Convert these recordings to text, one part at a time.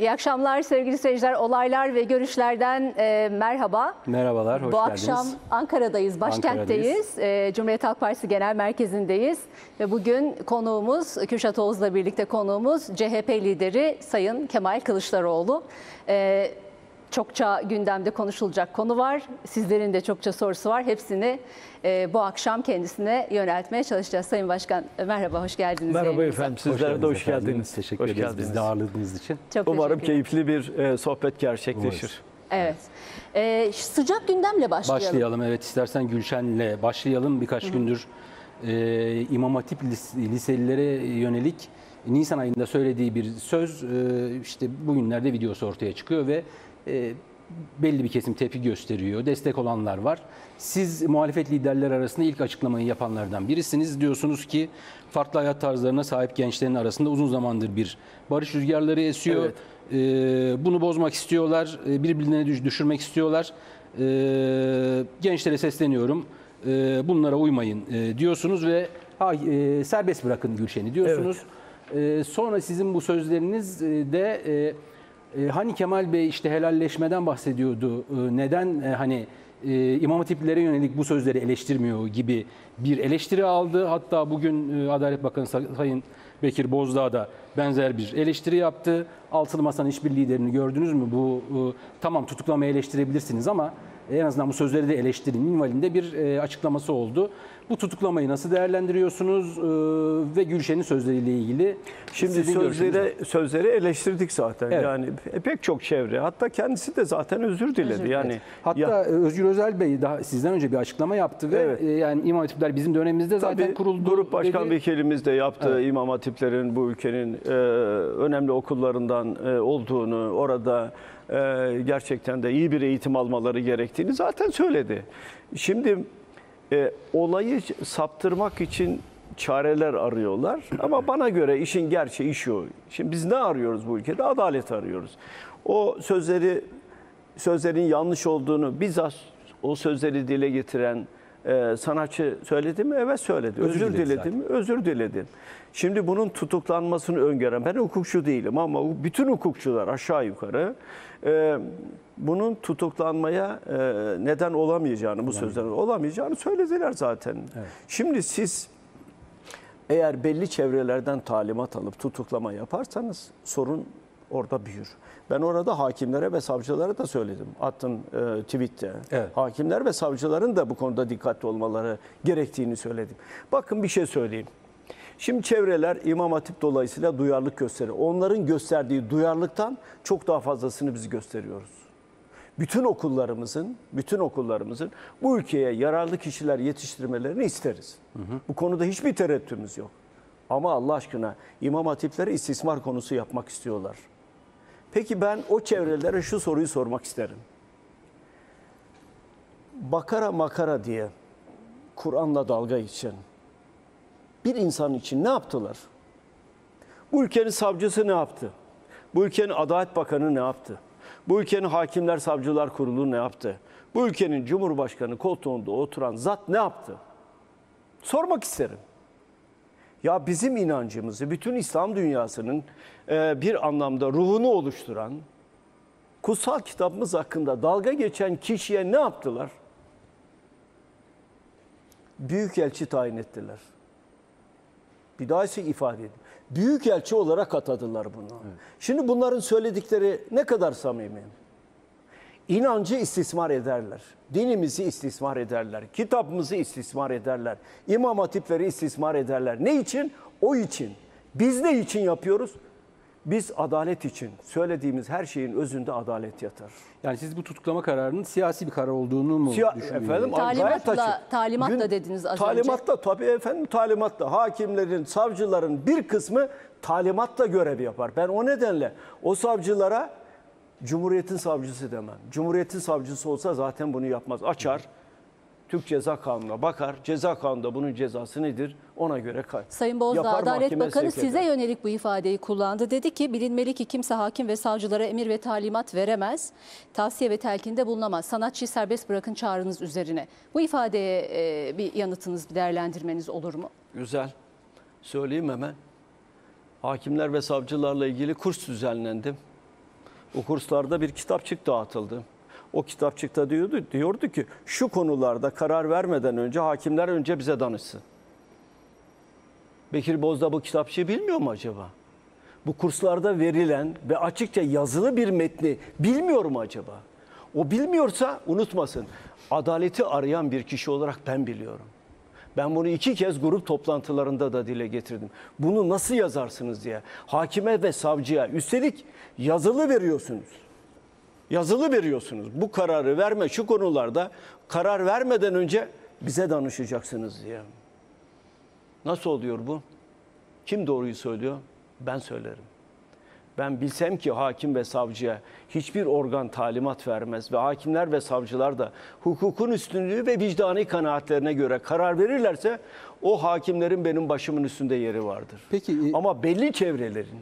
İyi akşamlar sevgili seyirciler. Olaylar ve görüşlerden e, merhaba. Merhabalar, hoş Bu geldiniz. akşam Ankara'dayız, başkentteyiz. E, Cumhuriyet Halk Partisi Genel Merkezi'ndeyiz. Ve bugün konuğumuz, Kürşat Oğuz'la birlikte konuğumuz CHP lideri Sayın Kemal Kılıçdaroğlu. E, çokça gündemde konuşulacak konu var. Sizlerin de çokça sorusu var. Hepsini e, bu akşam kendisine yöneltmeye çalışacağız. Sayın Başkan merhaba, hoş geldiniz. Merhaba yayınımıza. efendim, Hoş sizlere de hoş geldiniz. Teşekkür hoş ederiz bizi de ağırladığınız için. Çok Umarım keyifli bir e, sohbet gerçekleşir. Evet. E, sıcak gündemle başlayalım. Başlayalım. Evet istersen Gülşen'le başlayalım. Birkaç gündür e, İmam Hatip lis- liselilere yönelik Nisan ayında söylediği bir söz e, işte bugünlerde videosu ortaya çıkıyor ve e, belli bir kesim tepki gösteriyor. Destek olanlar var. Siz muhalefet liderleri arasında ilk açıklamayı yapanlardan birisiniz. Diyorsunuz ki farklı hayat tarzlarına sahip gençlerin arasında uzun zamandır bir barış rüzgarları esiyor. Evet. Ee, bunu bozmak istiyorlar, e, birbirlerine düş- düşürmek istiyorlar. Ee, gençlere sesleniyorum, Ee, bunlara uymayın e, diyorsunuz ve ha, e, serbest bırakın Gülşen'i diyorsunuz. Ee, sonra sizin bu sözleriniz e, de e, e, hani Kemal Bey işte helalleşmeden bahsediyordu, E, neden e, hani e, İmam Hatiplilere yönelik bu sözleri eleştirmiyor gibi bir eleştiri aldı. Hatta bugün e, Adalet Bakanı Say- Sayın Bekir Bozdağ da benzer bir eleştiri yaptı. Altılı Masa'nın hiçbir liderini gördünüz mü? Bu e, tamam tutuklamayı eleştirebilirsiniz ama en azından bu sözleri de eleştirin minvalinde bir e, açıklaması oldu. Bu tutuklamayı nasıl değerlendiriyorsunuz E, ve Gülşen'in sözleriyle ilgili Şimdi sizin sözleri sözleri eleştirdik zaten. Evet. Yani e, pek çok çevre. Hatta kendisi de zaten özür diledi. Özür yani Hatta ya- Özgür Özel Bey daha sizden önce bir açıklama yaptı ve Evet. e, yani İmam Hatipler bizim dönemimizde zaten Tabii kuruldu. Grup Başkan dedi. Vekilimiz de yaptı Evet. İmam Hatiplerin bu ülkenin e, önemli okullarından e, olduğunu, orada e, gerçekten de iyi bir eğitim almaları gerektiğini zaten söyledi. Şimdi e, olayı saptırmak için çareler arıyorlar ama bana göre işin gerçeği şu. Şimdi biz ne arıyoruz bu ülkede? Adalet arıyoruz. O sözleri sözlerin yanlış olduğunu bizzat o sözleri dile getiren e, sanatçı söyledi mi? Evet söyledi. Özür Özür, diledi zaten. mi? Özür diledi. Şimdi bunun tutuklanmasını öngören, ben hukukçu değilim ama bütün hukukçular aşağı yukarı e, bunun tutuklanmaya e, neden olamayacağını, bu sözlerin olamayacağını söylediler zaten. Şimdi siz eğer belli çevrelerden talimat alıp tutuklama yaparsanız sorun orada büyür. Ben orada hakimlere ve savcılara da söyledim. Attım e, tweette. Evet. Hakimler ve savcıların da bu konuda dikkatli olmaları gerektiğini söyledim. Bakın bir şey söyleyeyim. Şimdi çevreler İmam Hatip dolayısıyla duyarlılık gösteriyor. Onların gösterdiği duyarlılıktan çok daha fazlasını biz gösteriyoruz bütün okullarımızın, bütün okullarımızın bu ülkeye yararlı kişiler yetiştirmelerini isteriz. Bu konuda hiçbir tereddütümüz yok. Ama Allah aşkına İmam Hatipleri istismar konusu yapmak istiyorlar. Peki ben o çevrelere şu soruyu sormak isterim. Bakara makara diye Kur'an'la dalga geçen bir insan için ne yaptılar? Bu ülkenin savcısı ne yaptı? Bu ülkenin Adalet Bakanı ne yaptı? Bu ülkenin Hakimler Savcılar Kurulu ne yaptı? Bu ülkenin Cumhurbaşkanı koltuğunda oturan zat ne yaptı? Sormak isterim. Ya bizim inancımızı, bütün İslam dünyasının e, bir anlamda ruhunu oluşturan kutsal kitabımız hakkında dalga geçen kişiye ne yaptılar? Büyükelçi tayin ettiler. Bir daha ise ifade edeyim. Büyükelçi olarak atadılar bunu. Şimdi bunların söyledikleri ne kadar samimi? İnancı istismar ederler. Dinimizi istismar ederler. Kitabımızı istismar ederler. İmam hatipleri istismar ederler. Ne için? O için. Biz ne için yapıyoruz? Biz adalet için. Söylediğimiz her şeyin özünde adalet yatar. Yani siz bu tutuklama kararının siyasi bir karar olduğunu mu Siya- düşünüyorsunuz? efendim Talimatla- talimatla Gün- dediniz az önce. Talimatla tabii efendim talimatla. Hakimlerin, savcıların bir kısmı talimatla görev yapar. Ben o nedenle o savcılara Cumhuriyet'in savcısı demem. Cumhuriyet'in savcısı olsa zaten bunu yapmaz. Açar, Türk Ceza Kanunu'na bakar. Ceza Kanunu'nda bunun cezası nedir? Ona göre kay- Sayın Bozdağ, yapar, Adalet Bakanı size yönelik bu ifadeyi kullandı. Dedi ki bilinmeli ki kimse hakim ve savcılara emir ve talimat veremez, tavsiye ve telkinde bulunamaz. Sanatçıyı serbest bırakın çağrınız üzerine. Bu ifadeye e, bir yanıtınız, bir değerlendirmeniz olur mu? Güzel. Söyleyeyim hemen. Hakimler ve savcılarla ilgili kurs düzenlendi. O kurslarda bir kitapçık dağıtıldı. O kitapçıkta diyordu, diyordu ki şu konularda karar vermeden önce hakimler önce bize danışsın. Bekir Bozdağ bu kitapçığı bilmiyor mu acaba? Bu kurslarda verilen ve açıkça yazılı bir metni bilmiyor mu acaba? O bilmiyorsa unutmasın. Adaleti arayan bir kişi olarak ben biliyorum. Ben bunu iki kez grup toplantılarında da dile getirdim. Bunu nasıl yazarsınız diye. Hakime ve savcıya üstelik yazılı veriyorsunuz. Yazılı veriyorsunuz. Bu kararı verme şu konularda karar vermeden önce bize danışacaksınız diye. Nasıl oluyor bu? Kim doğruyu söylüyor? Ben söylerim. Ben bilsem ki hakim ve savcıya hiçbir organ talimat vermez ve hakimler ve savcılar da hukukun üstünlüğü ve vicdani kanaatlerine göre karar verirlerse o hakimlerin benim başımın üstünde yeri vardır. Peki, e- ama belli çevrelerin,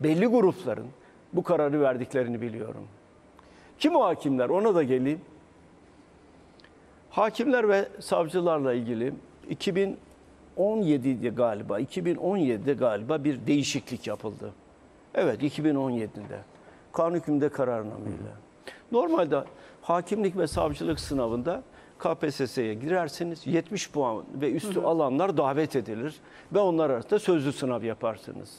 belli grupların bu kararı verdiklerini biliyorum. Kim o hakimler? Ona da geleyim. Hakimler ve savcılarla ilgili 2017'de galiba, 2017'de galiba bir değişiklik yapıldı. Evet, 2017'de. Kanun hükmünde kararnameyle. Normalde hakimlik ve savcılık sınavında KPSS'ye girersiniz. 70 puan ve üstü alanlar davet edilir ve onlar arasında sözlü sınav yaparsınız.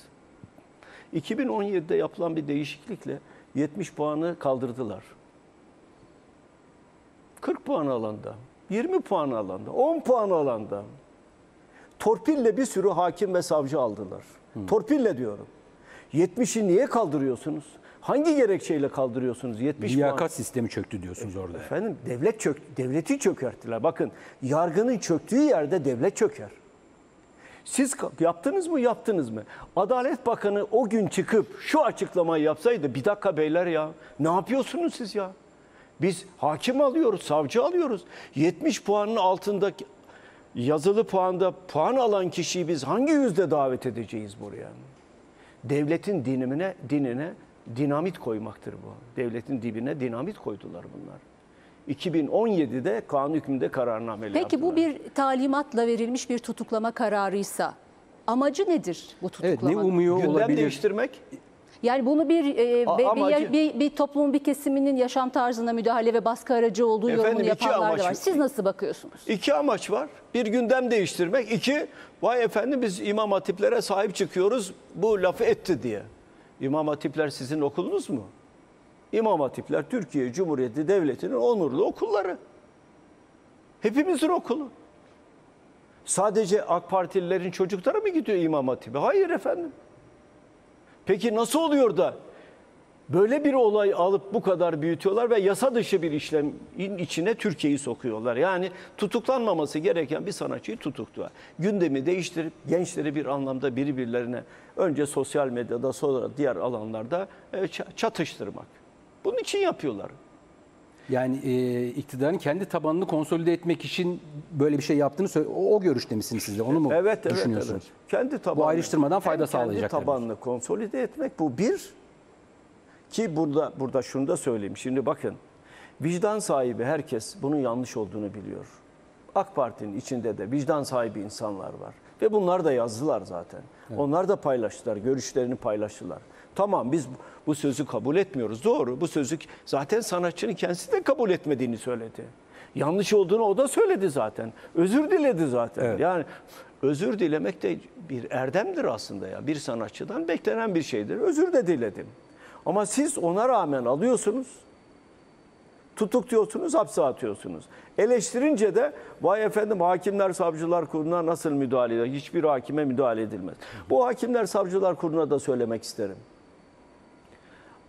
2017'de yapılan bir değişiklikle 70 puanı kaldırdılar. 40 puan alanda, 20 puan alanda, 10 puan alanda. Torpille bir sürü hakim ve savcı aldılar. Torpille diyorum. 70'i niye kaldırıyorsunuz? Hangi gerekçeyle kaldırıyorsunuz 70 puan? Liyakat sistemi çöktü diyorsunuz orada. Efendim devlet çök, devleti çökerttiler. Bakın yargının çöktüğü yerde devlet çöker. Siz yaptınız mı yaptınız mı? Adalet Bakanı o gün çıkıp şu açıklamayı yapsaydı bir dakika beyler ya ne yapıyorsunuz siz ya? Biz hakim alıyoruz, savcı alıyoruz. 70 puanın altındaki yazılı puanda puan alan kişiyi biz hangi yüzde davet edeceğiz buraya? Devletin dinimine, dinine dinamit koymaktır bu. Devletin dibine dinamit koydular bunlar. 2017'de kanun hükmünde kararnameyle Peki bu yaptılar. bir talimatla verilmiş bir tutuklama kararıysa amacı nedir bu Evet tutuklama? ne umuyor gündem olabilir? değiştirmek Yani bunu bir, e, A- be- bir, amacı- bir, bir toplumun bir kesiminin yaşam tarzına müdahale ve baskı aracı olduğu Efendim, yorumunu iki yapanlar da amaç- var. Siz nasıl bakıyorsunuz? İki amaç var. Bir gündem değiştirmek. İki, vay efendim biz imam hatiplere sahip çıkıyoruz bu lafı etti diye. İmam hatipler sizin okulunuz mu? İmam hatipler Türkiye Cumhuriyeti Devleti'nin onurlu okulları. Hepimizin okulu. Sadece AK Partililerin çocukları mı gidiyor imam hatibe? Hayır efendim. Peki nasıl oluyor da böyle bir olay alıp bu kadar büyütüyorlar ve yasa dışı bir işlemin içine Türkiye'yi sokuyorlar. Yani tutuklanmaması gereken bir sanatçıyı tutukluyor. Gündemi değiştirip gençleri bir anlamda birbirlerine önce sosyal medyada sonra diğer alanlarda e, çatıştırmak. Bunun için yapıyorlar. Yani e, iktidarın kendi tabanını konsolide etmek için böyle bir şey yaptığını söyle. O, o görüşte misiniz siz de? Onu mu Evet, evet, düşünüyorsunuz? evet. Kendi tabanını, ayrıştırmadan fayda sağlayacak Kendi tabanını konsolide etmek bu bir. Ki burada burada şunu da söyleyeyim. Şimdi bakın vicdan sahibi herkes bunun yanlış olduğunu biliyor. AK Parti'nin içinde de vicdan sahibi insanlar var. Ve bunlar da yazdılar zaten. Onlar da paylaştılar, görüşlerini paylaştılar. Tamam biz bu sözü kabul etmiyoruz. Doğru bu sözü zaten sanatçının kendisi de kabul etmediğini söyledi. Yanlış olduğunu o da söyledi zaten. Özür diledi zaten. Evet. Yani özür dilemek de bir erdemdir aslında ya. Bir sanatçıdan beklenen bir şeydir. Özür de diledim. Ama siz ona rağmen alıyorsunuz. Tutukluyorsunuz, hapse atıyorsunuz. Eleştirince de vay efendim hakimler savcılar kuruluna nasıl müdahale edilir? Hiçbir hakime müdahale edilmez. Bu hakimler savcılar kuruluna da söylemek isterim.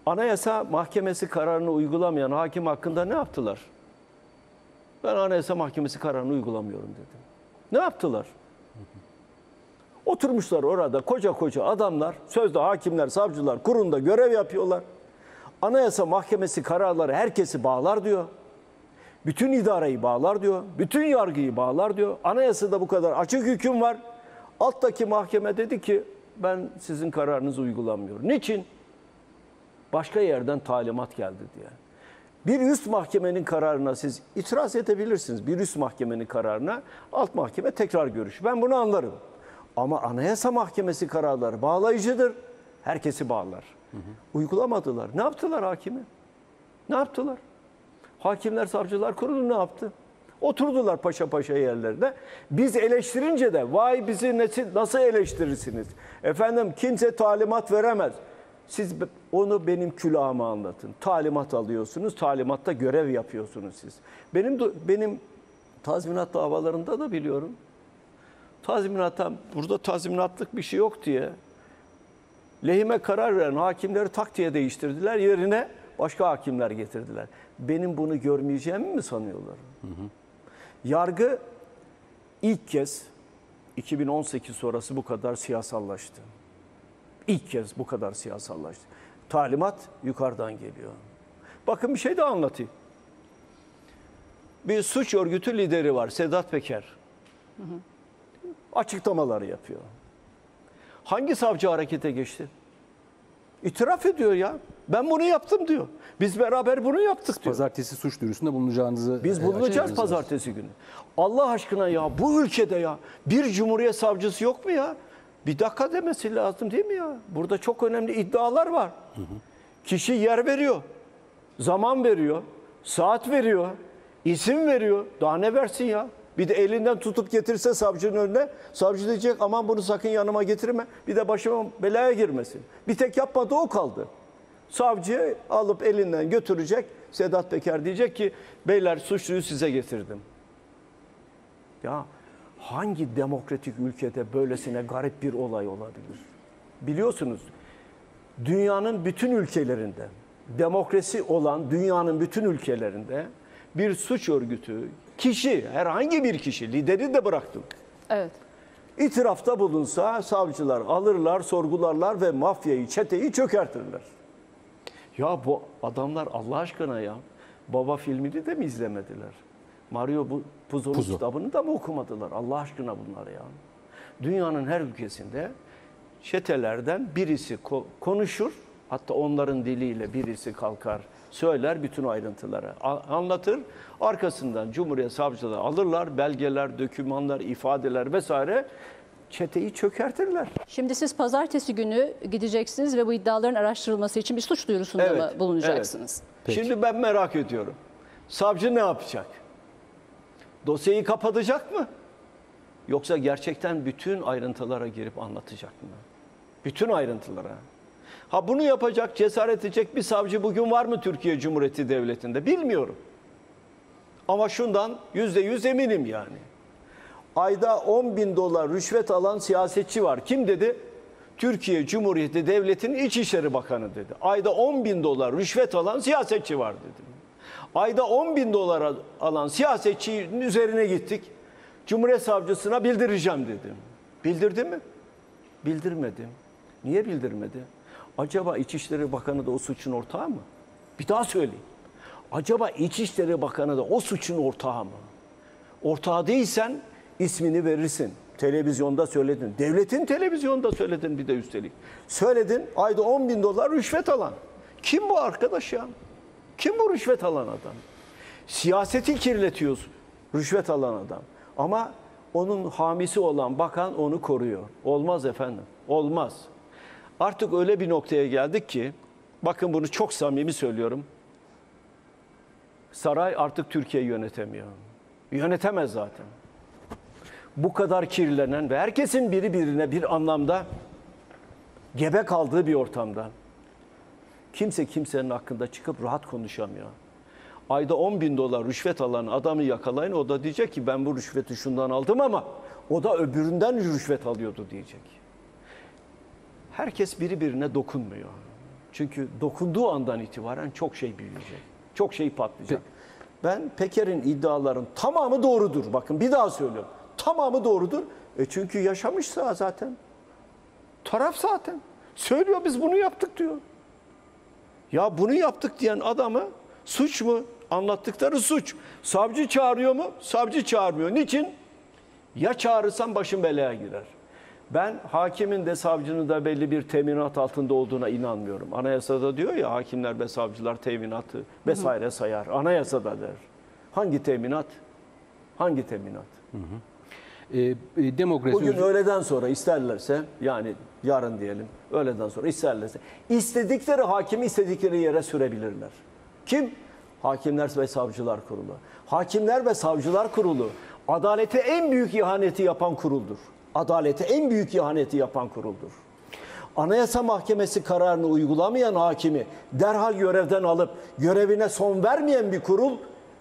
Anayasa Mahkemesi kararını uygulamayan hakim hakkında ne yaptılar? Ben Anayasa Mahkemesi kararını uygulamıyorum dedim. Ne yaptılar? Oturmuşlar orada koca koca adamlar, sözde hakimler, savcılar kurunda görev yapıyorlar. Anayasa Mahkemesi kararları herkesi bağlar diyor. Bütün idareyi bağlar diyor. Bütün yargıyı bağlar diyor. Anayasada bu kadar açık hüküm var. Alttaki mahkeme dedi ki ben sizin kararınızı uygulamıyorum. Niçin? Başka yerden talimat geldi diye. Bir üst mahkemenin kararına siz itiraz edebilirsiniz. Bir üst mahkemenin kararına alt mahkeme tekrar görüş. Ben bunu anlarım. Ama Anayasa Mahkemesi kararları bağlayıcıdır. Herkesi bağlar. Uygulamadılar. Ne yaptılar hakimi? Ne yaptılar? Hakimler, savcılar kurulu ne yaptı? Oturdular paşa paşa yerlerine. Biz eleştirince de vay bizi nasıl eleştirirsiniz? Efendim kimse talimat veremez. Siz onu benim külahıma anlatın. Talimat alıyorsunuz, talimatta görev yapıyorsunuz siz. Benim benim tazminat davalarında da biliyorum. Tazminata burada tazminatlık bir şey yok diye lehime karar veren hakimleri tak diye değiştirdiler. Yerine başka hakimler getirdiler. Benim bunu görmeyeceğimi mi sanıyorlar? Yargı ilk kez 2018 sonrası bu kadar siyasallaştı. İlk kez bu kadar siyasallaştı. Talimat yukarıdan geliyor. Bakın bir şey daha anlatayım. Bir suç örgütü lideri var Sedat Peker. Açıklamalar yapıyor. Hangi savcı harekete geçti? İtiraf ediyor ya. Ben bunu yaptım diyor. Biz beraber bunu yaptık diyor. Pazartesi suç duyurusunda bulunacağınızı Biz e, bulunacağız pazartesi günü. Allah aşkına ya bu ülkede ya bir cumhuriyet savcısı yok mu ya? Bir dakika demesi lazım değil mi ya? Burada çok önemli iddialar var. Kişi yer veriyor, zaman veriyor, saat veriyor, isim veriyor. Daha ne versin ya? Bir de elinden tutup getirse savcının önüne, savcı diyecek aman bunu sakın yanıma getirme. Bir de başıma belaya girmesin. Bir tek yapmadı o kaldı. Savcı alıp elinden götürecek. Sedat Peker diyecek ki beyler suçluyu size getirdim. Ya hangi demokratik ülkede böylesine garip bir olay olabilir? Biliyorsunuz dünyanın bütün ülkelerinde demokrasi olan dünyanın bütün ülkelerinde bir suç örgütü kişi herhangi bir kişi lideri de bıraktım. Evet. İtirafta bulunsa savcılar alırlar, sorgularlar ve mafyayı, çeteyi çökertirler. Ya bu adamlar Allah aşkına ya Baba filmini de mi izlemediler? Mario Bu- Puzo'nun Puzo. kitabını da mı okumadılar? Allah aşkına bunlar ya. Dünyanın her ülkesinde çetelerden birisi ko- konuşur. Hatta onların diliyle birisi kalkar, söyler bütün ayrıntıları anlatır. Arkasından Cumhuriyet savcıları alırlar, belgeler, dokümanlar, ifadeler vesaire çeteyi çökertirler. Şimdi siz pazartesi günü gideceksiniz ve bu iddiaların araştırılması için bir suç duyurusunda Evet, mı bulunacaksınız? Peki. Şimdi ben merak ediyorum. Savcı ne yapacak? Dosyayı kapatacak mı? Yoksa gerçekten bütün ayrıntılara girip anlatacak mı? Bütün ayrıntılara. Ha bunu yapacak, cesaret edecek bir savcı bugün var mı Türkiye Cumhuriyeti Devleti'nde? Bilmiyorum. Ama şundan yüzde yüz eminim yani. Ayda 10 bin dolar rüşvet alan siyasetçi var. Kim dedi? Türkiye Cumhuriyeti Devleti'nin İçişleri Bakanı dedi. Ayda 10 bin dolar rüşvet alan siyasetçi var dedi. Ayda 10 bin dolar alan siyasetçinin üzerine gittik. Cumhuriyet Savcısına bildireceğim dedim. Bildirdi mi? Bildirmedim. Niye bildirmedi? Acaba İçişleri Bakanı da o suçun ortağı mı? Bir daha söyleyeyim. Acaba İçişleri Bakanı da o suçun ortağı mı? Ortağı değilsen ismini verirsin. Televizyonda söyledin. Devletin televizyonda söyledin bir de üstelik. Söyledin ayda 10 bin dolar rüşvet alan. Kim bu arkadaş ya? Kim bu rüşvet alan adam? Siyaseti kirletiyoruz rüşvet alan adam. Ama onun hamisi olan bakan onu koruyor. Olmaz efendim. Olmaz. Artık öyle bir noktaya geldik ki bakın bunu çok samimi söylüyorum. Saray artık Türkiye'yi yönetemiyor. Yönetemez zaten. Bu kadar kirlenen ve herkesin biri birine bir anlamda gebe kaldığı bir ortamda kimse kimsenin hakkında çıkıp rahat konuşamıyor. Ayda 10 bin dolar rüşvet alan adamı yakalayın o da diyecek ki ben bu rüşveti şundan aldım ama o da öbüründen rüşvet alıyordu diyecek. Herkes biri birine dokunmuyor. Çünkü dokunduğu andan itibaren çok şey büyüyecek. Çok şey patlayacak. Ben Peker'in iddiaların tamamı doğrudur. Bakın bir daha söylüyorum. Tamamı doğrudur. E çünkü yaşamışsa zaten. Taraf zaten. Söylüyor biz bunu yaptık diyor. Ya bunu yaptık diyen adamı suç mu? Anlattıkları suç. Savcı çağırıyor mu? Savcı çağırmıyor. Niçin? Ya çağırırsan başın belaya girer. Ben hakimin de savcının da belli bir teminat altında olduğuna inanmıyorum. Anayasada diyor ya hakimler ve savcılar teminatı vesaire sayar. Anayasada der. Hangi teminat? Hangi teminat? e, e, demokrasi Bugün öğleden sonra isterlerse yani yarın diyelim öğleden sonra isterlerse istedikleri hakimi istedikleri yere sürebilirler. Kim? Hakimler ve Savcılar Kurulu. Hakimler ve Savcılar Kurulu adalete en büyük ihaneti yapan kuruldur. Adalete en büyük ihaneti yapan kuruldur. Anayasa Mahkemesi kararını uygulamayan hakimi derhal görevden alıp görevine son vermeyen bir kurul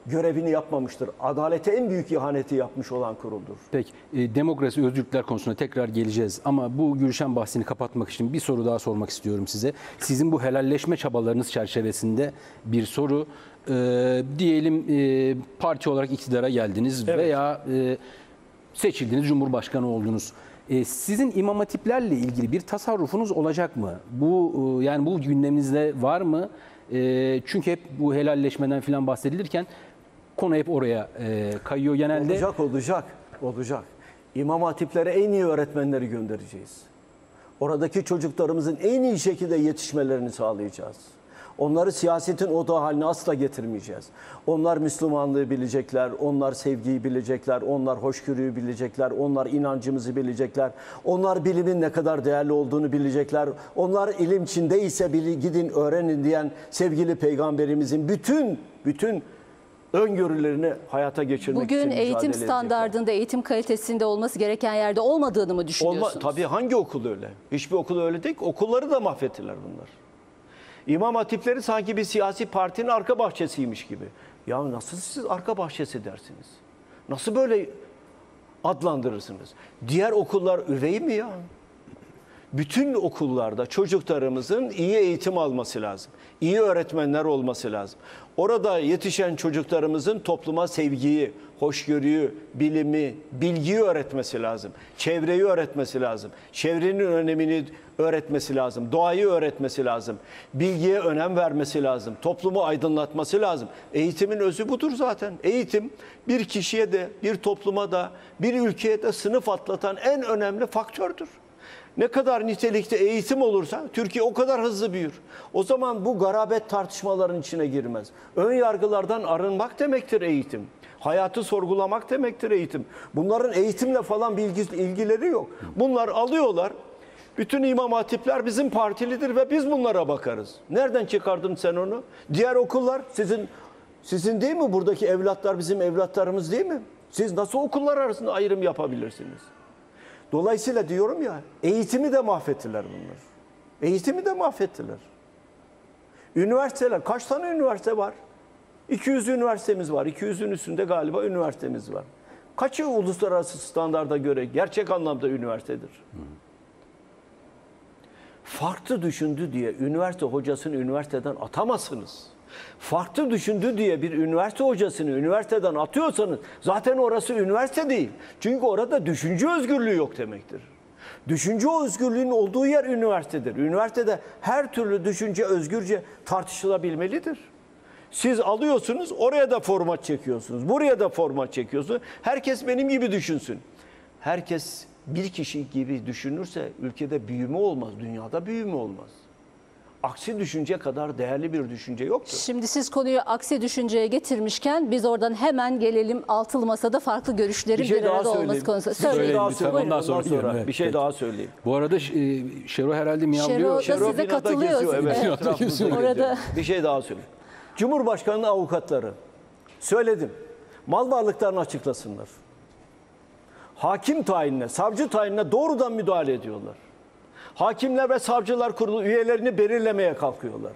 görevini yapmamıştır. Adalete en büyük ihaneti yapmış olan kuruldur. Peki e, demokrasi özgürlükler konusuna tekrar geleceğiz ama bu Gülşen bahsini kapatmak için bir soru daha sormak istiyorum size. Sizin bu helalleşme çabalarınız çerçevesinde bir soru E, diyelim e, parti olarak iktidara geldiniz veya e, seçildiniz Cumhurbaşkanı oldunuz. E, sizin imam hatiplerle ilgili bir tasarrufunuz olacak mı? Bu e, yani bu gündeminizde var mı? E, çünkü hep bu helalleşmeden falan bahsedilirken konu hep oraya e, kayıyor genelde. Olacak, olacak, olacak. İmam hatiplere en iyi öğretmenleri göndereceğiz. Oradaki çocuklarımızın en iyi şekilde yetişmelerini sağlayacağız. Onları siyasetin odağı haline asla getirmeyeceğiz. Onlar Müslümanlığı bilecekler, onlar sevgiyi bilecekler, onlar hoşgörüyü bilecekler, onlar inancımızı bilecekler. Onlar bilimin ne kadar değerli olduğunu bilecekler. Onlar ilim içindeyse gidin öğrenin diyen sevgili peygamberimizin bütün bütün öngörülerini hayata geçirmek için Bugün eğitim edecekler. standardında, eğitim kalitesinde olması gereken yerde olmadığını mı Olma, düşünüyorsunuz? tabii hangi okul öyle? Hiçbir okul öyle değil. Okulları da mahvettiler bunlar. İmam hatipleri sanki bir siyasi partinin arka bahçesiymiş gibi. Ya nasıl siz arka bahçesi dersiniz? Nasıl böyle adlandırırsınız? Diğer okullar üvey mi ya? Bütün okullarda çocuklarımızın iyi eğitim alması lazım. İyi öğretmenler olması lazım. Orada yetişen çocuklarımızın topluma sevgiyi, hoşgörüyü, bilimi, bilgiyi öğretmesi lazım. Çevreyi öğretmesi lazım. Çevrenin önemini öğretmesi lazım. Doğayı öğretmesi lazım. Bilgiye önem vermesi lazım. Toplumu aydınlatması lazım. Eğitimin özü budur zaten. Eğitim bir kişiye de, bir topluma da, bir ülkeye de sınıf atlatan en önemli faktördür. Ne kadar nitelikte eğitim olursa Türkiye o kadar hızlı büyür. O zaman bu garabet tartışmaların içine girmez. Ön yargılardan arınmak demektir eğitim. Hayatı sorgulamak demektir eğitim. Bunların eğitimle falan bilgi, ilgileri yok. Bunlar alıyorlar. Bütün imam hatipler bizim partilidir ve biz bunlara bakarız. Nereden çıkardın sen onu? Diğer okullar sizin sizin değil mi buradaki evlatlar bizim evlatlarımız değil mi? Siz nasıl okullar arasında ayrım yapabilirsiniz? Dolayısıyla diyorum ya eğitimi de mahvettiler bunlar. Eğitimi de mahvettiler. Üniversiteler kaç tane üniversite var? 200 üniversitemiz var. 200'ün üstünde galiba üniversitemiz var. Kaçı uluslararası standarda göre gerçek anlamda üniversitedir? Farklı düşündü diye üniversite hocasını üniversiteden atamazsınız. Farklı düşündü diye bir üniversite hocasını üniversiteden atıyorsanız zaten orası üniversite değil. Çünkü orada düşünce özgürlüğü yok demektir. Düşünce özgürlüğünün olduğu yer üniversitedir. Üniversitede her türlü düşünce özgürce tartışılabilmelidir. Siz alıyorsunuz, oraya da format çekiyorsunuz. Buraya da format çekiyorsunuz. Herkes benim gibi düşünsün. Herkes bir kişi gibi düşünürse ülkede büyüme olmaz, dünyada büyüme olmaz. Aksi düşünce kadar değerli bir düşünce yoktur. Şimdi siz konuyu aksi düşünceye getirmişken biz oradan hemen gelelim altılı masada farklı görüşlerin Bir şey daha arada olması konusunda. Bir şey Söyleyin. daha söyleyeyim. ondan Ondan sonra sonra, gidelim, evet. bir şey daha söyleyeyim. Bu arada e, Şero herhalde miyavlıyor. Şero da size katılıyor. geziyor, Evet. Orada- Bir şey daha söyleyeyim. Cumhurbaşkanı'nın avukatları söyledim. Mal varlıklarını açıklasınlar. Hakim tayinine, savcı tayinine doğrudan müdahale ediyorlar. Hakimler ve Savcılar Kurulu üyelerini belirlemeye kalkıyorlar.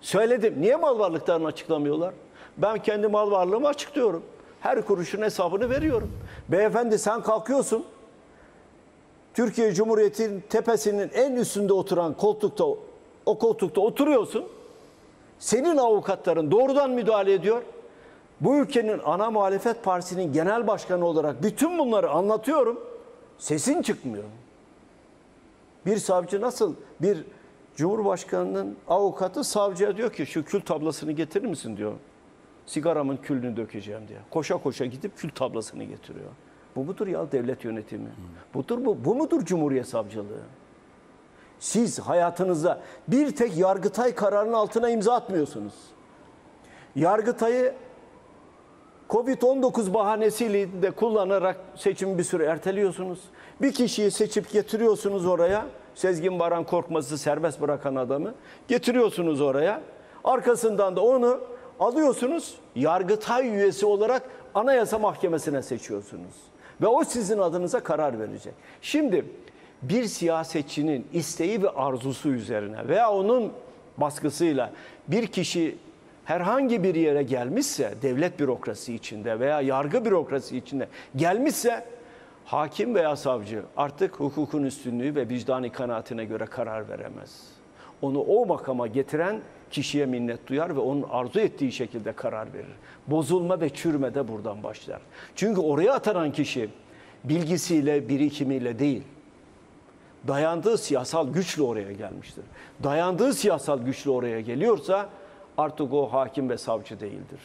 Söyledim. Niye mal varlıklarını açıklamıyorlar? Ben kendi mal varlığımı açıklıyorum. Her kuruşun hesabını veriyorum. Beyefendi sen kalkıyorsun. Türkiye Cumhuriyeti'nin tepesinin en üstünde oturan koltukta o koltukta oturuyorsun. Senin avukatların doğrudan müdahale ediyor. Bu ülkenin ana muhalefet partisinin genel başkanı olarak bütün bunları anlatıyorum. Sesin çıkmıyor. Bir savcı nasıl bir Cumhurbaşkanının avukatı savcıya diyor ki şu kül tablasını getirir misin diyor. Sigaramın külünü dökeceğim diye. Koşa koşa gidip kül tablasını getiriyor. Bu mudur ya devlet yönetimi? Budur bu. Bu mudur Cumhuriyet Savcılığı? Siz hayatınızda bir tek Yargıtay kararının altına imza atmıyorsunuz. Yargıtay'ı Covid-19 bahanesiyle de kullanarak seçimi bir süre erteliyorsunuz. Bir kişiyi seçip getiriyorsunuz oraya. Sezgin Baran Korkmaz'ı serbest bırakan adamı getiriyorsunuz oraya. Arkasından da onu alıyorsunuz. Yargıtay üyesi olarak Anayasa Mahkemesi'ne seçiyorsunuz. Ve o sizin adınıza karar verecek. Şimdi bir siyasetçinin isteği ve arzusu üzerine veya onun baskısıyla bir kişi herhangi bir yere gelmişse devlet bürokrasi içinde veya yargı bürokrasi içinde gelmişse hakim veya savcı artık hukukun üstünlüğü ve vicdani kanaatine göre karar veremez. Onu o makama getiren kişiye minnet duyar ve onun arzu ettiği şekilde karar verir. Bozulma ve çürüme de buradan başlar. Çünkü oraya atanan kişi bilgisiyle, birikimiyle değil, dayandığı siyasal güçle oraya gelmiştir. Dayandığı siyasal güçle oraya geliyorsa artık o hakim ve savcı değildir.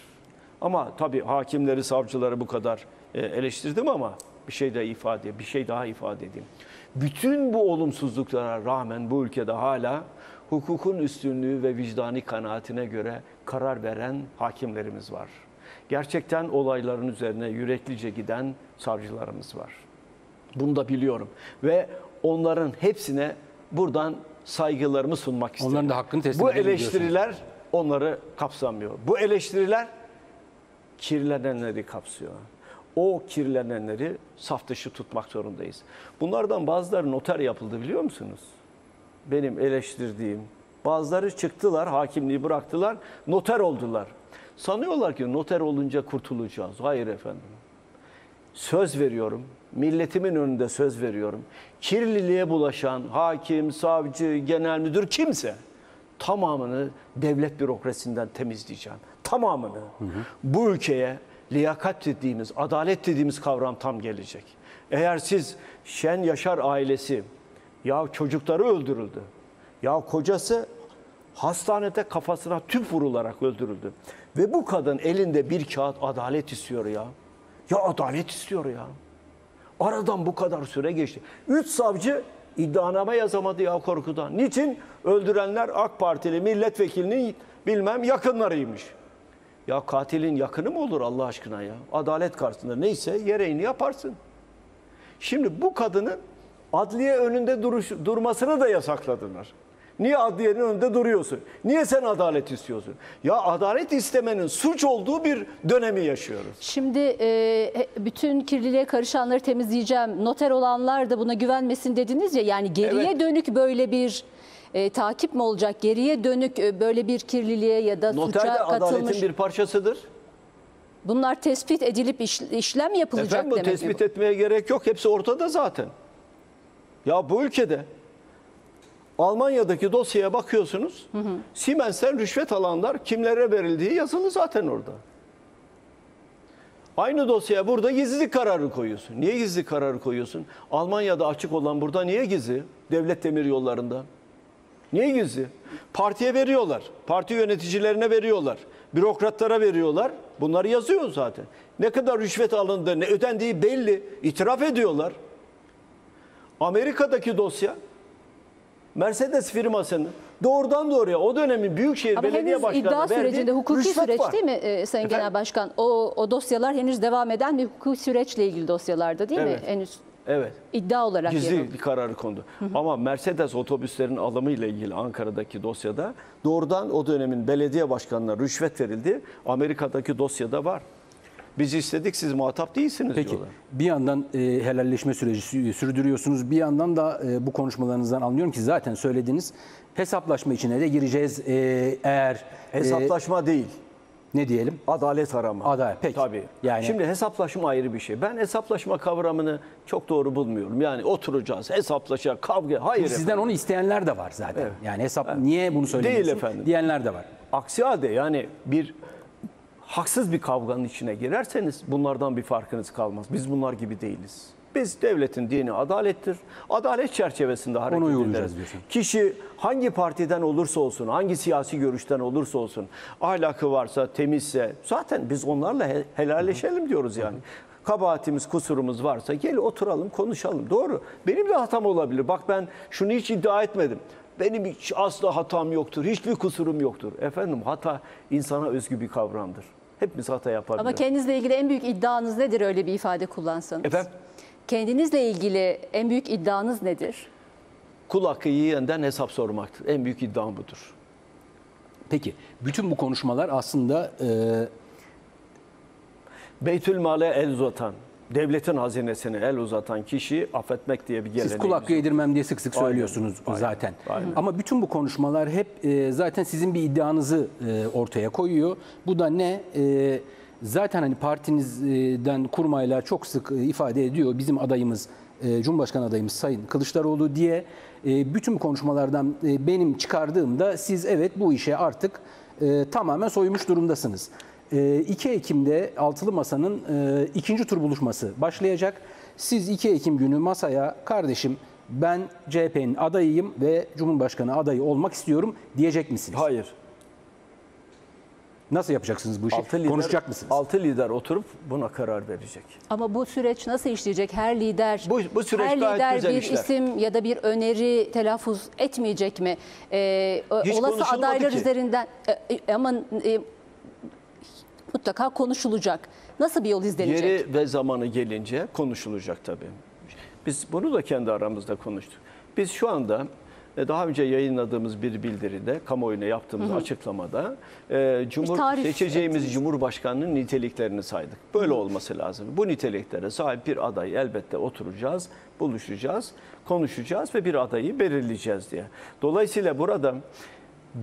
Ama tabii hakimleri, savcıları bu kadar e, eleştirdim ama bir şey de ifade, bir şey daha ifade edeyim. Bütün bu olumsuzluklara rağmen bu ülkede hala hukukun üstünlüğü ve vicdani kanaatine göre karar veren hakimlerimiz var. Gerçekten olayların üzerine yüreklice giden savcılarımız var. Bunu da biliyorum. Ve onların hepsine buradan saygılarımı sunmak isterim. Onların da hakkını teslim Bu eleştiriler onları kapsamıyor. Bu eleştiriler kirlenenleri kapsıyor. O kirlenenleri saf dışı tutmak zorundayız. Bunlardan bazıları noter yapıldı biliyor musunuz? Benim eleştirdiğim. Bazıları çıktılar, hakimliği bıraktılar, noter oldular. Sanıyorlar ki noter olunca kurtulacağız. Hayır efendim söz veriyorum. Milletimin önünde söz veriyorum. Kirliliğe bulaşan hakim, savcı, genel müdür kimse tamamını devlet bürokrasisinden temizleyeceğim. Tamamını. Bu ülkeye liyakat dediğimiz, adalet dediğimiz kavram tam gelecek. Eğer siz Şen Yaşar ailesi ya çocukları öldürüldü. Ya kocası hastanede kafasına tüp vurularak öldürüldü. Ve bu kadın elinde bir kağıt adalet istiyor ya. Ya adalet istiyor ya. Aradan bu kadar süre geçti. Üç savcı iddianame yazamadı ya korkudan. Niçin? Öldürenler AK Partili milletvekilinin bilmem yakınlarıymış. Ya katilin yakını mı olur Allah aşkına ya? Adalet karşısında neyse gereğini yaparsın. Şimdi bu kadının adliye önünde duruş, durmasını da yasakladılar. Niye adliyenin önünde duruyorsun? Niye sen adalet istiyorsun? Ya adalet istemenin suç olduğu bir dönemi yaşıyoruz. Şimdi e, bütün kirliliğe karışanları temizleyeceğim. Noter olanlar da buna güvenmesin dediniz ya. Yani geriye Evet. dönük böyle bir e, takip mi olacak? Geriye dönük e, böyle bir kirliliğe ya da Noter de suça katılmış. adaletin bir parçasıdır. Bunlar tespit edilip iş- işlem yapılacak Efendim bu demek mi tespit bu? etmeye gerek yok. Hepsi ortada zaten. Ya bu ülkede Almanya'daki dosyaya bakıyorsunuz. Siemens'ten rüşvet alanlar kimlere verildiği yazılı zaten orada. Aynı dosyaya burada gizlilik kararı koyuyorsun. Niye gizli kararı koyuyorsun? Almanya'da açık olan burada niye gizli? Devlet demir yollarında. Niye gizli? Partiye veriyorlar. Parti yöneticilerine veriyorlar. Bürokratlara veriyorlar. Bunları yazıyor zaten. Ne kadar rüşvet alındı, ne ödendiği belli. İtiraf ediyorlar. Amerika'daki dosya Mercedes firmasının doğrudan doğruya o dönemin Büyükşehir Ama Belediye Başkanı iddia sürecinde hukuki süreç var. değil mi e, Sayın Efendim? Genel Başkan? O, o dosyalar henüz devam eden bir hukuki süreçle ilgili dosyalarda değil mi? Evet. Henüz Evet. iddia olarak yer Gizli alıyor. bir kararı kondu. Ama Mercedes otobüslerin alımı ile ilgili Ankara'daki dosyada doğrudan o dönemin belediye başkanına rüşvet verildi. Amerika'daki dosyada var. Biz istedik siz muhatap değilsiniz Peki diyorlar. bir yandan e, helalleşme süreci sü- sürdürüyorsunuz. Bir yandan da e, bu konuşmalarınızdan anlıyorum ki zaten söylediğiniz hesaplaşma içine de gireceğiz. E, eğer e, Hesaplaşma değil. Ne diyelim? Adalet arama. Adalet, peki. Tabii. Yani- Şimdi hesaplaşma ayrı bir şey. Ben hesaplaşma kavramını çok doğru bulmuyorum. Yani oturacağız, hesaplaşacağız, kavga. Hayır Sizden efendim. onu isteyenler de var zaten. Evet. Yani hesap niye bunu söylüyorsun? Değil efendim. Diyenler de var. Aksi halde yani bir haksız bir kavganın içine girerseniz bunlardan bir farkınız kalmaz. Biz bunlar gibi değiliz. Biz devletin dini adalettir. Adalet çerçevesinde hareket uygulayacağız ederiz. diyorsun. Kişi hangi partiden olursa olsun, hangi siyasi görüşten olursa olsun, ahlakı varsa, temizse zaten biz onlarla he- helalleşelim diyoruz yani. Kabahatimiz, kusurumuz varsa gel oturalım, konuşalım. Doğru. Benim de hatam olabilir. Bak ben şunu hiç iddia etmedim. Benim hiç asla hatam yoktur, hiçbir kusurum yoktur. Efendim hata insana özgü bir kavramdır. Hepimiz hata yapabiliriz. Ama kendinizle ilgili en büyük iddianız nedir öyle bir ifade kullansanız? Efendim? Kendinizle ilgili en büyük iddianız nedir? Kul hakkı yiyenden hesap sormaktır. En büyük iddiam budur. Peki bütün bu konuşmalar aslında e, Beytül male el uzatan, devletin hazinesine el uzatan kişi affetmek diye bir geleneğimiz siz kul hakkı yedirmem diye sık sık söylüyorsunuz aynen, zaten. aynen. Ama bütün bu konuşmalar hep e, zaten sizin bir iddianızı e, ortaya koyuyor. Bu da ne? E, zaten hani partinizden kurmayla çok sık e, ifade ediyor bizim adayımız e, Cumhurbaşkanı adayımız Sayın Kılıçdaroğlu diye e, bütün konuşmalardan benim çıkardığımda siz evet bu işe artık tamamen soymuş durumdasınız. E, 2 Ekim'de Altılı Masa'nın ikinci tur buluşması başlayacak. Siz 2 Ekim günü masaya kardeşim ben CHP'nin adayıyım ve Cumhurbaşkanı adayı olmak istiyorum diyecek misiniz? Hayır. Nasıl yapacaksınız bu işi? Altı lider, Konuşacak mısınız? Altı lider oturup buna karar verecek. Ama bu süreç nasıl işleyecek? Her lider, Bu- bu süreç her gayet lider güzel bir işler. isim ya da bir öneri telaffuz etmeyecek mi? Ee, Hiç olası adaylar ki. üzerinden e, e, ama e, mutlaka konuşulacak. Nasıl bir yol izlenecek? Yeri ve zamanı gelince konuşulacak tabii. Biz bunu da kendi aramızda konuştuk. Biz şu anda daha önce yayınladığımız bir bildiride, kamuoyuna yaptığımız açıklamada e, Cumhur, tarif seçeceğimiz ettiniz. Cumhurbaşkanının niteliklerini saydık. Böyle olması lazım. Bu niteliklere sahip bir aday elbette oturacağız, buluşacağız, konuşacağız ve bir adayı belirleyeceğiz diye. Dolayısıyla burada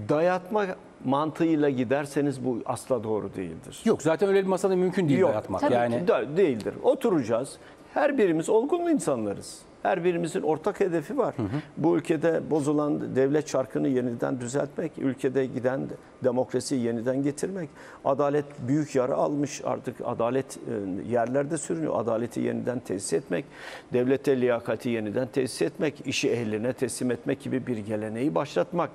dayatma mantığıyla giderseniz bu asla doğru değildir. Yok zaten öyle bir masada mümkün değil Yok, dayatmak. tabii yani ki de- değildir. Oturacağız. Her birimiz olgun insanlarız. Her birimizin ortak hedefi var. Bu ülkede bozulan devlet çarkını yeniden düzeltmek, ülkede giden demokrasiyi yeniden getirmek. Adalet büyük yara almış artık adalet e, yerlerde sürünüyor. Adaleti yeniden tesis etmek, devlete liyakati yeniden tesis etmek, işi ehline teslim etmek gibi bir geleneği başlatmak.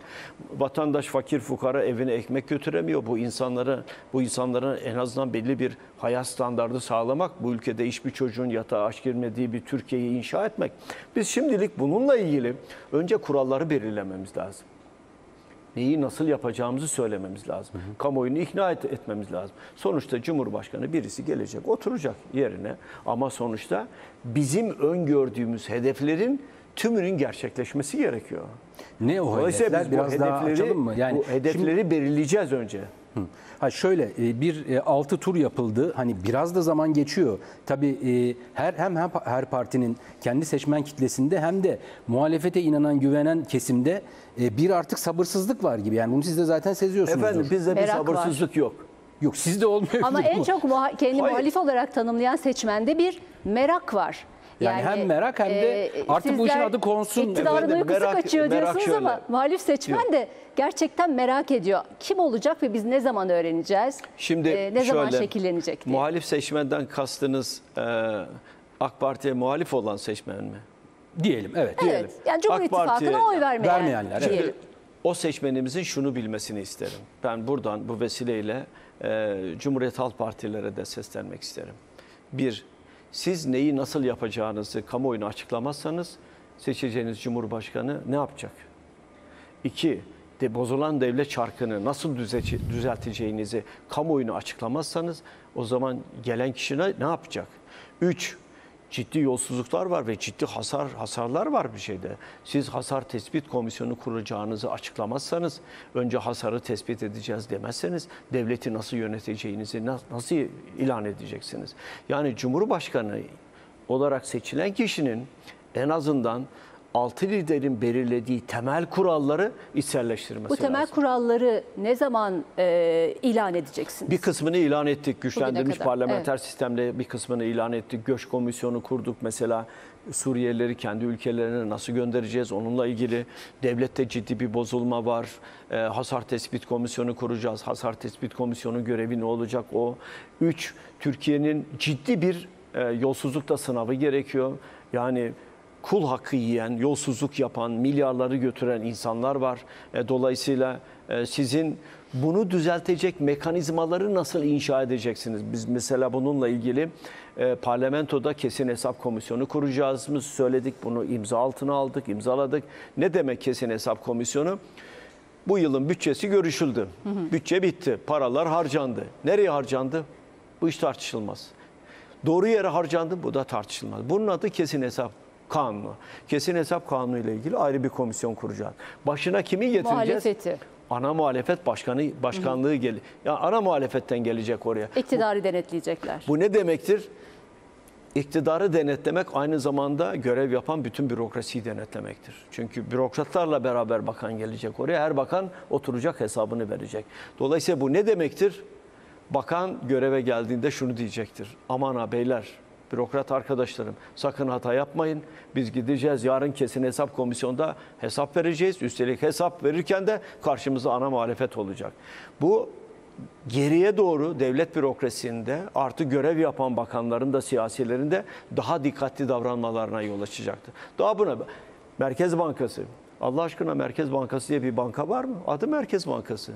Vatandaş fakir fukara evine ekmek götüremiyor. Bu insanlara bu insanların en azından belli bir hayat standardı sağlamak, bu ülkede hiçbir çocuğun yatağa aç girmediği bir Türkiye'yi inşa etmek. Biz şimdilik bununla ilgili önce kuralları belirlememiz lazım. Neyi nasıl yapacağımızı söylememiz lazım. Kamuoyunu ikna et- etmemiz lazım. Sonuçta Cumhurbaşkanı birisi gelecek, oturacak yerine ama sonuçta bizim öngördüğümüz hedeflerin tümünün gerçekleşmesi gerekiyor. ne o Dolayısıyla hedefler biz biraz bu daha hedefleri, açalım mı? Yani bu hedefleri belirleyeceğiz önce. Ha şöyle e, bir 6 tur yapıldı. Hani biraz da zaman geçiyor. Tabii e, her hem her partinin kendi seçmen kitlesinde hem de muhalefete inanan, güvenen kesimde e, bir artık sabırsızlık var gibi. Yani bunu siz de zaten seziyorsunuz. Efendim bizde bir Merak var. sabırsızlık yok. Yok sizde olmuyor. Ama en çok muha- kendi Hayır. muhalif olarak tanımlayan seçmende bir merak var. Yani hem merak hem de e, artık bu işin adı konsun. iktidarın uykusu merak- kaçıyor diyorsunuz şöyle. ama muhalif seçmen de gerçekten merak ediyor. Kim olacak ve biz ne zaman öğreneceğiz? Şimdi E, ne zaman şöyle, şekillenecek diye. Muhalif seçmenden kastınız e, AK Parti'ye muhalif olan seçmen mi? diyelim. Evet. Evet. Yani Cumhur AK Parti'ye İttifakı'na oy vermeyen, vermeyenler, diyelim. O seçmenimizin şunu bilmesini isterim. Ben buradan bu vesileyle e, Cumhuriyet Halk Partilere de seslenmek isterim. Bir, siz neyi nasıl yapacağınızı kamuoyuna açıklamazsanız seçeceğiniz Cumhurbaşkanı ne yapacak? İki, de bozulan devlet çarkını nasıl düze- düzelteceğinizi kamuoyuna açıklamazsanız o zaman gelen kişi ne yapacak? Üç, ciddi yolsuzluklar var ve ciddi hasar hasarlar var bir şeyde. Siz hasar tespit komisyonu kuracağınızı açıklamazsanız, önce hasarı tespit edeceğiz demezseniz devleti nasıl yöneteceğinizi na- nasıl ilan edeceksiniz? Yani Cumhurbaşkanı olarak seçilen kişinin en azından altı liderin belirlediği temel kuralları içselleştirmesi Bu temel lazım. kuralları ne zaman e, ilan edeceksiniz? Bir kısmını ilan ettik. Güçlendirilmiş parlamenter sistemle bir kısmını ilan ettik. Göç komisyonu kurduk mesela. Suriyelileri kendi ülkelerine nasıl göndereceğiz? Onunla ilgili devlette ciddi bir bozulma var. Ee, hasar tespit komisyonu kuracağız. Hasar tespit komisyonu görevi ne olacak o? Üç, Türkiye'nin ciddi bir e, yolsuzlukta sınavı gerekiyor. Yani kul hakkı yiyen, yolsuzluk yapan, milyarları götüren insanlar var. E, Dolayısıyla e, sizin bunu düzeltecek mekanizmaları nasıl inşa edeceksiniz? Biz mesela bununla ilgili e, parlamentoda kesin hesap komisyonu kuracağımızı söyledik. Bunu imza altına aldık, imzaladık. Ne demek kesin hesap komisyonu? Bu yılın bütçesi görüşüldü. Bütçe bitti. Paralar harcandı. Nereye harcandı? Bu iş tartışılmaz. Doğru yere harcandı. Bu da tartışılmaz. Bunun adı kesin hesap kanunu. Kesin hesap kanunu ile ilgili ayrı bir komisyon kuracağız. Başına kimi getireceğiz? Muhalefeti. Ana muhalefet başkanı başkanlığı gel. Ya ana muhalefetten gelecek oraya. İktidarı denetleyecekler. Bu ne demektir? İktidarı denetlemek aynı zamanda görev yapan bütün bürokrasiyi denetlemektir. Çünkü bürokratlarla beraber bakan gelecek oraya. Her bakan oturacak hesabını verecek. Dolayısıyla bu ne demektir? Bakan göreve geldiğinde şunu diyecektir. Aman ha beyler, bürokrat arkadaşlarım sakın hata yapmayın. Biz gideceğiz yarın kesin hesap komisyonda hesap vereceğiz. Üstelik hesap verirken de karşımıza ana muhalefet olacak. Bu geriye doğru devlet bürokrasisinde artı görev yapan bakanların da siyasilerin de daha dikkatli davranmalarına yol açacaktır. Daha buna Merkez Bankası. Allah aşkına Merkez Bankası diye bir banka var mı? Adı Merkez Bankası.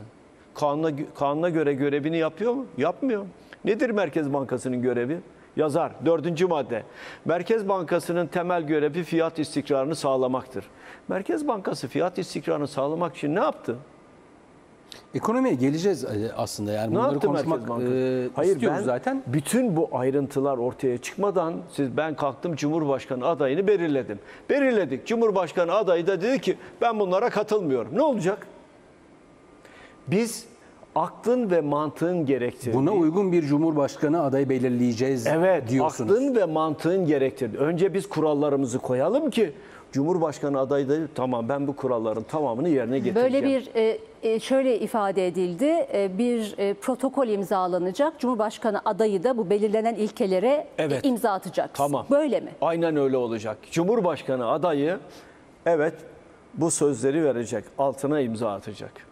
Kanuna, kanuna göre görevini yapıyor mu? Yapmıyor. Nedir Merkez Bankası'nın görevi? Yazar. Dördüncü madde. Merkez Bankası'nın temel görevi fiyat istikrarını sağlamaktır. Merkez Bankası fiyat istikrarını sağlamak için ne yaptı? Ekonomiye geleceğiz e, aslında yani Ne bunları yaptı konuşmak Merkez Bankası? e, Hayır ben zaten. bütün bu ayrıntılar ortaya çıkmadan siz ben kalktım Cumhurbaşkanı adayını belirledim. Belirledik. Cumhurbaşkanı adayı da dedi ki ben bunlara katılmıyorum. Ne olacak? Biz aklın ve mantığın gerektirdiği Buna uygun bir cumhurbaşkanı adayı belirleyeceğiz Evet, diyorsunuz. aklın ve mantığın gerektirdiği. Önce biz kurallarımızı koyalım ki Cumhurbaşkanı adayı da tamam ben bu kuralların tamamını yerine getireceğim. Böyle bir e, e, şöyle ifade edildi. E, bir e, protokol imzalanacak. Cumhurbaşkanı adayı da bu belirlenen ilkelere Evet. imza atacak. Tamam. Böyle mi? Aynen öyle olacak. Cumhurbaşkanı adayı evet bu sözleri verecek. Altına imza atacak.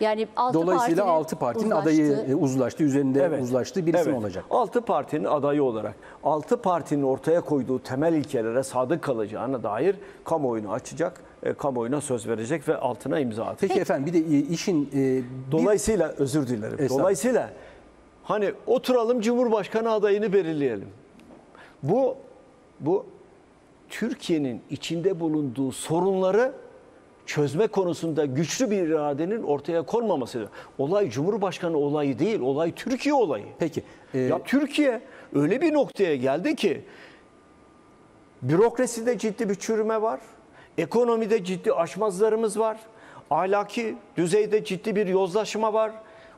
Yani altı Dolayısıyla partinin 6 partinin uzlaştığı- adayı e, uzlaştı, üzerinde uzlaştığı bir isim evet. olacak. Altı partinin adayı olarak altı partinin ortaya koyduğu temel ilkelere sadık kalacağına dair kamuoyunu açacak, e, kamuoyuna söz verecek ve altına imza atacak. Peki efendim bir de e, işin e, bir- Dolayısıyla özür dilerim. Dolayısıyla hani oturalım Cumhurbaşkanı adayını belirleyelim. Bu bu Türkiye'nin içinde bulunduğu sorunları çözme konusunda güçlü bir iradenin ortaya konmaması. Olay Cumhurbaşkanı olayı değil, olay Türkiye olayı. peki e, Ya Türkiye öyle bir noktaya geldi ki bürokraside ciddi bir çürüme var. Ekonomide ciddi aşmazlarımız var. Ahlaki düzeyde ciddi bir yozlaşma var.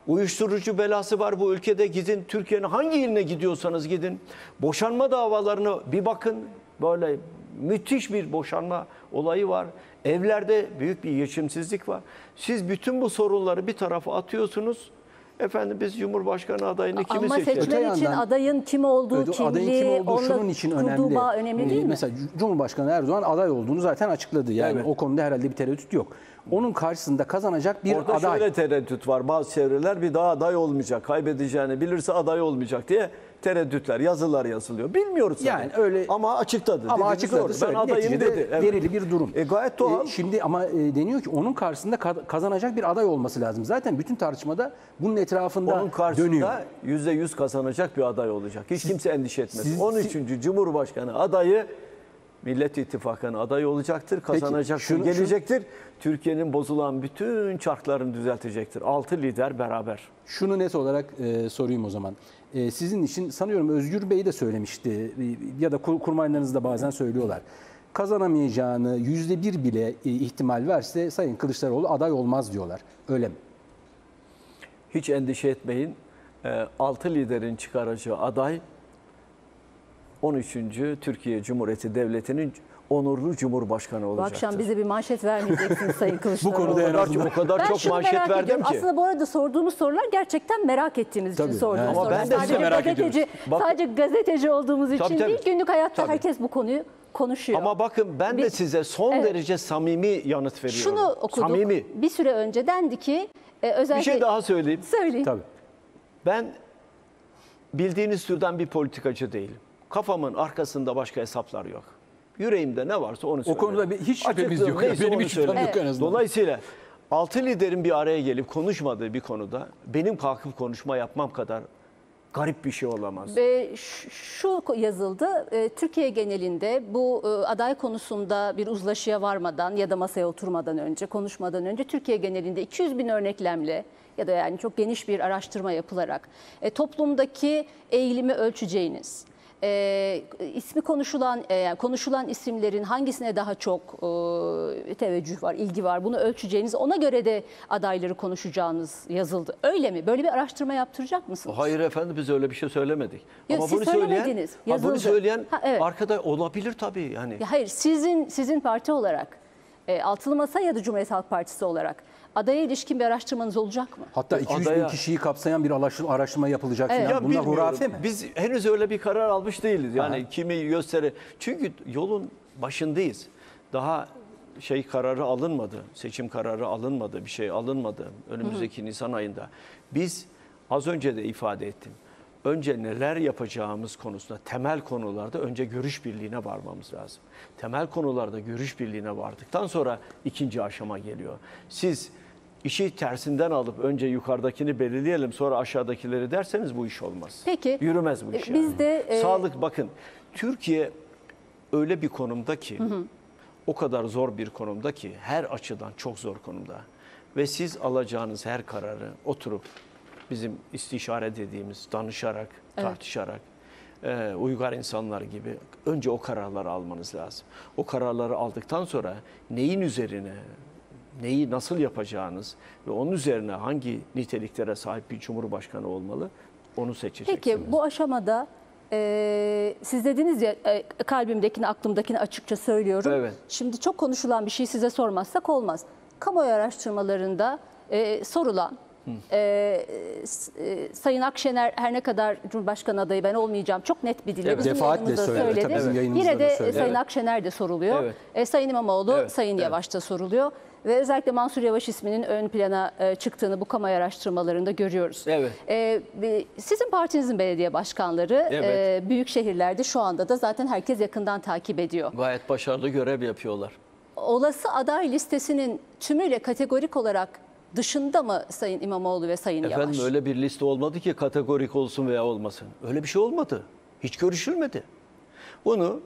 Uyuşturucu belası var bu ülkede. Gidin Türkiye'nin hangi iline gidiyorsanız gidin. Boşanma davalarına bir bakın. Böyle müthiş bir boşanma olayı var. Evlerde büyük bir geçimsizlik var. Siz bütün bu sorunları bir tarafa atıyorsunuz. Efendim biz Cumhurbaşkanı adayını kimi Ama seçmen Öte için yandan- adayın kim olduğu, Öde- kimliği, adayın kim olduğu onunla şunun için kurduğu önemli. bağ önemli Ee, değil mi? Mesela Cumhurbaşkanı Erdoğan aday olduğunu zaten açıkladı. Yani Evet. o konuda herhalde bir tereddüt yok. Onun karşısında kazanacak bir Orada aday. şöyle tereddüt var. Bazı çevreler bir daha aday olmayacak, kaybedeceğini bilirse aday olmayacak diye tereddütler, yazılar yazılıyor. Bilmiyoruz. Yani öyle- ama açıkladı. Ama açıkladı. Ben adayım dedi. Evet. Verili bir durum. E, gayet doğal. E, şimdi ama e, deniyor ki onun karşısında ka- kazanacak bir aday olması lazım. Zaten bütün tartışmada bunun etrafında Onun karşısında dönüyor. yüzde yüz kazanacak bir aday olacak. Hiç kimse endişe etmesin. siz- 13. Cumhurbaşkanı adayı Millet İttifakı'nın adayı olacaktır, kazanacaktır, şunu- gelecektir. Türkiye'nin bozulan bütün çarklarını düzeltecektir. Altı lider beraber. Şunu net olarak e, sorayım o zaman. E, sizin için sanıyorum Özgür Bey de söylemişti e, ya da kur- kurmaylarınız da bazen söylüyorlar. Kazanamayacağını yüzde bir bile e, ihtimal verse Sayın Kılıçdaroğlu aday olmaz diyorlar. Öyle mi? Hiç endişe etmeyin. Ee, Altı liderin çıkaracağı aday 13. Türkiye Cumhuriyeti Devleti'nin onurlu Cumhurbaşkanı Bu olacaktır. akşam bize bir manşet vermeyeceksiniz Sayın Kılıçdaroğlu. konuda en azından. o kadar Ben çok şunu manşet merak verdim ediyorum. ki. Aslında bu arada sorduğumuz sorular gerçekten merak ettiğimiz için Tabii, sorduğumuz evet. Ama sorular. ben de sadece merak gazeteci, Bak- sadece gazeteci olduğumuz için Tabii, tabii. değil, günlük hayatta Tabii. herkes bu konuyu konuşuyor. Ama bakın ben de Bir- size son Evet. derece samimi yanıt veriyorum. Şunu okuduk. Samimi. Bir süre önce dendi ki e, Bir özellikle şey daha söyleyeyim. söyleyin. Tabii. Ben bildiğiniz türden bir politikacı değilim. Kafamın arkasında başka hesaplar yok. Yüreğimde ne varsa onu söylerim. konuda bir- hiç şüphemiz yok. neyse Benim hiç şüphem yok en azından. Dolayısıyla altı liderin bir araya gelip konuşmadığı bir konuda benim kalkıp konuşma yapmam kadar garip bir şey olamaz. Ve şu yazıldı, e, Türkiye genelinde bu e, aday konusunda bir uzlaşıya varmadan ya da masaya oturmadan önce, konuşmadan önce Türkiye genelinde 200 bin örneklemle ya da yani çok geniş bir araştırma yapılarak e, toplumdaki eğilimi ölçeceğiniz, e, ismi konuşulan e, konuşulan isimlerin hangisine daha çok e, teveccüh var, ilgi var bunu ölçeceğiniz, ona göre de adayları konuşacağınız yazıldı. Öyle mi? Böyle bir araştırma yaptıracak mısınız? Hayır efendim biz öyle bir şey söylemedik. Yok, Ama siz bunu söyleyen, söylemediniz, ha, bunu yazıldı. söyleyen Ha, evet. arkada olabilir tabii yani. Ya hayır sizin sizin parti olarak e, Altılı Masa ya da Cumhuriyet Halk Partisi olarak adaya ilişkin bir araştırmanız olacak mı? Hatta 200 bin Adaya- kişiyi kapsayan bir araştırma, araştırma yapılacak Evet. falan. Ya Bunlar hurafe mi? Biz henüz öyle bir karar almış değiliz. Yani kimi gösteri. Çünkü yolun başındayız. Daha şey kararı alınmadı. Seçim kararı alınmadı. Bir şey alınmadı. Önümüzdeki Nisan ayında. Biz az önce de ifade ettim. Önce neler yapacağımız konusunda temel konularda önce görüş birliğine varmamız lazım. Temel konularda görüş birliğine vardıktan sonra ikinci aşama geliyor. Siz işi tersinden alıp önce yukarıdakini belirleyelim sonra aşağıdakileri derseniz bu iş olmaz. Peki, Yürümez bu e, iş. biz yani. de, e, Sağlık bakın Türkiye öyle bir konumda ki o kadar zor bir konumda ki her açıdan çok zor konumda. Ve siz alacağınız her kararı oturup bizim istişare dediğimiz danışarak, tartışarak e, uygar insanlar gibi önce o kararları almanız lazım. O kararları aldıktan sonra neyin üzerine neyi nasıl yapacağınız ve onun üzerine hangi niteliklere sahip bir cumhurbaşkanı olmalı onu seçeceksiniz. Peki bu aşamada e, siz dediniz ya e, kalbimdekini aklımdakini açıkça söylüyorum. Evet. Şimdi çok konuşulan bir şey size sormazsak olmaz. Kamuoyu araştırmalarında e, sorulan e, s- e, Sayın Akşener her ne kadar Cumhurbaşkanı adayı ben olmayacağım çok net bir dille Evet. bizim Defaatle söyledi, söyledi. tabii yayınımızda Yine de söyledi. Sayın Evet. Akşener de soruluyor. Evet. E, Sayın İmamoğlu, Evet, Sayın evet. Yavaş da soruluyor. Ve özellikle Mansur Yavaş isminin ön plana e, çıktığını bu kamuoyu araştırmalarında görüyoruz. Evet. E, sizin partinizin belediye başkanları Evet. e, büyük şehirlerde şu anda da zaten herkes yakından takip ediyor. Gayet başarılı görev yapıyorlar. Olası aday listesinin tümüyle kategorik olarak dışında mı Sayın İmamoğlu ve Sayın Efendim Yavaş? öyle bir liste olmadı ki kategorik olsun veya olmasın. Öyle bir şey olmadı. Hiç görüşülmedi. Bunu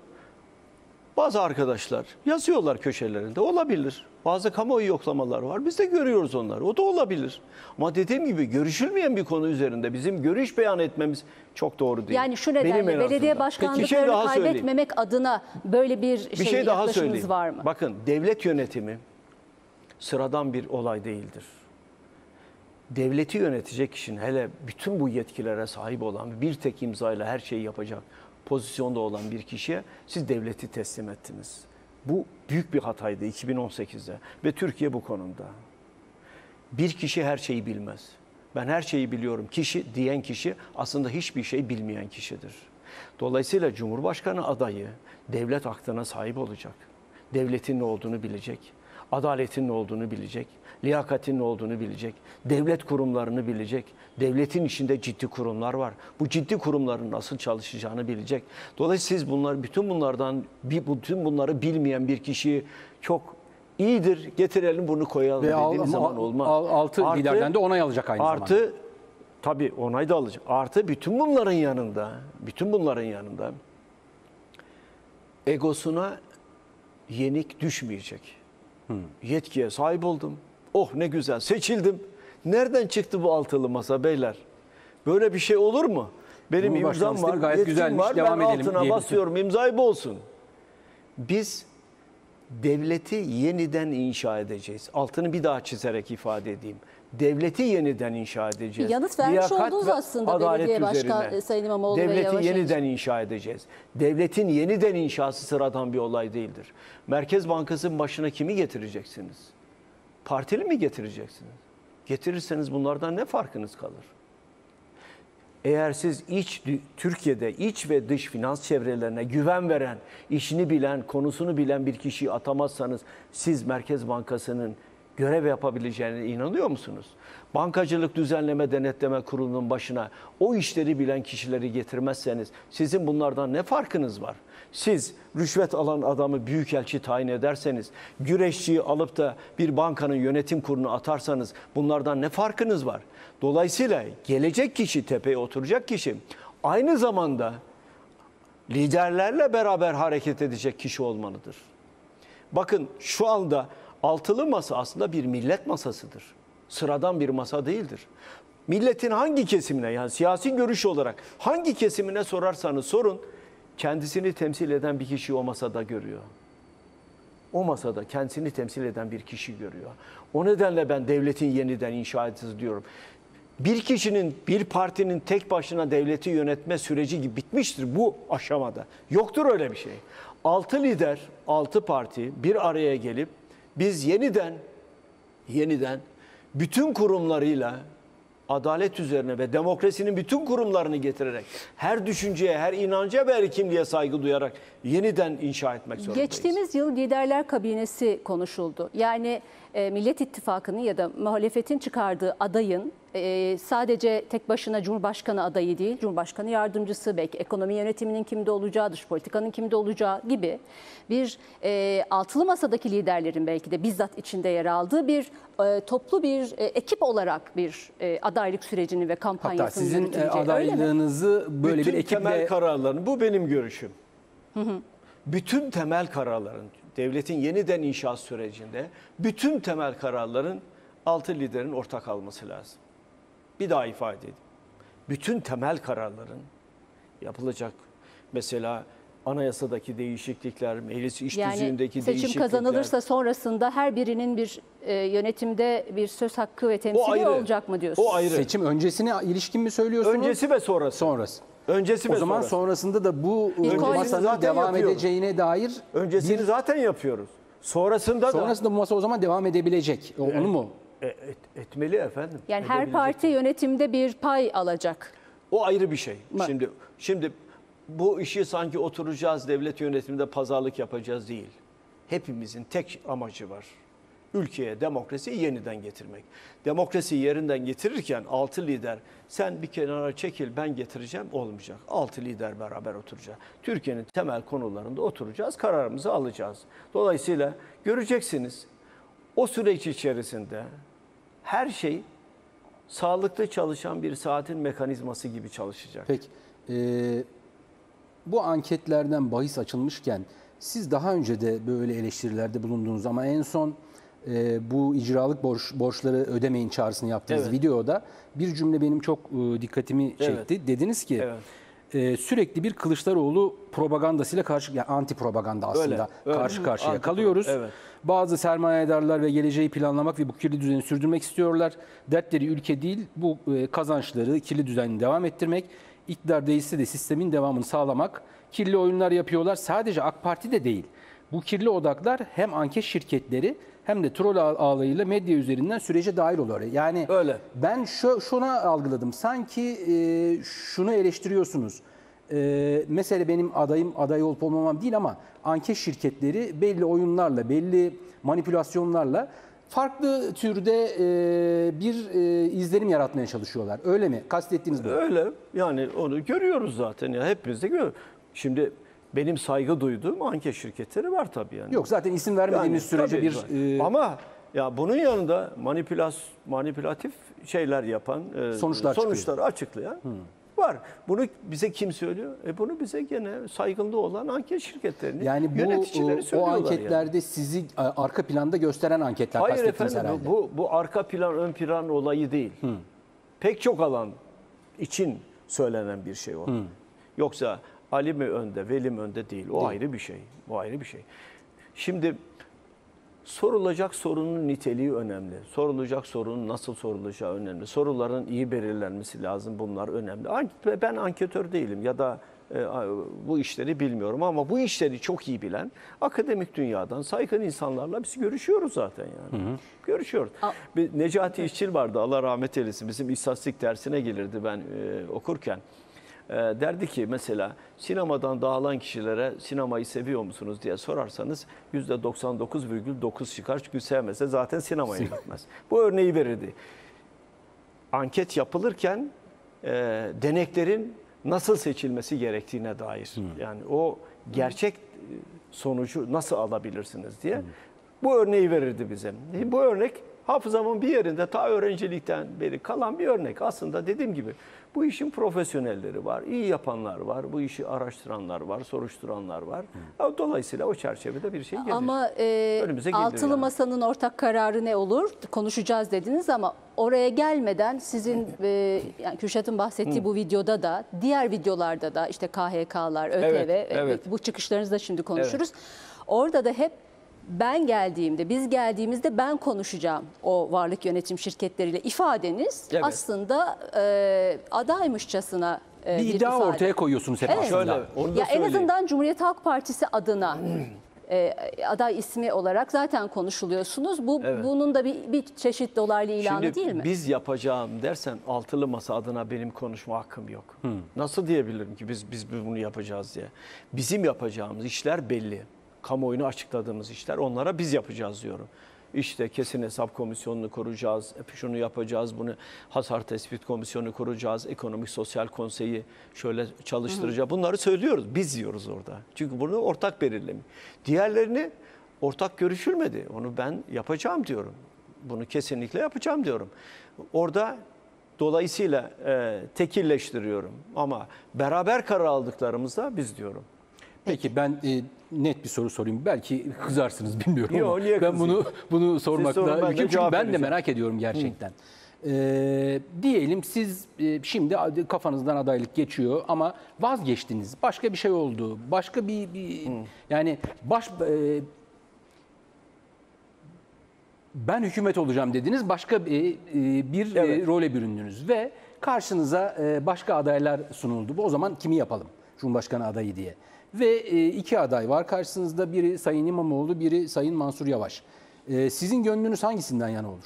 bazı arkadaşlar yazıyorlar köşelerinde. Olabilir. Bazı kamuoyu yoklamalar var. Biz de görüyoruz onları. O da olabilir. Ama dediğim gibi görüşülmeyen bir konu üzerinde bizim görüş beyan etmemiz çok doğru değil. Yani şu Benim nedenle en belediye azından. Peki, şey başkanlıklarını söyleyeyim. kaybetmemek adına böyle bir, Bir şey, şey daha söyleyeyim. var mı? Bakın devlet yönetimi sıradan bir olay değildir. Devleti yönetecek kişinin hele bütün bu yetkilere sahip olan bir tek imzayla her şeyi yapacak pozisyonda olan bir kişiye siz devleti teslim ettiniz. Bu büyük bir hataydı 2018'de ve Türkiye bu konumda. Bir kişi her şeyi bilmez. Ben her şeyi biliyorum. Kişi diyen kişi aslında hiçbir şey bilmeyen kişidir. Dolayısıyla Cumhurbaşkanı adayı devlet aklına sahip olacak. Devletin ne olduğunu bilecek. Adaletin ne olduğunu bilecek. Liyakatin ne olduğunu bilecek. Devlet kurumlarını bilecek. Devletin içinde ciddi kurumlar var. Bu ciddi kurumların nasıl çalışacağını bilecek. Dolayısıyla siz bunlar bütün bunlardan bir bütün bunları bilmeyen bir kişiyi çok iyidir getirelim bunu koyalım Ve al- dediğiniz ama zaman olmaz. al- altı liderden de onay alacak aynı zamanda. Artı tabii onay da alacak. Artı bütün bunların yanında, bütün bunların yanında egosuna yenik düşmeyecek. Yetkiye sahip oldum. Oh ne güzel seçildim. Nereden çıktı bu altılı masa beyler? Böyle bir şey olur mu? Benim imzam var, gayet yetkim güzelmiş, var. devam ben edelim altına basıyorum, imzayı bu olsun. Biz devleti yeniden inşa edeceğiz. Altını bir daha çizerek ifade edeyim. Devleti yeniden inşa edeceğiz. Yanıt vermiş Liyakat oldunuz ve aslında belediye başkan üzerine. Sayın İmamoğlu ve Devleti Yavaş yeniden inşa edeceğiz. Devletin yeniden inşası sıradan bir olay değildir. Merkez Bankası'nın başına kimi getireceksiniz? Partili mi getireceksiniz? Getirirseniz bunlardan ne farkınız kalır? Eğer siz iç Türkiye'de iç ve dış finans çevrelerine güven veren, işini bilen, konusunu bilen bir kişiyi atamazsanız siz Merkez Bankası'nın görev yapabileceğine inanıyor musunuz? Bankacılık Düzenleme Denetleme Kurulu'nun başına o işleri bilen kişileri getirmezseniz sizin bunlardan ne farkınız var? Siz rüşvet alan adamı büyükelçi tayin ederseniz, güreşçiyi alıp da bir bankanın yönetim kuruluna atarsanız bunlardan ne farkınız var? Dolayısıyla gelecek kişi, tepeye oturacak kişi aynı zamanda liderlerle beraber hareket edecek kişi olmalıdır. Bakın şu anda altılı masa aslında bir millet masasıdır. Sıradan bir masa değildir. Milletin hangi kesimine yani siyasi görüş olarak hangi kesimine sorarsanız sorun kendisini temsil eden bir kişi o masada görüyor. O masada kendisini temsil eden bir kişi görüyor. O nedenle ben devletin yeniden inşa edilmesi diyorum. Bir kişinin, bir partinin tek başına devleti yönetme süreci gibi bitmiştir bu aşamada. Yoktur öyle bir şey. Altı lider, altı parti bir araya gelip biz yeniden, yeniden bütün kurumlarıyla adalet üzerine ve demokrasinin bütün kurumlarını getirerek her düşünceye, her inanca ve her kimliğe saygı duyarak yeniden inşa etmek zorundayız. Geçtiğimiz yıl liderler kabinesi konuşuldu. Yani e, Millet İttifakı'nın ya da muhalefetin çıkardığı adayın e, sadece tek başına Cumhurbaşkanı adayı değil, Cumhurbaşkanı yardımcısı, belki ekonomi yönetiminin kimde olacağı, dış politikanın kimde olacağı gibi bir e, altılı masadaki liderlerin belki de bizzat içinde yer aldığı bir e, toplu bir e, ekip olarak bir e, adaylık sürecini ve Hatta kampanyasını sizin e, adaylığınızı böyle Bütün bir temel ekiple kararların, bu benim görüşüm. Bütün temel kararların, devletin yeniden inşaat sürecinde bütün temel kararların altı liderin ortak alması lazım. Bir daha ifade edeyim. Bütün temel kararların yapılacak mesela anayasadaki değişiklikler, meclis iş Yani düzüğündeki seçim değişiklikler. kazanılırsa sonrasında her birinin bir e, yönetimde bir söz hakkı ve temsili ayrı. olacak mı diyorsunuz? O ayrı. seçim öncesine ilişkin mi söylüyorsunuz? Öncesi ve sonrası. sonrası. Öncesi ve O zaman sonrası. sonrasında da bu e, koalisyon masanın zaten devam yapıyoruz. edeceğine dair Öncesini bir zaten yapıyoruz. Sonrasında da sonrasında bu masa o zaman devam edebilecek. O- Onu mu? E, et- etmeli efendim. Yani her Edebilecek. parti yönetimde bir pay alacak. O ayrı bir şey. Ma- Şimdi şimdi bu işi sanki oturacağız devlet yönetiminde pazarlık yapacağız değil. Hepimizin tek amacı var. Ülkeye demokrasiyi yeniden getirmek. Demokrasiyi yerinden getirirken altı lider sen bir kenara çekil ben getireceğim olmayacak. Altı lider beraber oturacak. Türkiye'nin temel konularında oturacağız, kararımızı alacağız. Dolayısıyla göreceksiniz o süreç içerisinde her şey sağlıklı çalışan bir saatin mekanizması gibi çalışacak. Peki. e, bu anketlerden bahis açılmışken siz daha önce de böyle eleştirilerde bulundunuz ama en son e, bu icralık borç, borçları ödemeyin çağrısını yaptığınız Evet. videoda bir cümle benim çok e, dikkatimi çekti. Dediniz ki Evet. e, sürekli bir Kılıçdaroğlu propagandasıyla karşı yani anti propaganda aslında Öyle, öyle. karşı karşıya Anti- kalıyoruz. evet. Bazı sermayedarlar ve geleceği planlamak ve bu kirli düzeni sürdürmek istiyorlar. Dertleri ülke değil, bu e, kazançları, kirli düzeni devam ettirmek. İktidar değilse de sistemin devamını sağlamak. Kirli oyunlar yapıyorlar. Sadece AK Parti de değil. Bu kirli odaklar hem anket şirketleri hem de troll ağ- ağlarıyla medya üzerinden sürece dahil oluyor. Yani Öyle. ben şu, şuna algıladım. Sanki e, şunu eleştiriyorsunuz. E, mesele benim adayım aday olup olmamam değil ama anket şirketleri belli oyunlarla, belli manipülasyonlarla farklı türde e, bir e, izlenim yaratmaya çalışıyorlar. Öyle mi? Kastettiğiniz bu. Öyle yani onu görüyoruz zaten ya hepimiz de görüyoruz. Şimdi benim saygı duyduğum anket şirketleri var tabii yani. Yok zaten isim vermediğimiz Yani sürece tabii bir e, ama ya bunun yanında manipülas manipülatif şeyler yapan e, Sonuçlar sonuçları açıklayan var. Bunu bize kim söylüyor? E bunu bize gene saygılı olan anket şirketlerinin yani bu yöneticileri o, o söylüyorlar yani. anketlerde sizi arka planda gösteren anketler Hayır efendim herhalde. bu, bu arka plan ön plan olayı değil. Pek çok alan için söylenen bir şey o. Yoksa Ali mi önde, Veli mi önde değil. O ayrı bir şey. O ayrı bir şey. Şimdi sorulacak sorunun niteliği önemli. Sorulacak sorunun nasıl sorulacağı önemli. Soruların iyi belirlenmesi lazım. Bunlar önemli. Ben anketör değilim ya da e, bu işleri bilmiyorum ama bu işleri çok iyi bilen akademik dünyadan saygın insanlarla biz görüşüyoruz zaten yani. Görüşüyoruz. A- Bir Necati İşçil vardı Allah rahmet eylesin bizim istatistik dersine gelirdi ben e, okurken. E, derdi ki mesela sinemadan dağılan kişilere sinemayı seviyor musunuz diye sorarsanız %99,9 çıkar çünkü sevmese zaten sinemaya gitmez. Bu örneği verirdi. Anket yapılırken e, deneklerin nasıl seçilmesi gerektiğine dair. Yani o gerçek e, sonucu nasıl alabilirsiniz diye bu örneği verirdi bize. E, Bu örnek hafızamın bir yerinde ta öğrencilikten beri kalan bir örnek. Aslında dediğim gibi bu işin profesyonelleri var, iyi yapanlar var, bu işi araştıranlar var, soruşturanlar var. Dolayısıyla o çerçevede bir şey gelir. Ama e, altılı yani. masanın ortak kararı ne olur? Konuşacağız dediniz ama oraya gelmeden sizin e, yani Kürşat'ın bahsettiği bu videoda da diğer videolarda da işte KHK'lar, ÖTV Evet, evet. bu çıkışlarınızda şimdi konuşuruz. Orada da hep ben geldiğimde, biz geldiğimizde ben konuşacağım o varlık yönetim şirketleriyle ifadeniz Evet. aslında e, adaymışçasına e, Bir iddia ifade. ortaya koyuyorsunuz hep Evet. aslında. Şöyle, onu da Ya en azından Cumhuriyet Halk Partisi adına e, aday ismi olarak zaten konuşuluyorsunuz. Bu Evet. bunun da bir, bir çeşit dolaylı ilanı Şimdi değil mi? biz yapacağım dersen altılı masa adına benim konuşma hakkım yok. Nasıl diyebilirim ki biz biz bunu yapacağız diye. Bizim yapacağımız işler belli. Kamuoyuna açıkladığımız işler onlara biz yapacağız diyorum. İşte kesin hesap komisyonunu kuracağız, e, şunu yapacağız, bunu hasar tespit komisyonu kuracağız, ekonomik sosyal konseyi şöyle çalıştıracağız. Bunları söylüyoruz, biz diyoruz orada. Çünkü bunu ortak belirlemi. Diğerlerini ortak görüşülmedi. Onu ben yapacağım diyorum. Bunu kesinlikle yapacağım diyorum. Orada dolayısıyla e, tekilleştiriyorum. Ama beraber karar aldıklarımızda biz diyorum. Peki ben e, net bir soru sorayım. Belki kızarsınız bilmiyorum Yo, ama ben kızayım? bunu bunu sormakla yükümlüyüm. Çünkü ben de merak ediyorum gerçekten. Ee, diyelim siz e, şimdi kafanızdan adaylık geçiyor ama vazgeçtiniz. Başka bir şey oldu. Başka bir, bir yani baş e, ben hükümet olacağım dediniz. Başka bir, e, bir e, Evet. role büründünüz ve karşınıza e, başka adaylar sunuldu. Bu o zaman kimi yapalım? Cumhurbaşkanı adayı diye. Ve e, iki aday var karşınızda. Biri Sayın İmamoğlu, biri Sayın Mansur Yavaş. E, Sizin gönlünüz hangisinden yana olur?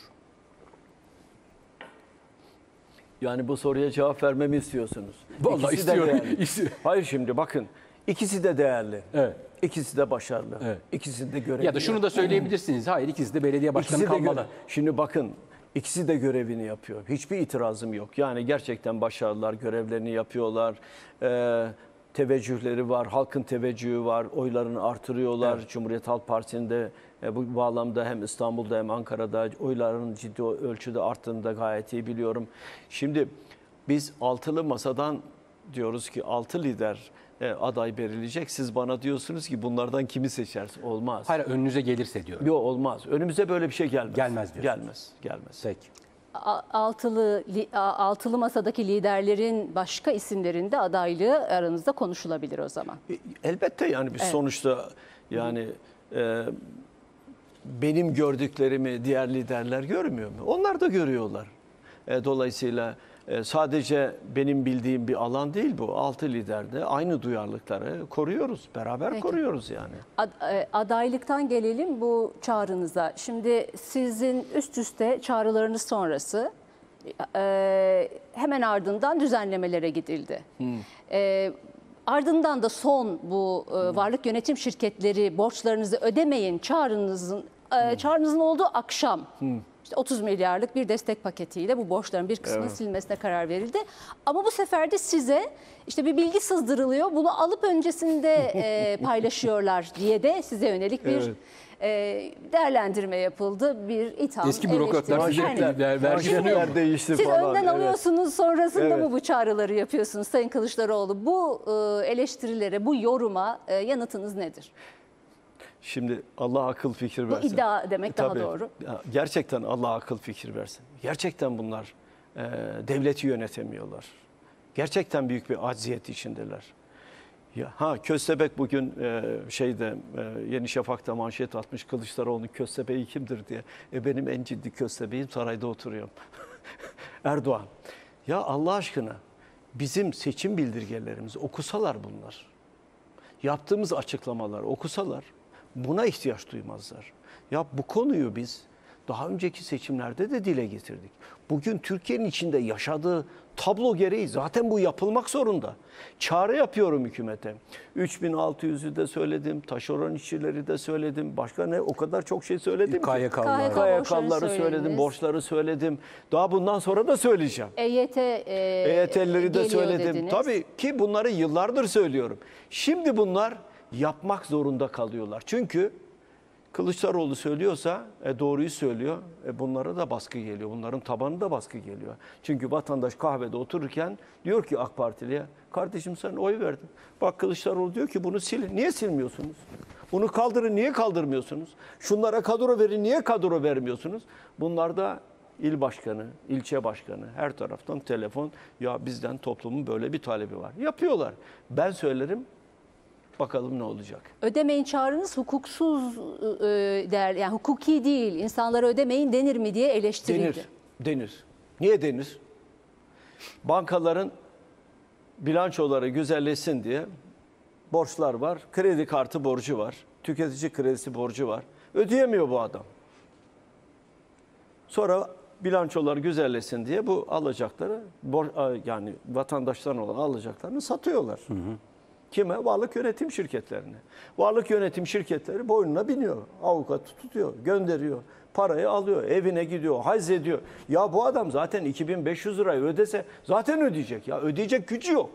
Yani bu soruya cevap vermemi istiyorsunuz. Vallahi İkisi de istiyorum. İsti- Hayır şimdi bakın ikisi de değerli. Evet. İkisi de başarılı. Evet. İkisi de görevli. Ya da şunu da söyleyebilirsiniz. Hayır ikisi de belediye başkanı İkisi de kalmalı. göre- Şimdi bakın ikisi de görevini yapıyor. Hiçbir itirazım yok. Yani gerçekten başarılılar, görevlerini yapıyorlar. Ee, teveccühleri var, halkın teveccühü var, oylarını artırıyorlar. Cumhuriyet Halk Partisi'nde e, bu bağlamda hem İstanbul'da hem Ankara'da oyların ciddi ölçüde arttığını da gayet iyi biliyorum. Şimdi biz altılı masadan diyoruz ki altı lider e, aday verilecek. Siz bana diyorsunuz ki bunlardan kimi seçersin? Olmaz. Hayır önünüze gelirse diyor. Yok olmaz. Önümüze böyle bir şey gelmez. Gelmez diyorsunuz. Gelmez. Gelmez. Peki. Altılı altılı masadaki liderlerin başka isimlerin de adaylığı aranızda konuşulabilir o zaman. E, Elbette yani biz sonuçta yani e, benim gördüklerimi diğer liderler görmüyor mu? Onlar da görüyorlar. E, dolayısıyla e, sadece benim bildiğim bir alan değil bu. Altı liderde aynı duyarlılıkları koruyoruz. Beraber Peki. koruyoruz yani. Ad- e, adaylıktan gelelim bu çağrınıza. Şimdi sizin üst üste çağrılarınız sonrası e, hemen ardından düzenlemelere gidildi. E, ardından da son bu e, varlık yönetim şirketleri borçlarınızı ödemeyin çağrınızın e, çağrınızın olduğu akşam işte 30 milyarlık bir destek paketiyle bu borçların bir kısmının silmesine karar verildi. Ama bu sefer de size işte bir bilgi sızdırılıyor. Bunu alıp öncesinde e, paylaşıyorlar diye de size yönelik bir Evet. e, değerlendirme yapıldı. Bir itham, Eski bürokratlar Yani ver, vergi sunuyor mu? Manşetler değişti siz falan. önden evet. alıyorsunuz sonrasında Evet. mı bu çağrıları yapıyorsunuz Sayın Kılıçdaroğlu? Bu e, eleştirilere, bu yoruma e, yanıtınız nedir? Şimdi Allah akıl fikir Bu versin. iddia demek daha Tabii. doğru. Ya, Gerçekten Allah akıl fikir versin. Gerçekten bunlar e, devleti yönetemiyorlar. Gerçekten büyük bir acziyet içindeler. Ya, ha Köstebek bugün e, şeyde e, Yeni Şafak'ta manşet atmış Kılıçdaroğlu'nun Köstebeği kimdir diye. E benim en ciddi Köstebeğim sarayda oturuyorum. Erdoğan. Ya Allah aşkına bizim seçim bildirgelerimizi okusalar bunlar. Yaptığımız açıklamalar okusalar buna ihtiyaç duymazlar. Ya bu konuyu biz daha önceki seçimlerde de dile getirdik. Bugün Türkiye'nin içinde yaşadığı tablo gereği zaten bu yapılmak zorunda. Çağrı yapıyorum hükümete. 3600'ü de söyledim, taşeron işçileri de söyledim. Başka ne o kadar çok şey söyledim ki. KYK'lılar. KYK KYK'ları borçlarını söyledim, borçları söyledim. Daha bundan sonra da söyleyeceğim. EYT, e, EYT'leri de geliyor söyledim. dediniz. Tabii ki bunları yıllardır söylüyorum. Şimdi bunlar yapmak zorunda kalıyorlar. Çünkü Kılıçdaroğlu söylüyorsa e, doğruyu söylüyor. E, bunlara da baskı geliyor. Bunların tabanı da baskı geliyor. Çünkü vatandaş kahvede otururken diyor ki AK Partili'ye kardeşim sen oy verdin. Bak Kılıçdaroğlu diyor ki bunu silin. Niye silmiyorsunuz? Bunu kaldırın niye kaldırmıyorsunuz? Şunlara kadro verin niye kadro vermiyorsunuz? Bunlar da il başkanı, ilçe başkanı her taraftan telefon ya bizden toplumun böyle bir talebi var. Yapıyorlar. Ben söylerim bakalım ne olacak. Ödemeyin çağrınız hukuksuz e, değer yani hukuki değil. İnsanlara ödemeyin denir mi diye eleştirildi. Denir. Denir. Niye denir? Bankaların bilançoları güzelleşsin diye borçlar var. Kredi kartı borcu var. Tüketici kredisi borcu var. Ödeyemiyor bu adam. Sonra bilançolar güzelleşsin diye bu alacakları bor- yani vatandaştan olan alacaklarını satıyorlar. Kime? Varlık yönetim şirketlerine. Varlık yönetim şirketleri boynuna biniyor. Avukatı tutuyor, gönderiyor. Parayı alıyor, evine gidiyor, haz ediyor. Ya bu adam zaten 2500 lirayı ödese zaten ödeyecek. Ya ödeyecek gücü yok.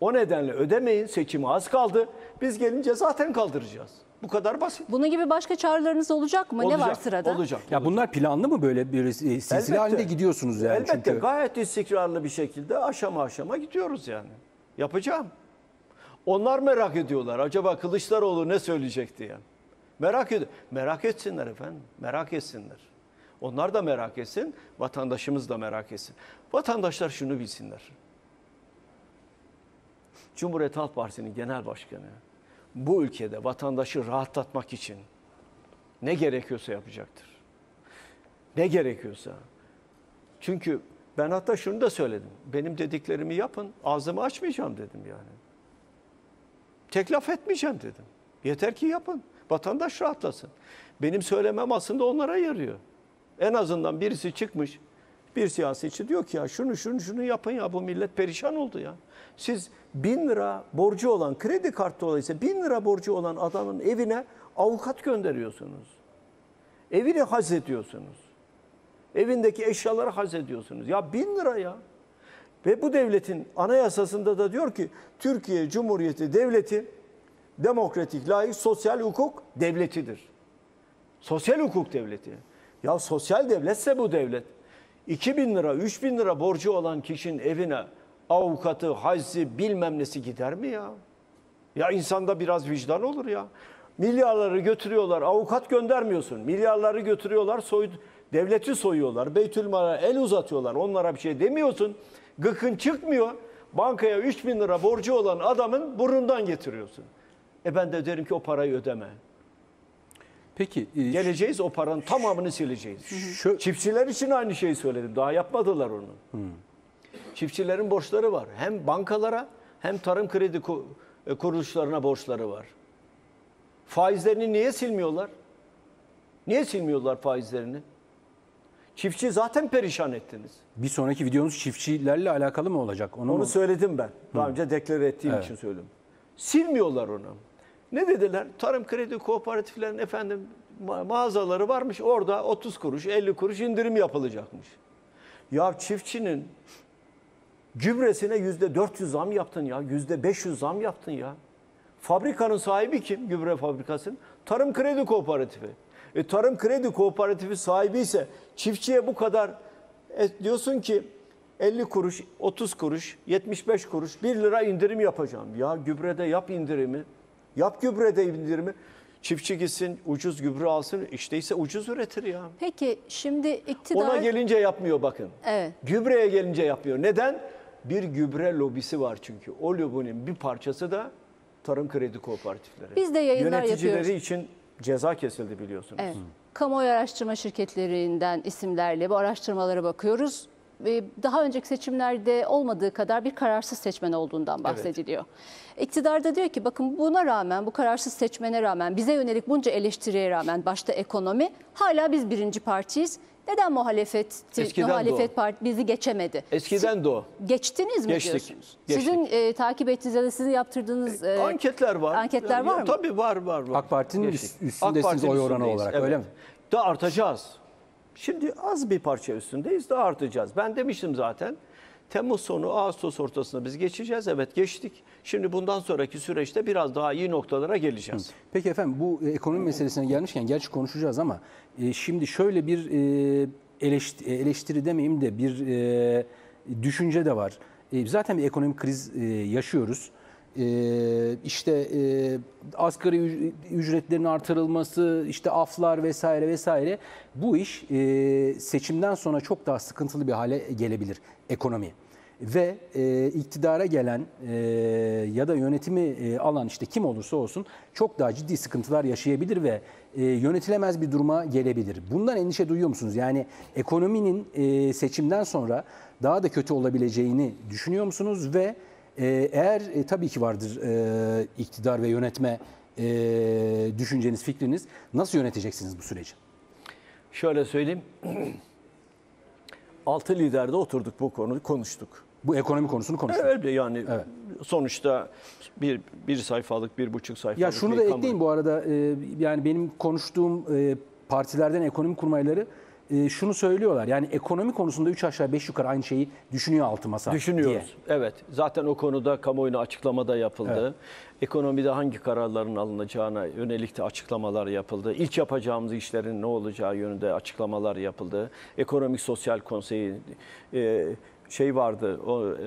O nedenle ödemeyin, seçimi az kaldı. Biz gelince zaten kaldıracağız. Bu kadar basit. Bunun gibi başka çağrılarınız olacak mı? ne var Olacak, sırada? Olacak. Ya bunlar planlı mı böyle bir silsile Elbette. halinde gidiyorsunuz yani Elbette çünkü. gayet istikrarlı bir şekilde aşama aşama gidiyoruz yani. Yapacağım. Onlar merak ediyorlar. Acaba Kılıçdaroğlu ne söyleyecek diye. Merak ediyor. Merak etsinler efendim. Merak etsinler. Onlar da merak etsin, vatandaşımız da merak etsin. Vatandaşlar şunu bilsinler. Cumhuriyet Halk Partisi'nin genel başkanı bu ülkede vatandaşı rahatlatmak için ne gerekiyorsa yapacaktır. Ne gerekiyorsa. Çünkü ben hatta şunu da söyledim. Benim dediklerimi yapın, ağzımı açmayacağım dedim yani. Tek laf etmeyeceğim dedim. Yeter ki yapın. Vatandaş rahatlasın. Benim söylemem aslında onlara yarıyor. En azından birisi çıkmış, bir siyasetçi diyor ki ya şunu şunu şunu yapın ya bu millet perişan oldu ya. Siz bin lira borcu olan, kredi kartı dolayısıyla bin lira borcu olan adamın evine avukat gönderiyorsunuz. Evini haz ediyorsunuz. Evindeki eşyaları haz ediyorsunuz. Ya bin lira ya. Ve bu devletin anayasasında da diyor ki Türkiye Cumhuriyeti Devleti demokratik, layık, sosyal hukuk devletidir. Sosyal hukuk devleti. Ya sosyal devletse bu devlet. 2 bin lira, 3 bin lira borcu olan kişinin evine avukatı, haczi bilmem nesi gider mi ya? Ya insanda biraz vicdan olur ya. Milyarları götürüyorlar, avukat göndermiyorsun. Milyarları götürüyorlar, soy, devleti soyuyorlar. Beytülmal'a el uzatıyorlar. Onlara bir şey demiyorsun. Gıkın çıkmıyor. Bankaya 3 bin lira borcu olan adamın burnundan getiriyorsun. E ben de derim ki o parayı ödeme. Peki e, Geleceğiz o paranın tamamını sileceğiz. şu, Çiftçiler için aynı şeyi söyledim. Daha yapmadılar onu. Çiftçilerin borçları var. Hem bankalara hem tarım kredi e, kuruluşlarına borçları var. Faizlerini niye silmiyorlar? Niye silmiyorlar faizlerini? Çiftçi zaten perişan ettiniz. bir sonraki videonuz çiftçilerle alakalı mı olacak? Onu, Onu mu? söyledim ben. Daha önce deklare ettiğim Evet. için söylüyorum. Silmiyorlar onu. Ne dediler? Tarım kredi kooperatiflerin efendim ma- mağazaları varmış. Orada 30 kuruş, 50 kuruş indirim yapılacakmış. Ya çiftçinin gübresine yüzde 400 zam yaptın ya. Yüzde 500 zam yaptın ya. Fabrikanın sahibi kim? Gübre fabrikasının. Tarım Kredi Kooperatifi. E, Tarım Kredi Kooperatifi sahibi ise çiftçiye bu kadar e, diyorsun ki 50 kuruş, 30 kuruş, 75 kuruş 1 lira indirim yapacağım. Ya gübrede yap indirimi. Yap gübrede indirimi. Çiftçi gitsin ucuz gübre alsın. İşte ise ucuz üretir ya. Peki şimdi iktidar... Ona gelince yapmıyor bakın. Evet. Gübreye gelince yapmıyor. Neden? Bir gübre lobisi var çünkü. O lobinin bir parçası da tarım kredi kooperatifleri. Biz de yayınlar Yöneticileri yapıyoruz. için ceza kesildi biliyorsunuz. Evet. Kamuoyu araştırma şirketlerinden isimlerle bu araştırmalara bakıyoruz. e, daha önceki seçimlerde olmadığı kadar bir kararsız seçmen olduğundan bahsediliyor. İktidar da diyor ki bakın buna rağmen bu kararsız seçmene rağmen bize yönelik bunca eleştiriye rağmen başta ekonomi hala biz birinci partiyiz. Neden muhalefet Eskiden muhalefet de o. parti bizi geçemedi? Eskiden de o. Geçtiniz mi Geçtik, diyorsunuz? geçtik. Sizin e, takip ettiğiniz ya da sizin yaptırdığınız e, Anketler var. anketler Yani var mı? Tabii var var var. AK Parti'nin üst- üstündesiniz AK Parti'nin oy oranı olarak, öyle mi? Daha artacağız. Şimdi az bir parça üstündeyiz daha artacağız. Ben demiştim zaten. Temmuz sonu Ağustos ortasında biz geçeceğiz. Evet geçtik. Şimdi bundan sonraki süreçte biraz daha iyi noktalara geleceğiz. Peki efendim bu e, ekonomi meselesine gelmişken gerçi konuşacağız ama e, şimdi şöyle bir e, eleştiri, eleştiri demeyeyim de bir e, düşünce de var. E, zaten bir ekonomik kriz e, yaşıyoruz. E, işte e, asgari üc- ücretlerin artırılması, işte aflar vesaire vesaire bu iş e, seçimden sonra çok daha sıkıntılı bir hale gelebilir ekonomi ve e, iktidara gelen e, ya da yönetimi e, alan işte kim olursa olsun çok daha ciddi sıkıntılar yaşayabilir ve e, yönetilemez bir duruma gelebilir. Bundan endişe duyuyor musunuz? Yani ekonominin e, seçimden sonra daha da kötü olabileceğini düşünüyor musunuz ve e, eğer e, tabii ki vardır e, iktidar ve yönetme e, düşünceniz, fikriniz nasıl yöneteceksiniz bu süreci? Şöyle söyleyeyim. Altı liderde oturduk bu konuyu konuştuk. Bu ekonomi konusunu konuştuk. Evet yani sonuçta bir, bir sayfalık, bir buçuk sayfalık. Ya şunu da ekleyin bu arada e, yani benim konuştuğum e, partilerden ekonomi kurmayları e, şunu söylüyorlar. Yani ekonomi konusunda 3 aşağı 5 yukarı aynı şeyi düşünüyor altı masa diye. Düşünüyoruz. Evet. Zaten o konuda kamuoyuna açıklama da yapıldı. Ekonomide hangi kararların alınacağına yönelik de açıklamalar yapıldı. İlk yapacağımız işlerin ne olacağı yönünde açıklamalar yapıldı. Ekonomik Sosyal Konseyi e, şey vardı. O e,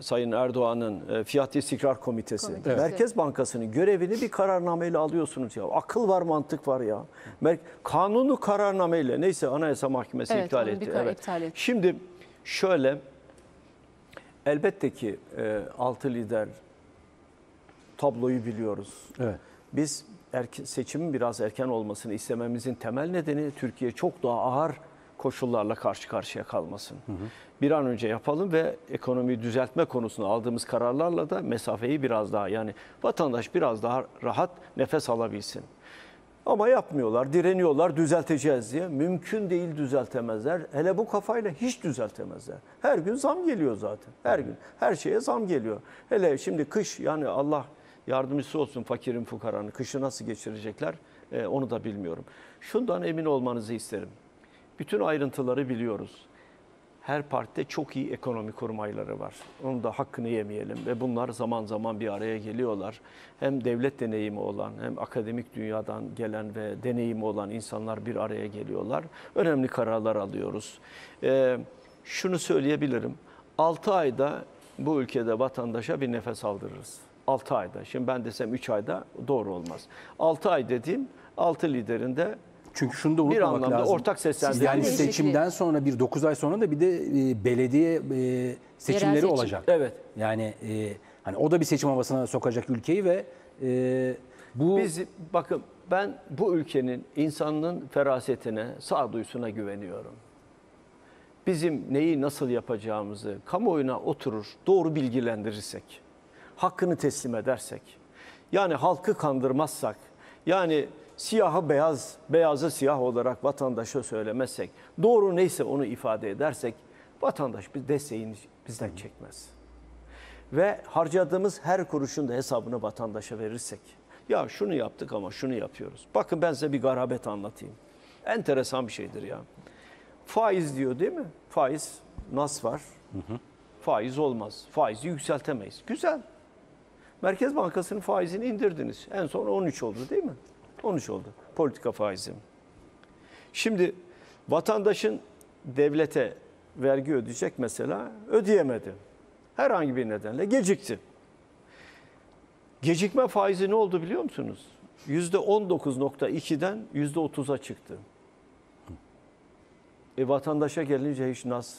Sayın Erdoğan'ın e, Fiyat İstikrar Komitesi. Komitesi. Merkez Bankası'nın görevini bir kararnameyle alıyorsunuz ya. Akıl var, mantık var ya. Mer- Kanunu kararnameyle neyse Anayasa Mahkemesi Evet, iptal etti. bir karar iptal etti. Şimdi şöyle elbette ki e, altı lider tabloyu biliyoruz. Evet. Biz erke- seçimin biraz erken olmasını istememizin temel nedeni Türkiye çok daha ağır koşullarla karşı karşıya kalmasın. Bir an önce yapalım ve ekonomiyi düzeltme konusunda aldığımız kararlarla da mesafeyi biraz daha yani vatandaş biraz daha rahat nefes alabilsin. Ama yapmıyorlar, direniyorlar, düzelteceğiz diye. Mümkün değil düzeltemezler. Hele bu kafayla hiç düzeltemezler. Her gün zam geliyor zaten. Her gün. Her şeye zam geliyor. Hele şimdi kış yani Allah yardımcısı olsun fakirin fukaranın. Kışı nasıl geçirecekler e, onu da bilmiyorum. Şundan emin olmanızı isterim. Bütün ayrıntıları biliyoruz. Her partide çok iyi ekonomi kurmayları var. Onun da hakkını yemeyelim ve bunlar zaman zaman bir araya geliyorlar. Hem devlet deneyimi olan hem akademik dünyadan gelen ve deneyimi olan insanlar bir araya geliyorlar. Önemli kararlar alıyoruz. Ee, şunu söyleyebilirim. 6 ayda bu ülkede vatandaşa bir nefes aldırırız. 6 ayda. Şimdi ben desem 3 ayda doğru olmaz. 6 ay dediğim 6 liderin de Çünkü şunu da bir unutmamak anlamda lazım. ortak seslendirme. Yani Değişikliği. seçimden sonra bir 9 ay sonra da bir de e, belediye e, seçimleri seçim. olacak. Evet. Yani e, hani o da bir seçim havasına sokacak ülkeyi ve e, bu Biz bakın ben bu ülkenin insanlığın ferasetine, sağduyusuna güveniyorum. Bizim neyi nasıl yapacağımızı kamuoyuna oturur, doğru bilgilendirirsek, hakkını teslim edersek, yani halkı kandırmazsak, yani siyahı beyaz, beyazı siyah olarak vatandaşa söylemezsek, doğru neyse onu ifade edersek, vatandaş bir desteğini bizden çekmez ve harcadığımız her kuruşun da hesabını vatandaşa verirsek. Ya şunu yaptık ama şunu yapıyoruz. Bakın ben size bir garabet anlatayım. Enteresan bir şeydir ya. Faiz diyor değil mi? Faiz, nas var. Faiz olmaz. Faizi yükseltemeyiz. Güzel. Merkez Bankası'nın faizini indirdiniz. En son 13 oldu değil mi? 13 oldu. Politika faizi. Şimdi vatandaşın devlete vergi ödeyecek mesela ödeyemedi. Herhangi bir nedenle gecikti. Gecikme faizi ne oldu biliyor musunuz? %19.2'den %30'a çıktı. E vatandaşa gelince hiç nas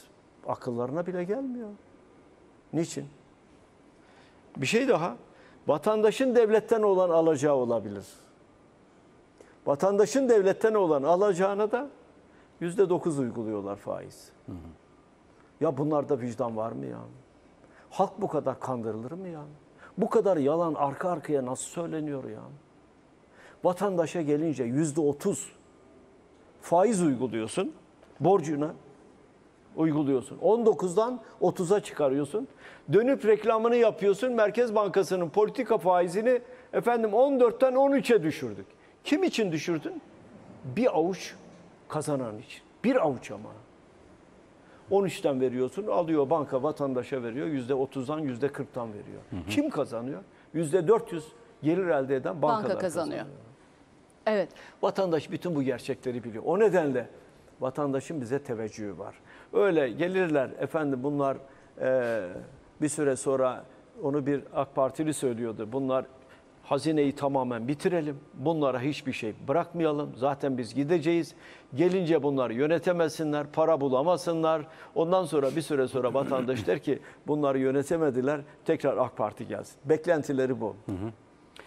akıllarına bile gelmiyor. Niçin? Bir şey daha. Vatandaşın devletten olan alacağı olabilir. Vatandaşın devletten olan alacağına da yüzde dokuz uyguluyorlar faiz. Ya bunlarda vicdan var mı ya? Halk bu kadar kandırılır mı ya? Bu kadar yalan arka arkaya nasıl söyleniyor ya? Vatandaşa gelince yüzde otuz faiz uyguluyorsun borcuna uyguluyorsun. 19'dan 30'a çıkarıyorsun. Dönüp reklamını yapıyorsun. Merkez Bankası'nın politika faizini efendim 14'ten 13'e düşürdük. Kim için düşürdün? Bir avuç kazanan için. Bir avuç ama. 13'ten veriyorsun, alıyor banka vatandaşa veriyor. %30'dan %40'tan veriyor. Kim kazanıyor? %400 gelir elde eden bankalar Banka kazanıyor. kazanıyor. Evet. Vatandaş bütün bu gerçekleri biliyor. O nedenle vatandaşın bize teveccühü var. Öyle gelirler efendim bunlar eee, bir süre sonra onu bir AK Partili söylüyordu. Bunlar hazineyi tamamen bitirelim. Bunlara hiçbir şey bırakmayalım. Zaten biz gideceğiz. Gelince bunlar yönetemesinler, para bulamasınlar. Ondan sonra bir süre sonra vatandaş der ki bunları yönetemediler. Tekrar AK Parti gelsin. Beklentileri bu.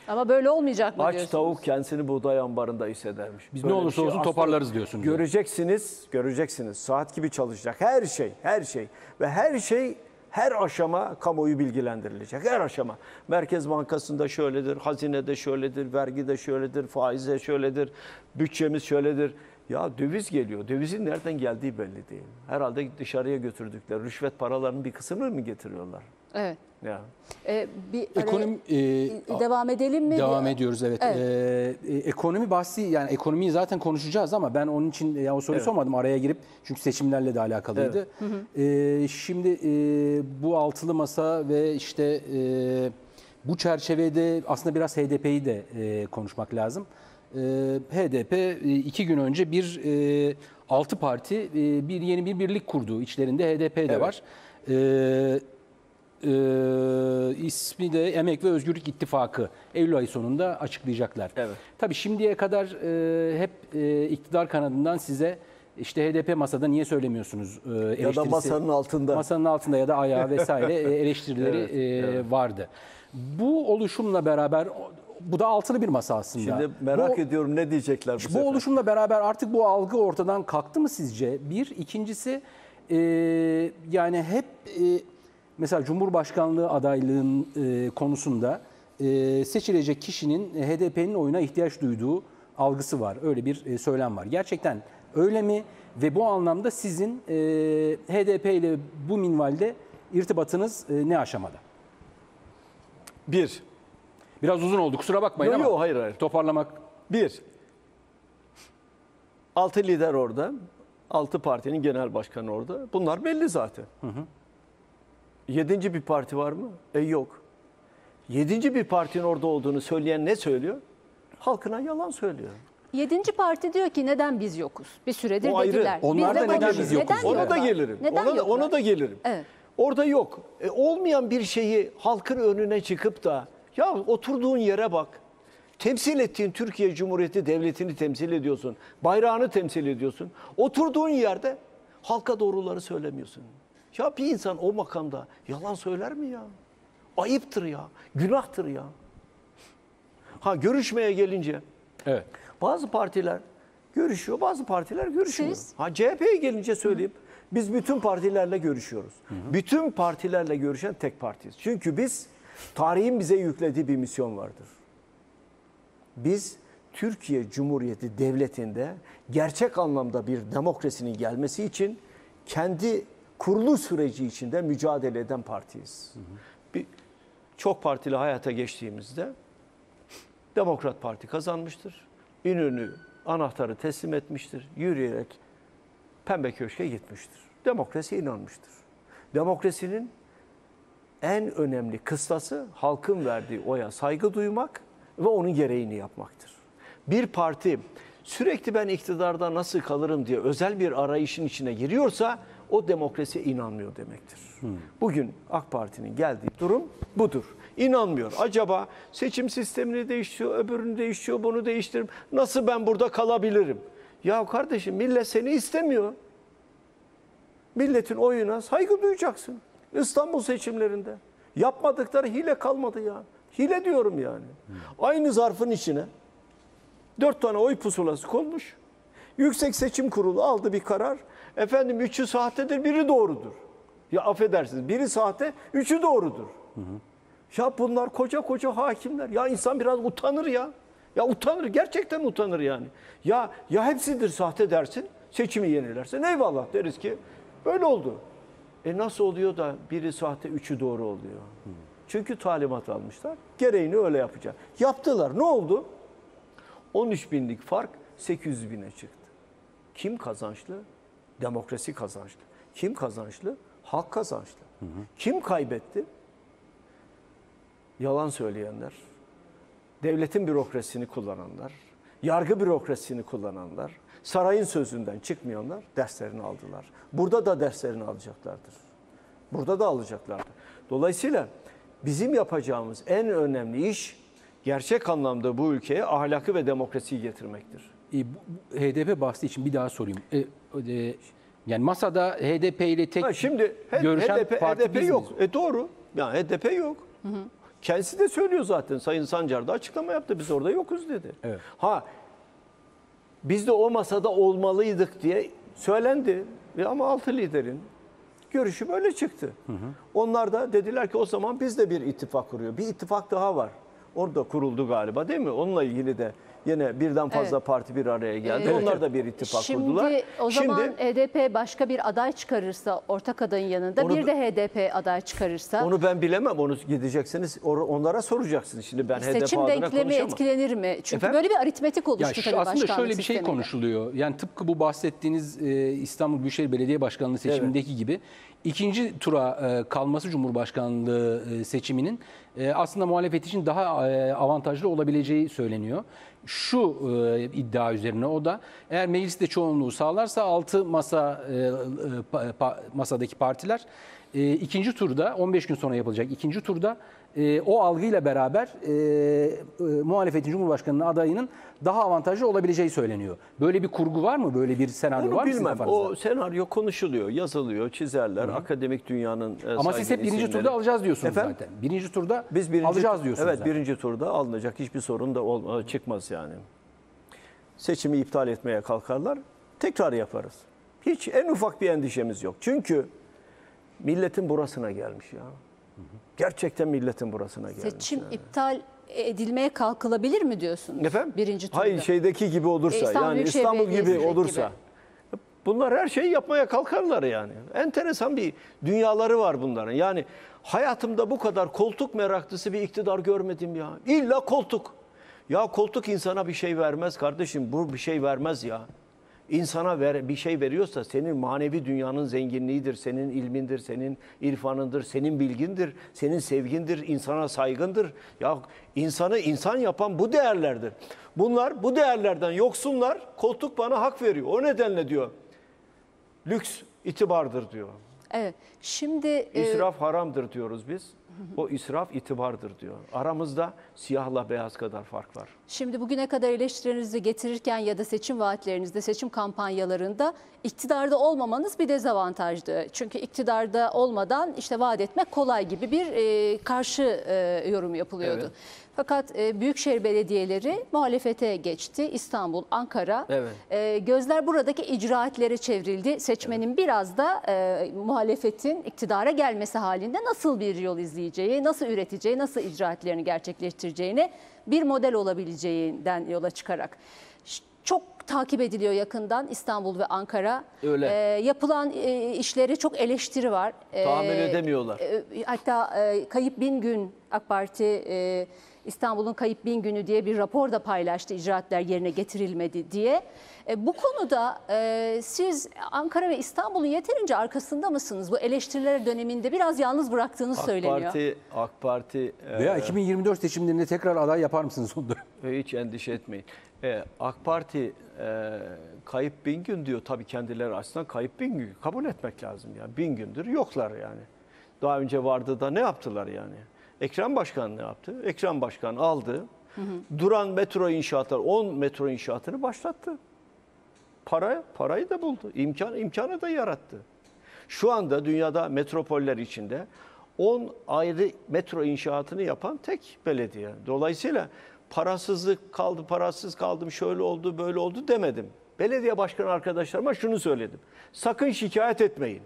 Ama böyle olmayacak mı Aç diyorsunuz? tavuk kendisini buğday ambarında hissedermiş. Biz Böyle ne olursa şey olsun toparlarız diyorsunuz. Göreceksiniz, göreceksiniz. Saat gibi çalışacak. Her şey, her şey. Ve her şey, her aşama kamuoyu bilgilendirilecek. Her aşama. Merkez Bankası'nda şöyledir, hazinede şöyledir, vergide şöyledir, faize şöyledir, bütçemiz şöyledir. Ya döviz geliyor. Dövizin nereden geldiği belli değil. Herhalde dışarıya götürdükleri rüşvet paralarının bir kısmını mı getiriyorlar? Evet. Ya. Ee, bir araya- Ekonomi e, devam edelim mi? Devam ediyoruz evet. Evet. Ee, e, ekonomi bahsi yani ekonomiyi zaten konuşacağız ama ben onun için ya o soruyu Evet. sormadım araya girip çünkü seçimlerle de alakalıydı. Ee, şimdi e, bu altılı masa ve işte e, bu çerçevede aslında biraz HDP'yi de e, konuşmak lazım. E, HDP e, iki gün önce bir e, altı parti e, bir yeni bir birlik kurdu. İçlerinde HDP de Evet. var. E, ismi de Emek ve Özgürlük İttifakı. Eylül ayı sonunda açıklayacaklar. Evet. Tabii şimdiye kadar e, hep e, iktidar kanadından size işte HDP masada niye söylemiyorsunuz e, Ya da masanın altında. masanın altında ya da ayağı vesaire e, eleştirileri Evet, e, vardı. Bu oluşumla beraber bu da altılı bir masa aslında. Şimdi merak Bu- ediyorum ne diyecekler bu sefer. bu oluşumla beraber artık bu algı ortadan kalktı mı sizce? Bir, ikincisi e, yani hep e, mesela Cumhurbaşkanlığı adaylığın e, konusunda e, seçilecek kişinin HDP'nin oyuna ihtiyaç duyduğu algısı var. Öyle bir e, söylem var. Gerçekten öyle mi? Ve bu anlamda sizin e, HDP ile bu minvalde irtibatınız e, ne aşamada? Bir, Biraz uzun oldu kusura bakmayın Yo, ama yo, hayır, hayır. toparlamak Bir, altı lider orada, altı partinin genel başkanı orada. Bunlar belli zaten. Yedinci bir parti var mı? E yok. Yedinci bir partinin orada olduğunu söyleyen ne söylüyor? Halkına yalan söylüyor. Yedinci parti diyor ki neden biz yokuz? Bir süredir O ayrı. dediler. Onlar da neden varız. biz yokuz Neden. Ona da yoklar? gelirim. Neden ona, da, yoklar? ona da gelirim. Evet. Orada yok. E, olmayan bir şeyi halkın önüne çıkıp da ya oturduğun yere bak. Temsil ettiğin Türkiye Cumhuriyeti Devleti'ni temsil ediyorsun. Bayrağını temsil ediyorsun. Oturduğun yerde halka doğruları söylemiyorsun. Ya bir insan o makamda yalan söyler mi ya? Ayıptır ya. Günahtır ya. Ha görüşmeye gelince evet. bazı partiler görüşüyor, bazı partiler görüşmüyor. Siz? Ha CHP'ye gelince söyleyeyim. Biz bütün partilerle görüşüyoruz. Bütün partilerle görüşen tek partiyiz. Çünkü biz tarihin bize yüklediği bir misyon vardır. Biz Türkiye Cumhuriyeti Devleti'nde gerçek anlamda bir demokrasinin gelmesi için kendi kurulu süreci içinde mücadele eden partiyiz. Bir, çok partili hayata geçtiğimizde Demokrat Parti kazanmıştır. İnönü anahtarı teslim etmiştir. Yürüyerek Pembe Köşk'e gitmiştir. Demokrasiye inanmıştır. Demokrasinin en önemli kıstası halkın verdiği oya saygı duymak ve onun gereğini yapmaktır. Bir parti sürekli ben iktidarda nasıl kalırım diye özel bir arayışın içine giriyorsa o demokrasiye inanmıyor demektir. Bugün AK Parti'nin geldiği durum budur. İnanmıyor. Acaba seçim sistemini değiştiriyor, öbürünü değiştiriyor, bunu değiştiririm. Nasıl ben burada kalabilirim? Ya kardeşim millet seni istemiyor. Milletin oyuna saygı duyacaksın. İstanbul seçimlerinde. Yapmadıkları hile kalmadı ya. Hile diyorum yani. Aynı zarfın içine dört tane oy pusulası konmuş. Yüksek Seçim Kurulu aldı bir karar. Efendim üçü sahtedir, biri doğrudur. Ya affedersiniz biri sahte, üçü doğrudur. Ya bunlar koca koca hakimler. Ya insan biraz utanır ya. Ya utanır, gerçekten utanır yani. Ya ya hepsidir sahte dersin, seçimi yenilersin. Eyvallah deriz ki böyle oldu. E nasıl oluyor da biri sahte, üçü doğru oluyor? Çünkü talimat almışlar. Gereğini öyle yapacak. Yaptılar. Ne oldu? 13 binlik fark 800 bine çıktı. Kim kazançlı? Demokrasi kazançlı. Kim kazançlı? Halk kazançlı. Kim kaybetti? Yalan söyleyenler, devletin bürokrasisini kullananlar, yargı bürokrasisini kullananlar, sarayın sözünden çıkmayanlar derslerini aldılar. Burada da derslerini alacaklardır. Burada da alacaklardır. Dolayısıyla bizim yapacağımız en önemli iş gerçek anlamda bu ülkeye ahlakı ve demokrasiyi getirmektir. E, HDP bahsi için bir daha sorayım. E, e, yani masada HDP ile tek Ha, şimdi H- görüşen HDP, parti HDP yok. E doğru. Yani HDP yok. Kendisi de söylüyor zaten. Sayın Sancar da açıklama yaptı. Biz orada yokuz dedi. Evet. Ha biz de o masada olmalıydık diye söylendi. Ve ama altı liderin görüşü böyle çıktı. Onlar da dediler ki o zaman biz de bir ittifak kuruyor. Bir ittifak daha var. Orada kuruldu galiba değil mi? Onunla ilgili de yine birden fazla Evet. parti bir araya geldi. Evet. Onlar da bir ittifak Şimdi kurdular. o zaman HDP başka bir aday çıkarırsa ortak adayın yanında Onu- bir de HDP aday çıkarırsa Onu ben bilemem. Onu gideceksiniz. or- Onlara soracaksınız. Şimdi ben HDP seçim adına denklemi konuşamam. etkilenir mi? Çünkü Efendim? böyle bir aritmetik oluştu Ya şu- tabii aslında şöyle bir şey konuşuluyor. Yani tıpkı bu bahsettiğiniz e, İstanbul Büyükşehir Belediye Başkanlığı seçimindeki gibi ikinci tura e, kalması Cumhurbaşkanlığı e, seçiminin e, aslında muhalefet için daha e, avantajlı olabileceği söyleniyor. Şu e, iddia üzerine o da eğer mecliste çoğunluğu sağlarsa 6 masa e, e, pa- masadaki partiler e, ikinci turda 15 gün sonra yapılacak ikinci turda e, o algıyla beraber e, e, muhalefetin Cumhurbaşkanlığı adayının daha avantajlı olabileceği söyleniyor. Böyle bir kurgu var mı? Böyle bir senaryo Onu var mı sizin bilmem. kafanızda? O senaryo konuşuluyor, yazılıyor, çizerler. Akademik dünyanın e, Ama siz saygın hep birinci isimleri. turda alacağız diyorsunuz Efendim? zaten. Birinci turda Biz birinci, alacağız diyorsunuz. Evet zaten. birinci turda alınacak hiçbir sorun da olma, çıkmaz yani. Seçimi iptal etmeye kalkarlar. Tekrar yaparız. Hiç en ufak bir endişemiz yok. Çünkü milletin burasına gelmiş ya. Gerçekten milletin burasına gelmiş. Seçim yani. iptal edilmeye kalkılabilir mi diyorsunuz? Efendim? Birinci turda. Hayır şeydeki gibi olursa E, İstanbul yani Büyükşehir İstanbul gibi olursa. Bunlar her şeyi yapmaya kalkarlar yani. Enteresan bir dünyaları var bunların. Yani hayatımda bu kadar koltuk meraklısı bir iktidar görmedim ya. İlla koltuk. Ya koltuk insana bir şey vermez kardeşim. Bu bir şey vermez ya. İnsana ver, bir şey veriyorsa senin manevi dünyanın zenginliğidir, senin ilmindir, senin irfanındır, senin bilgindir, senin sevgindir, insana saygındır. Ya insanı insan yapan bu değerlerdir. Bunlar bu değerlerden yoksunlar. Koltuk bana hak veriyor. O nedenle diyor. Lüks itibardır diyor. Evet. Şimdi e, İsraf haramdır diyoruz biz. O israf itibardır diyor. Aramızda siyahla beyaz kadar fark var. Şimdi bugüne kadar eleştirilerinizi getirirken ya da seçim vaatlerinizde, seçim kampanyalarında iktidarda olmamanız bir dezavantajdı. Çünkü iktidarda olmadan işte vaat etmek kolay gibi bir e, karşı e, yorum yapılıyordu. Evet. Fakat e, büyükşehir belediyeleri muhalefete geçti. İstanbul, Ankara. Evet. E, gözler buradaki icraatlere çevrildi. Seçmenin biraz da e, muhalefetin iktidara gelmesi halinde nasıl bir yol izleyeceği, nasıl üreteceği, nasıl icraatlerini gerçekleştireceğini bir model olabileceğinden yola çıkarak. Çok takip ediliyor yakından İstanbul ve Ankara. Öyle. E, yapılan e, işleri çok eleştiri var. E, Tahammül edemiyorlar. e, Hatta e, Kayıp Bin Gün AK Parti e, İstanbul'un Kayıp Bin Günü diye bir rapor da paylaştı icraatler yerine getirilmedi diye. E, bu konuda e, siz Ankara ve İstanbul'un yeterince arkasında mısınız? Bu eleştiriler döneminde biraz yalnız bıraktığınız AK söyleniyor. Parti, AK Parti e, Veya 2024 seçimlerinde tekrar aday yapar mısınız onu da? hiç endişe etmeyin. E, AK Parti e, kayıp bin gün diyor. Tabii kendileri açısından kayıp bin gün. Kabul etmek lazım ya. Bin gündür yoklar yani. Daha önce vardı da ne yaptılar yani? Ekrem Başkan ne yaptı? Ekrem Başkan aldı. Duran metro inşaatları 10 metro inşaatını başlattı. Para parayı da buldu. İmkan imkanı da yarattı. Şu anda dünyada metropoller içinde 10 ayrı metro inşaatını yapan tek belediye. Dolayısıyla parasızlık kaldı, parasız kaldım, şöyle oldu, böyle oldu demedim. belediye başkanı arkadaşlarıma şunu söyledim. Sakın şikayet etmeyin.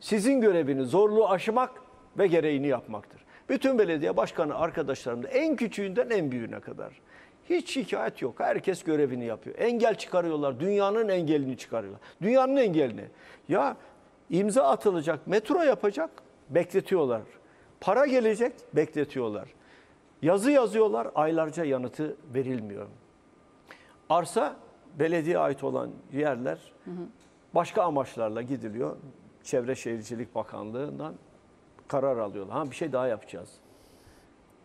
Sizin göreviniz zorluğu aşmak ve gereğini yapmaktır. Bütün belediye başkanı arkadaşlarım da en küçüğünden en büyüğüne kadar. Hiç şikayet yok. Herkes görevini yapıyor. Engel çıkarıyorlar. Dünyanın engelini çıkarıyorlar. Dünyanın engelini. Ya imza atılacak, metro yapacak, bekletiyorlar. Para gelecek, bekletiyorlar. Yazı yazıyorlar, aylarca yanıtı verilmiyor. Arsa belediye ait olan yerler başka amaçlarla gidiliyor. Çevre Şehircilik Bakanlığı'ndan karar alıyorlar. Ha bir şey daha yapacağız.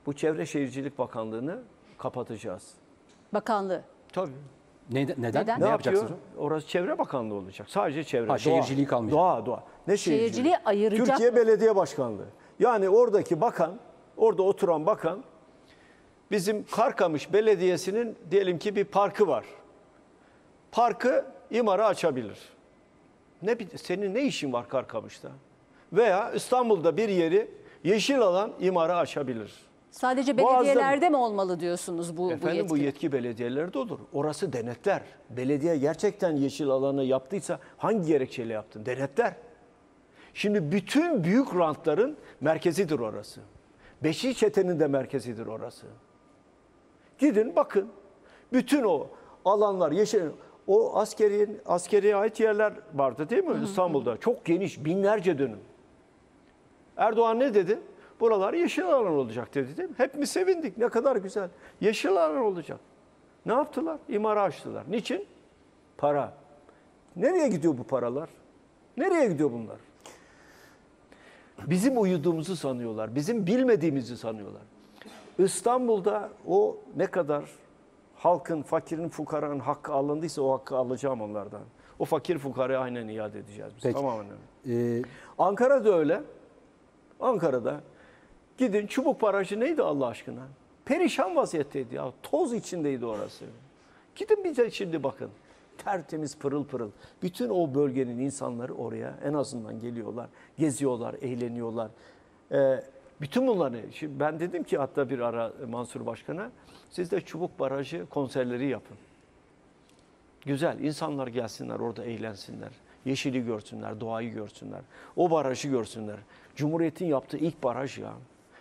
Bu Çevre Şehircilik Bakanlığı'nı kapatacağız. Bakanlığı. Tabii. Neden? Neden? Neden? Ne, Ne, yapacaksınız? yapıyor? Orası Çevre Bakanlığı olacak. Sadece çevre. Ha, doğa. şehirciliği kalmayacak. Doğa, doğa. Ne şehirciliği? Şehirciliği ayıracak Türkiye mı? Belediye Başkanlığı. Yani oradaki bakan, orada oturan bakan bizim Karkamış Belediyesi'nin diyelim ki bir parkı var. Parkı imara açabilir. Ne senin ne işin var Karkamış'ta? Veya İstanbul'da bir yeri yeşil alan imara açabilir. Sadece Boğaz'da- belediyelerde mi olmalı diyorsunuz bu, bu Efendim yetki? bu yetki belediyelerde olur. Orası denetler. Belediye gerçekten yeşil alanı yaptıysa hangi gerekçeyle yaptın? Denetler. Şimdi bütün büyük rantların merkezidir orası. Beşi çetenin de merkezidir orası. Gidin bakın. Bütün o alanlar yeşil o askeriye, askeriye ait yerler vardı değil mi İstanbul'da? Çok geniş binlerce dönüm. Erdoğan ne dedi? Buralar yeşil alan olacak dedi değil mi? Hepimiz sevindik. Ne kadar güzel. Yeşil alan olacak. Ne yaptılar? İmara açtılar. Niçin? Para. Nereye gidiyor bu paralar? Nereye gidiyor bunlar? Bizim uyuduğumuzu sanıyorlar. Bizim bilmediğimizi sanıyorlar. İstanbul'da o ne kadar halkın, fakirin, fukaranın hakkı alındıysa o hakkı alacağım onlardan. O fakir fukaraya aynen iade edeceğiz biz. Peki. Tamamen öyle. Ee, Ankara'da öyle. Ankara'da gidin Çubuk Barajı neydi Allah aşkına? Perişan vaziyetteydi ya. Toz içindeydi orası. Gidin bir de şimdi bakın. Tertemiz pırıl pırıl. Bütün o bölgenin insanları oraya en azından geliyorlar. Geziyorlar, eğleniyorlar. Ee, bütün bunları, şimdi ben dedim ki hatta bir ara Mansur Başkan'a, siz de Çubuk Barajı konserleri yapın. Güzel, insanlar gelsinler orada eğlensinler. Yeşili görsünler, doğayı görsünler. O barajı görsünler. Cumhuriyet'in yaptığı ilk baraj ya.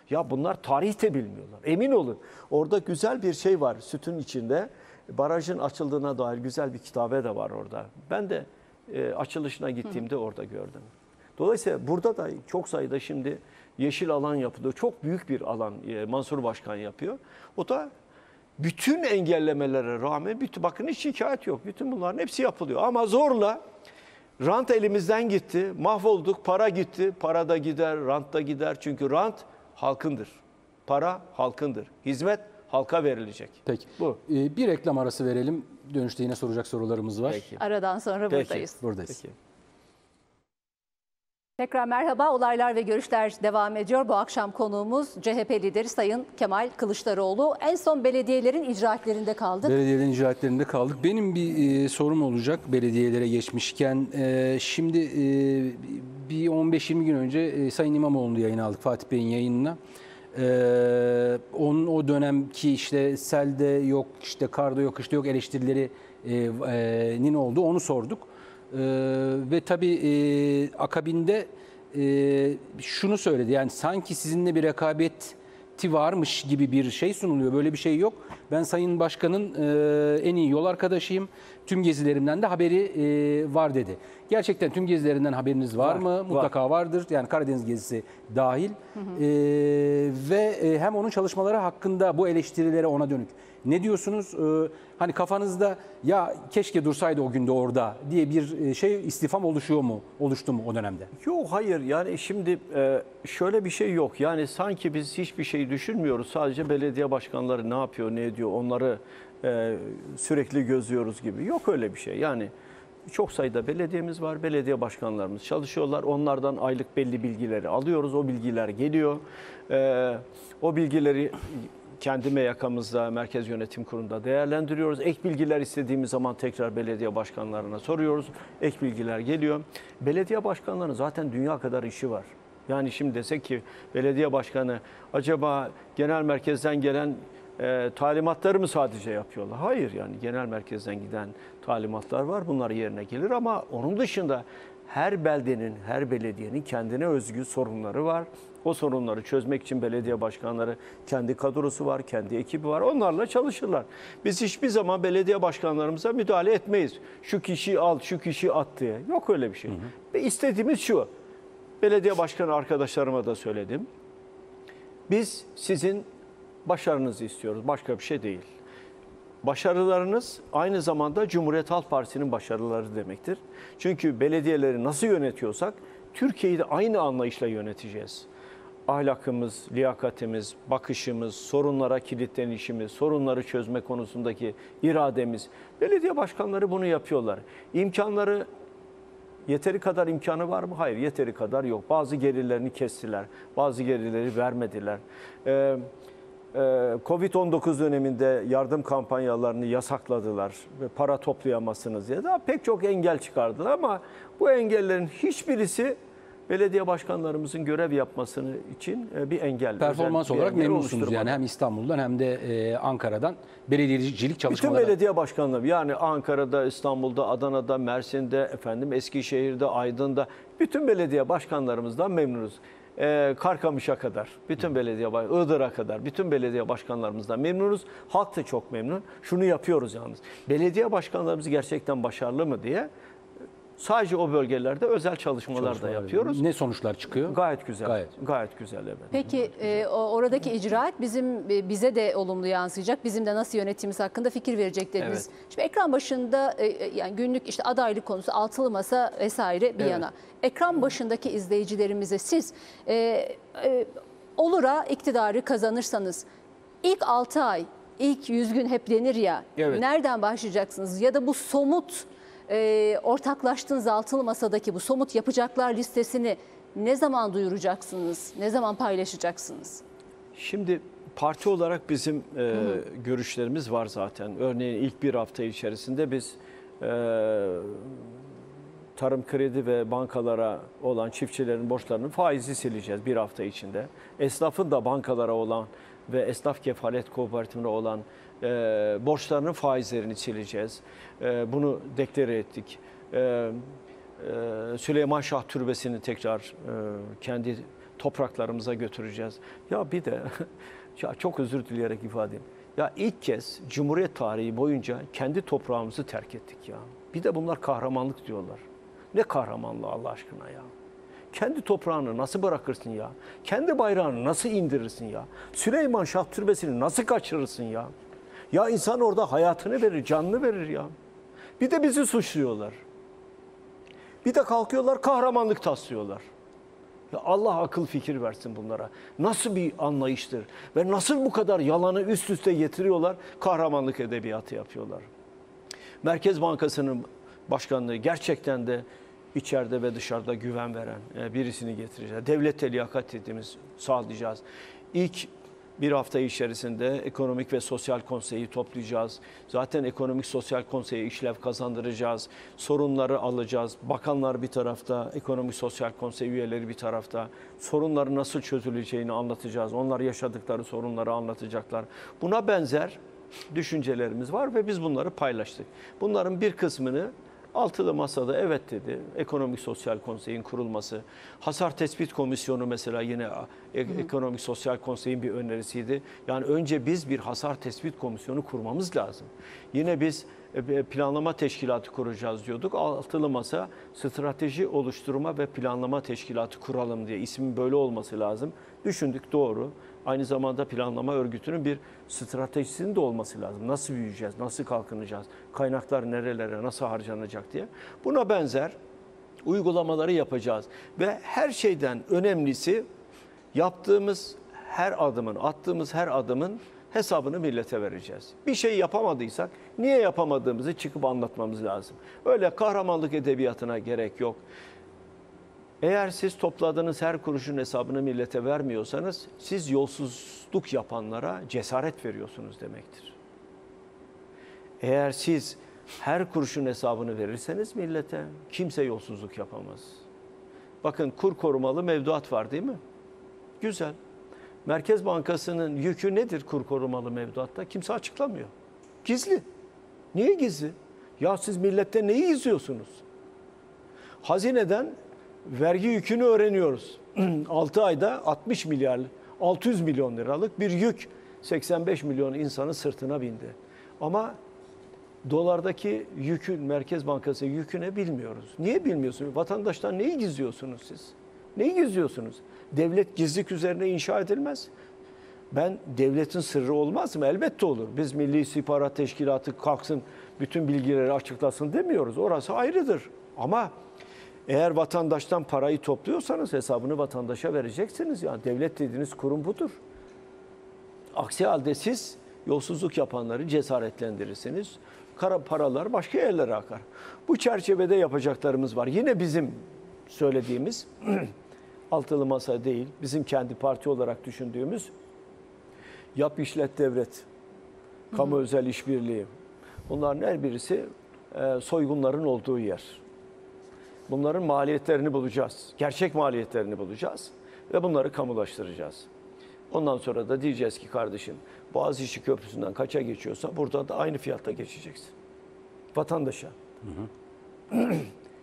Ya bunlar tarihte bilmiyorlar. Emin olun. Orada güzel bir şey var sütün içinde. Barajın açıldığına dair güzel bir kitabe de var orada. Ben de e, açılışına gittiğimde orada gördüm. Dolayısıyla burada da çok sayıda şimdi yeşil alan yapılıyor. Çok büyük bir alan e, Mansur Başkan yapıyor. O da bütün engellemelere rağmen bütün, bakın hiç şikayet yok. Bütün bunların hepsi yapılıyor. Ama zorla rant elimizden gitti. Mahvolduk. Para gitti. Para da gider, rant da gider. Çünkü rant halkındır. Para halkındır. Hizmet halka verilecek. peki. Bu. Ee, bir reklam arası verelim. Dönüşte yine soracak sorularımız var. Peki. Aradan sonra Peki. buradayız. Buradayız. Peki. Tekrar merhaba. Olaylar ve görüşler devam ediyor. Bu akşam konuğumuz CHP lideri Sayın Kemal Kılıçdaroğlu. En son belediyelerin icraatlerinde kaldık. Belediyelerin icraatlerinde kaldık. Benim bir e, sorum olacak belediyelere geçmişken. E, şimdi e, bir 15-20 gün önce e, Sayın İmamoğlu'nu yayına aldık Fatih Bey'in yayınına. E, onun o dönemki işte selde yok, işte karda yok, işte yok eleştirileri e, e, nin oldu onu sorduk. E, ve tabii e, akabinde e, şunu söyledi yani sanki sizinle bir rekabet ti varmış gibi bir şey sunuluyor. Böyle bir şey yok. Ben Sayın Başkan'ın e, en iyi yol arkadaşıyım. Tüm gezilerimden de haberi e, var dedi. Gerçekten tüm gezilerinden haberiniz var, Var, mı? var. Mutlaka vardır. Yani Karadeniz gezisi dahil. E, ve e, hem onun çalışmaları hakkında bu eleştirilere ona dönük. Ne diyorsunuz? E, hani kafanızda ya keşke dursaydı o günde orada diye bir şey istifam oluşuyor mu? Oluştu mu o dönemde? Yok hayır yani şimdi e, şöyle bir şey yok. Yani sanki biz hiçbir şey düşünmüyoruz. Sadece belediye başkanları ne yapıyor, ne ediyor onları e, sürekli gözlüyoruz gibi. Yok öyle bir şey. Yani çok sayıda belediyemiz var. Belediye başkanlarımız çalışıyorlar. Onlardan aylık belli bilgileri alıyoruz. O bilgiler geliyor. E, o bilgileri kendi MYK'mızda, Merkez Yönetim Kurulu'nda değerlendiriyoruz. Ek bilgiler istediğimiz zaman tekrar belediye başkanlarına soruyoruz. Ek bilgiler geliyor. Belediye başkanlarının zaten dünya kadar işi var. Yani şimdi desek ki belediye başkanı acaba genel merkezden gelen e, talimatları mı sadece yapıyorlar? Hayır yani genel merkezden giden talimatlar var. Bunlar yerine gelir ama onun dışında her beldenin, her belediyenin kendine özgü sorunları var. O sorunları çözmek için belediye başkanları kendi kadrosu var, kendi ekibi var. Onlarla çalışırlar. Biz hiçbir zaman belediye başkanlarımıza müdahale etmeyiz. Şu kişiyi al, şu kişiyi at diye. Yok öyle bir şey. Ve istediğimiz şu. Belediye başkanı arkadaşlarıma da söyledim. Biz sizin başarınızı istiyoruz. Başka bir şey değil. Başarılarınız aynı zamanda Cumhuriyet Halk Partisi'nin başarıları demektir. Çünkü belediyeleri nasıl yönetiyorsak Türkiye'yi de aynı anlayışla yöneteceğiz. Ahlakımız, liyakatimiz, bakışımız, sorunlara kilitlenişimiz, sorunları çözme konusundaki irademiz. Belediye başkanları bunu yapıyorlar. İmkanları Yeteri kadar imkanı var mı? Hayır, yeteri kadar yok. Bazı gelirlerini kestiler, bazı gelirleri vermediler. Ee, Covid-19 döneminde yardım kampanyalarını yasakladılar ve para toplayamazsınız diye. Daha pek çok engel çıkardılar ama bu engellerin hiçbirisi belediye başkanlarımızın görev yapmasını için e, bir engel. Performans özel olarak memnunsunuz yani hem İstanbul'dan hem de e, Ankara'dan belediyecilik Bütün çalışmaları. belediye başkanları yani Ankara'da, İstanbul'da, Adana'da, Mersin'de, efendim Eskişehir'de, Aydın'da bütün belediye başkanlarımızdan memnunuz. Ee, Karkamış'a kadar, bütün belediye Iğdır'a kadar, bütün belediye başkanlarımızdan memnunuz. Halk da çok memnun. Şunu yapıyoruz yalnız. Belediye başkanlarımız gerçekten başarılı mı diye sadece o bölgelerde özel çalışmalar da yapıyoruz. Ne sonuçlar çıkıyor? Gayet güzel. Gayet. Gayet, güzel evet. Peki e, o- oradaki icraat bizim e, bize de olumlu yansıyacak. Bizim de nasıl yönettiğimiz hakkında fikir verecek dediniz. Şimdi ekran başında e, e, yani günlük işte adaylık konusu, altılı masa vesaire bir Evet. yana. Ekran başındaki izleyicilerimize siz e, e, olura iktidarı kazanırsanız ilk 6 ay, ilk 100 gün hep denir ya. Evet. Nereden başlayacaksınız? Ya da bu somut e, ortaklaştığınız altılı masadaki bu somut yapacaklar listesini ne zaman duyuracaksınız? Ne zaman paylaşacaksınız? Şimdi parti olarak bizim e, görüşlerimiz var zaten. Örneğin ilk bir hafta içerisinde biz e, tarım kredi ve bankalara olan çiftçilerin borçlarının faizi sileceğiz bir hafta içinde. Esnafın da bankalara olan ve esnaf kefalet kooperatifine olan e, borçlarının faizlerini sileceğiz. E, bunu deklare ettik. E, e, Süleyman Şah Türbesi'ni tekrar e, kendi topraklarımıza götüreceğiz. Ya bir de ya çok özür dileyerek ifade edeyim. Ya ilk kez Cumhuriyet tarihi boyunca kendi toprağımızı terk ettik ya. Bir de bunlar kahramanlık diyorlar. Ne kahramanlığı Allah aşkına ya. Kendi toprağını nasıl bırakırsın ya? Kendi bayrağını nasıl indirirsin ya? Süleyman Şah Türbesi'ni nasıl kaçırırsın ya? Ya insan orada hayatını verir, canını verir ya. Bir de bizi suçluyorlar. Bir de kalkıyorlar kahramanlık taslıyorlar. Ya Allah akıl fikir versin bunlara. Nasıl bir anlayıştır ve nasıl bu kadar yalanı üst üste getiriyorlar, kahramanlık edebiyatı yapıyorlar. Merkez Bankası'nın başkanlığı gerçekten de içeride ve dışarıda güven veren e, birisini getireceğiz. Devlette liyakat dediğimiz sağlayacağız. İlk bir hafta içerisinde Ekonomik ve Sosyal Konseyi toplayacağız. Zaten Ekonomik Sosyal Konseyi işlev kazandıracağız. Sorunları alacağız. Bakanlar bir tarafta, Ekonomik Sosyal Konsey üyeleri bir tarafta. Sorunları nasıl çözüleceğini anlatacağız. Onlar yaşadıkları sorunları anlatacaklar. Buna benzer düşüncelerimiz var ve biz bunları paylaştık. Bunların bir kısmını Altılı Masa'da evet dedi. Ekonomik Sosyal Konsey'in kurulması. Hasar Tespit Komisyonu mesela yine e- Ekonomik Sosyal Konsey'in bir önerisiydi. Yani önce biz bir hasar tespit komisyonu kurmamız lazım. Yine biz e, planlama teşkilatı kuracağız diyorduk. Altılı Masa strateji oluşturma ve planlama teşkilatı kuralım diye ismin böyle olması lazım. Düşündük doğru. Aynı zamanda planlama örgütünün bir stratejisinin de olması lazım. Nasıl büyüyeceğiz, nasıl kalkınacağız, kaynaklar nerelere, nasıl harcanacak diye. Buna benzer uygulamaları yapacağız. Ve her şeyden önemlisi yaptığımız her adımın, attığımız her adımın hesabını millete vereceğiz. Bir şey yapamadıysak niye yapamadığımızı çıkıp anlatmamız lazım. Öyle kahramanlık edebiyatına gerek yok. Eğer siz topladığınız her kuruşun hesabını millete vermiyorsanız siz yolsuzluk yapanlara cesaret veriyorsunuz demektir. Eğer siz her kuruşun hesabını verirseniz millete kimse yolsuzluk yapamaz. Bakın kur korumalı mevduat var değil mi? Güzel. Merkez Bankası'nın yükü nedir kur korumalı mevduatta? Kimse açıklamıyor. Gizli. Niye gizli? Ya siz millette neyi izliyorsunuz? Hazineden vergi yükünü öğreniyoruz. 6 ayda 60 milyar, 600 milyon liralık bir yük 85 milyon insanın sırtına bindi. Ama dolardaki yükün, Merkez Bankası yüküne bilmiyoruz. Niye bilmiyorsunuz? Vatandaştan neyi gizliyorsunuz siz? Neyi gizliyorsunuz? Devlet gizlilik üzerine inşa edilmez. Ben devletin sırrı olmaz mı? Elbette olur. Biz Milli İstihbarat Teşkilatı kalksın bütün bilgileri açıklasın demiyoruz. Orası ayrıdır. Ama eğer vatandaştan parayı topluyorsanız hesabını vatandaşa vereceksiniz. Yani devlet dediğiniz kurum budur. Aksi halde siz yolsuzluk yapanları cesaretlendirirsiniz. Kara paralar başka yerlere akar. Bu çerçevede yapacaklarımız var. Yine bizim söylediğimiz altılı masa değil, bizim kendi parti olarak düşündüğümüz yap işlet devlet, kamu özel işbirliği. Bunların her birisi e, soygunların olduğu yer. Bunların maliyetlerini bulacağız. Gerçek maliyetlerini bulacağız ve bunları kamulaştıracağız. Ondan sonra da diyeceğiz ki kardeşim Boğaziçi Köprüsü'nden kaça geçiyorsa burada da aynı fiyatta geçeceksin. Vatandaşa.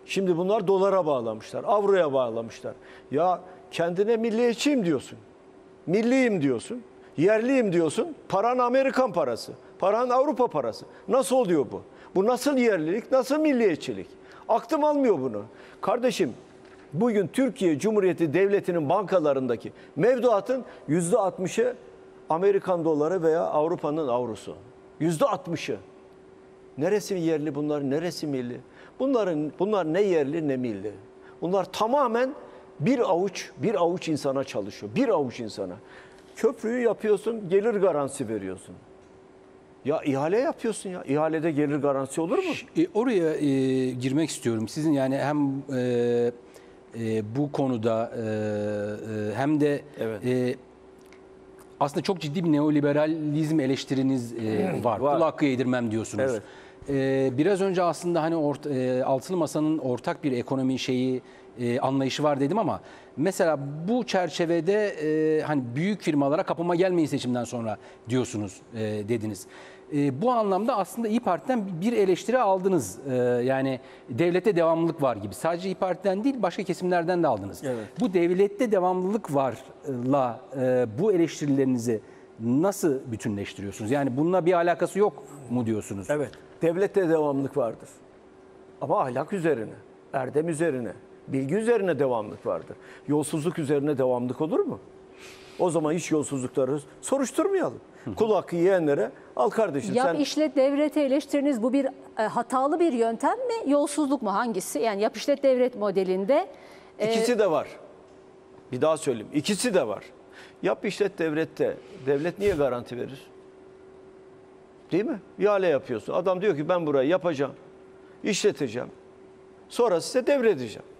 Şimdi bunlar dolara bağlamışlar, avroya bağlamışlar. Ya kendine milliyetçiyim diyorsun. Milliyim diyorsun. Yerliyim diyorsun. Paran Amerikan parası. Paran Avrupa parası. Nasıl oluyor bu? Bu nasıl yerlilik, nasıl milliyetçilik? Aklım almıyor bunu. Kardeşim bugün Türkiye Cumhuriyeti Devleti'nin bankalarındaki mevduatın yüzde 60'ı Amerikan doları veya Avrupa'nın avrosu. Yüzde 60'ı. Neresi yerli bunlar, neresi milli? Bunların bunlar ne yerli ne milli. Bunlar tamamen bir avuç bir avuç insana çalışıyor. Bir avuç insana. Köprüyü yapıyorsun, gelir garantisi veriyorsun. Ya ihale yapıyorsun ya. İhalede gelir garantisi olur mu? E, oraya e, girmek istiyorum. Sizin yani hem e, e, bu konuda e, e, hem de Evet. e, aslında çok ciddi bir neoliberalizm eleştiriniz e, var. Var. Kul hakkı yedirmem diyorsunuz. Evet. E, biraz önce aslında hani ort, e, altılı masanın ortak bir ekonomi şeyi e, anlayışı var dedim ama mesela bu çerçevede e, hani büyük firmalara kapıma gelmeyin seçimden sonra diyorsunuz e, dediniz. E, bu anlamda aslında İyi Parti'den bir eleştiri aldınız. E, yani devlete devamlılık var gibi. Sadece İyi Parti'den değil başka kesimlerden de aldınız. Evet. Bu devlette devamlılık varla e, bu eleştirilerinizi nasıl bütünleştiriyorsunuz? Yani bununla bir alakası yok mu diyorsunuz? Evet. Devlette devamlık vardır. Ama ahlak üzerine, erdem üzerine, bilgi üzerine devamlık vardır. Yolsuzluk üzerine devamlık olur mu? O zaman hiç yolsuzlukları soruşturmayalım. Kul hakkı yiyenlere al kardeşim Yap sen işlet devlete eleştiriniz bu bir e, hatalı bir yöntem mi, yolsuzluk mu hangisi? Yani yap işlet devlet modelinde e, ikisi de var. Bir daha söyleyeyim. İkisi de var. Yap işlet devlette. Devlet niye garanti verir? Değil mi? İhale yapıyorsun. Adam diyor ki ben burayı yapacağım. işleteceğim. Sonra size devredeceğim.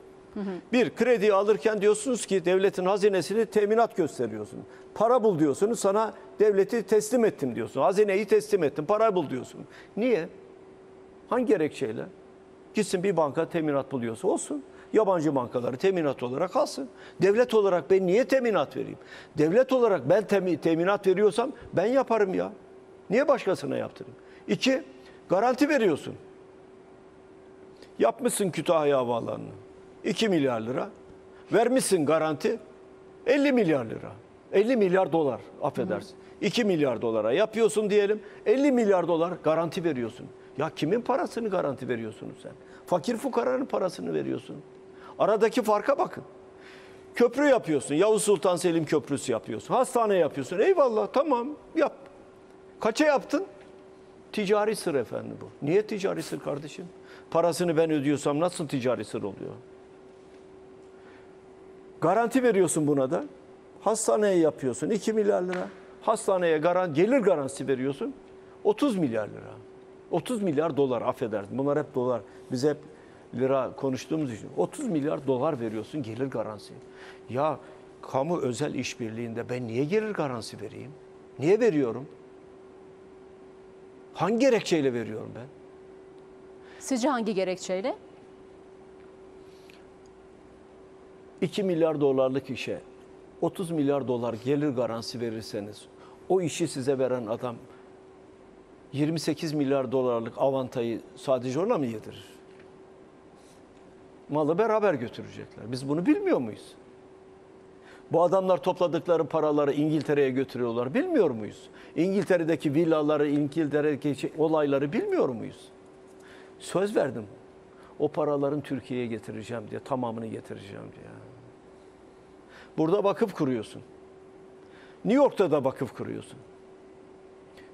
Bir kredi alırken diyorsunuz ki devletin hazinesini teminat gösteriyorsun. Para bul diyorsunuz sana devleti teslim ettim diyorsun. Hazineyi teslim ettim para bul diyorsun. Niye? Hangi gerekçeyle? Gitsin bir banka teminat buluyorsa olsun. Yabancı bankaları teminat olarak alsın. Devlet olarak ben niye teminat vereyim? Devlet olarak ben temi- teminat veriyorsam ben yaparım ya. Niye başkasına yaptırayım? İki, garanti veriyorsun. Yapmışsın Kütahya Havaalanı'nı. 2 milyar lira. Vermişsin garanti 50 milyar lira. 50 milyar dolar affedersin. 2 milyar dolara yapıyorsun diyelim. 50 milyar dolar garanti veriyorsun. Ya kimin parasını garanti veriyorsunuz sen? Fakir fukaranın parasını veriyorsun. Aradaki farka bakın. Köprü yapıyorsun. Yavuz Sultan Selim Köprüsü yapıyorsun. Hastane yapıyorsun. Eyvallah tamam yap. Kaça yaptın? Ticari sır efendim bu. Niye ticari sır kardeşim? Parasını ben ödüyorsam nasıl ticari sır oluyor? Garanti veriyorsun buna da. Hastaneye yapıyorsun 2 milyar lira. Hastaneye garan, gelir garantisi veriyorsun 30 milyar lira. 30 milyar dolar affedersin. Bunlar hep dolar. Biz hep lira konuştuğumuz için 30 milyar dolar veriyorsun gelir garantisi. Ya kamu özel işbirliğinde ben niye gelir garantisi vereyim? Niye veriyorum? Hangi gerekçeyle veriyorum ben? sizce hangi gerekçeyle? 2 milyar dolarlık işe 30 milyar dolar gelir garantisi verirseniz o işi size veren adam 28 milyar dolarlık avantayı sadece ona mı yedirir? Malı beraber götürecekler. Biz bunu bilmiyor muyuz? Bu adamlar topladıkları paraları İngiltere'ye götürüyorlar. Bilmiyor muyuz? İngiltere'deki villaları, İngiltere'deki şey- olayları bilmiyor muyuz? Söz verdim. O paraların Türkiye'ye getireceğim diye, tamamını getireceğim diye. Burada vakıf kuruyorsun. New York'ta da vakıf kuruyorsun.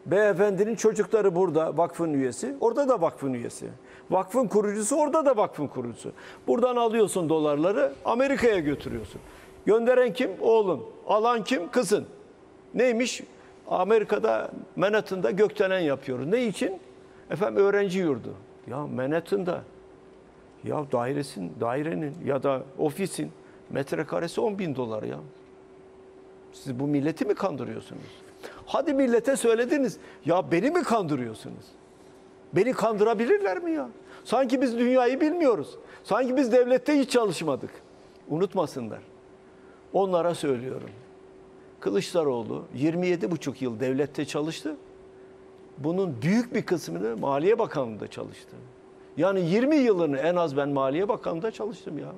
Beyefendinin çocukları burada vakfın üyesi, orada da vakfın üyesi. Vakfın kurucusu, orada da vakfın kurucusu. Buradan alıyorsun dolarları, Amerika'ya götürüyorsun. Gönderen kim? Oğlun. Alan kim? Kızın. Neymiş? Amerika'da Manhattan'da gökdelen yapıyoruz. Ne için? Efendim öğrenci yurdu. Ya Manhattan'da ya dairesin, dairenin ya da ofisin metrekaresi 10 bin dolar ya. Siz bu milleti mi kandırıyorsunuz? Hadi millete söylediniz. Ya beni mi kandırıyorsunuz? Beni kandırabilirler mi ya? Sanki biz dünyayı bilmiyoruz. Sanki biz devlette hiç çalışmadık. Unutmasınlar. Onlara söylüyorum. Kılıçdaroğlu 27,5 yıl devlette çalıştı. Bunun büyük bir kısmını Maliye Bakanlığı'nda çalıştı. Yani 20 yılını en az ben Maliye Bakanlığı'nda çalıştım ya.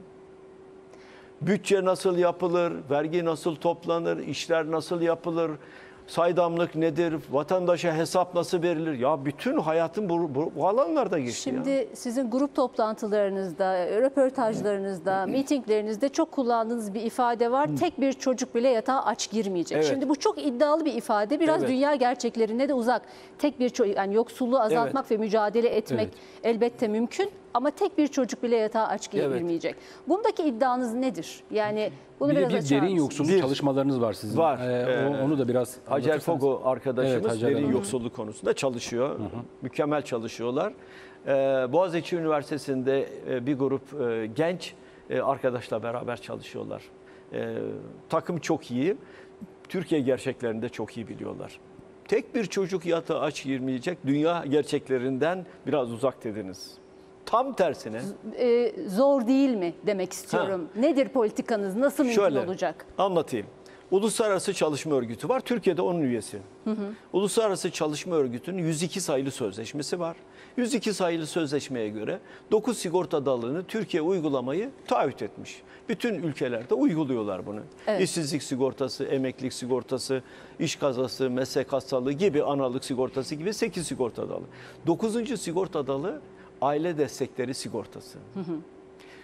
Bütçe nasıl yapılır, vergi nasıl toplanır, işler nasıl yapılır, saydamlık nedir, vatandaşa hesap nasıl verilir? Ya bütün hayatım bu, bu, bu alanlarda geçti ya. Şimdi sizin grup toplantılarınızda, röportajlarınızda, mitinglerinizde çok kullandığınız bir ifade var. Tek bir çocuk bile yatağa aç girmeyecek. Evet. Şimdi bu çok iddialı bir ifade. Biraz Evet. dünya gerçeklerine de uzak. Tek bir çocuk yani yoksulluğu azaltmak ve mücadele etmek Evet. elbette mümkün ama tek bir çocuk bile yatağa aç Evet. girmeyecek. Bundaki iddianız nedir? Yani bunu Bir de biraz bir açar derin yoksulluk Bir- çalışmalarınız var sizin. Var. Ee, o- Ee, onu da biraz Hacer. Fogo arkadaşımız Evet, Hacer derin Hanım. yoksulluk konusunda çalışıyor. Mükemmel çalışıyorlar. Ee, Boğaziçi Üniversitesi'nde e, bir grup e, genç e, arkadaşla beraber çalışıyorlar. E, takım çok iyi. Türkiye gerçeklerini de çok iyi biliyorlar. Tek bir çocuk yatağa aç girmeyecek. Dünya gerçeklerinden biraz uzak dediniz. Tam tersine. Ee, zor değil mi demek istiyorum. Nedir politikanız? Nasıl mümkün Şöyle olacak? anlatayım. Uluslararası Çalışma Örgütü var. Türkiye'de onun üyesi. Uluslararası Çalışma Örgütü'nün 102 sayılı sözleşmesi var. 102 sayılı sözleşmeye göre 9 sigorta dalını Türkiye uygulamayı taahhüt etmiş. Bütün ülkelerde uyguluyorlar bunu. Evet. İşsizlik sigortası, emeklilik sigortası, iş kazası, meslek hastalığı gibi analık sigortası gibi 8 sigorta dalı. 9. sigorta dalı aile destekleri sigortası.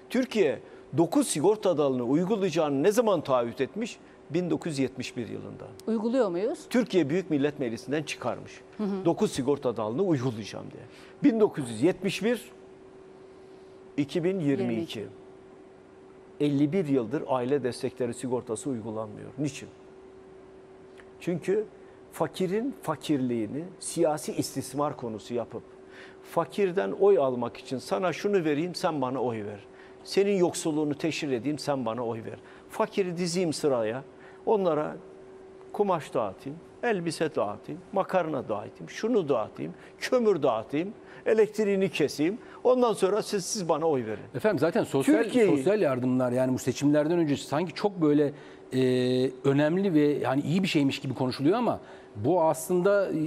Türkiye 9 sigorta dalını uygulayacağını ne zaman taahhüt etmiş? 1971 yılında. Uyguluyor muyuz? Türkiye Büyük Millet Meclisi'nden çıkarmış. 9 sigorta dalını uygulayacağım diye. 1971 2022. 51 yıldır aile destekleri sigortası uygulanmıyor. Niçin? Çünkü fakirin fakirliğini siyasi istismar konusu yapıp fakirden oy almak için sana şunu vereyim sen bana oy ver. Senin yoksulluğunu teşhir edeyim sen bana oy ver. Fakiri dizeyim sıraya onlara kumaş dağıtayım, elbise dağıtayım, makarna dağıtayım, şunu dağıtayım, kömür dağıtayım, elektriğini keseyim. Ondan sonra siz, siz bana oy verin. Efendim zaten sosyal Türkiye'yi- sosyal yardımlar yani bu seçimlerden önce sanki çok böyle e, önemli ve yani iyi bir şeymiş gibi konuşuluyor ama bu aslında e,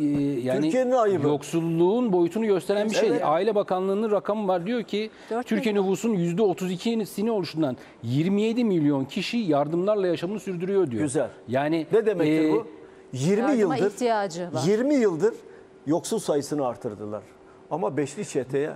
yani Türkiye'nin ayıbı. yoksulluğun boyutunu gösteren bir şey. Evet. Aile Bakanlığı'nın rakamı var diyor ki Dört Türkiye milyon. nüfusunun %32'sini oluşturan 27 milyon kişi yardımlarla yaşamını sürdürüyor diyor. Güzel. Yani Ne demektir e, bu? 20 Yardıma yıldır ihtiyacı var. 20 yıldır yoksul sayısını artırdılar. Ama beşli çeteye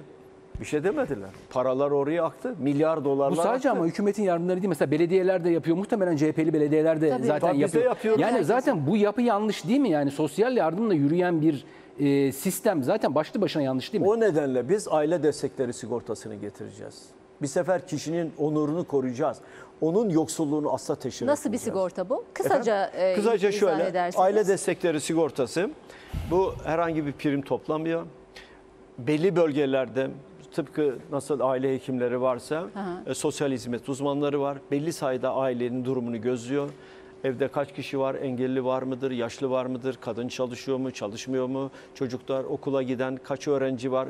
bir şey demediler. Paralar oraya aktı. Milyar dolarlar Bu sadece aktı. ama hükümetin yardımları değil. Mesela belediyeler de yapıyor. Muhtemelen CHP'li belediyeler de Tabii. zaten Tabii biz de yapıyor. yapıyoruz. Yani Herkes. zaten bu yapı yanlış değil mi? Yani sosyal yardımla yürüyen bir e, sistem zaten başlı başına yanlış değil mi? O nedenle biz aile destekleri sigortasını getireceğiz. Bir sefer kişinin onurunu koruyacağız. Onun yoksulluğunu asla teşhir Nasıl bir etmeyeceğiz. sigorta bu? Kısaca, Efendim? e, Kısaca izah şöyle, ederseniz. aile destekleri sigortası bu herhangi bir prim toplamıyor. Belli bölgelerde tıpkı nasıl aile hekimleri varsa e, sosyal hizmet uzmanları var. Belli sayıda ailenin durumunu gözlüyor. Evde kaç kişi var, engelli var mıdır, yaşlı var mıdır, kadın çalışıyor mu, çalışmıyor mu, çocuklar okula giden kaç öğrenci var,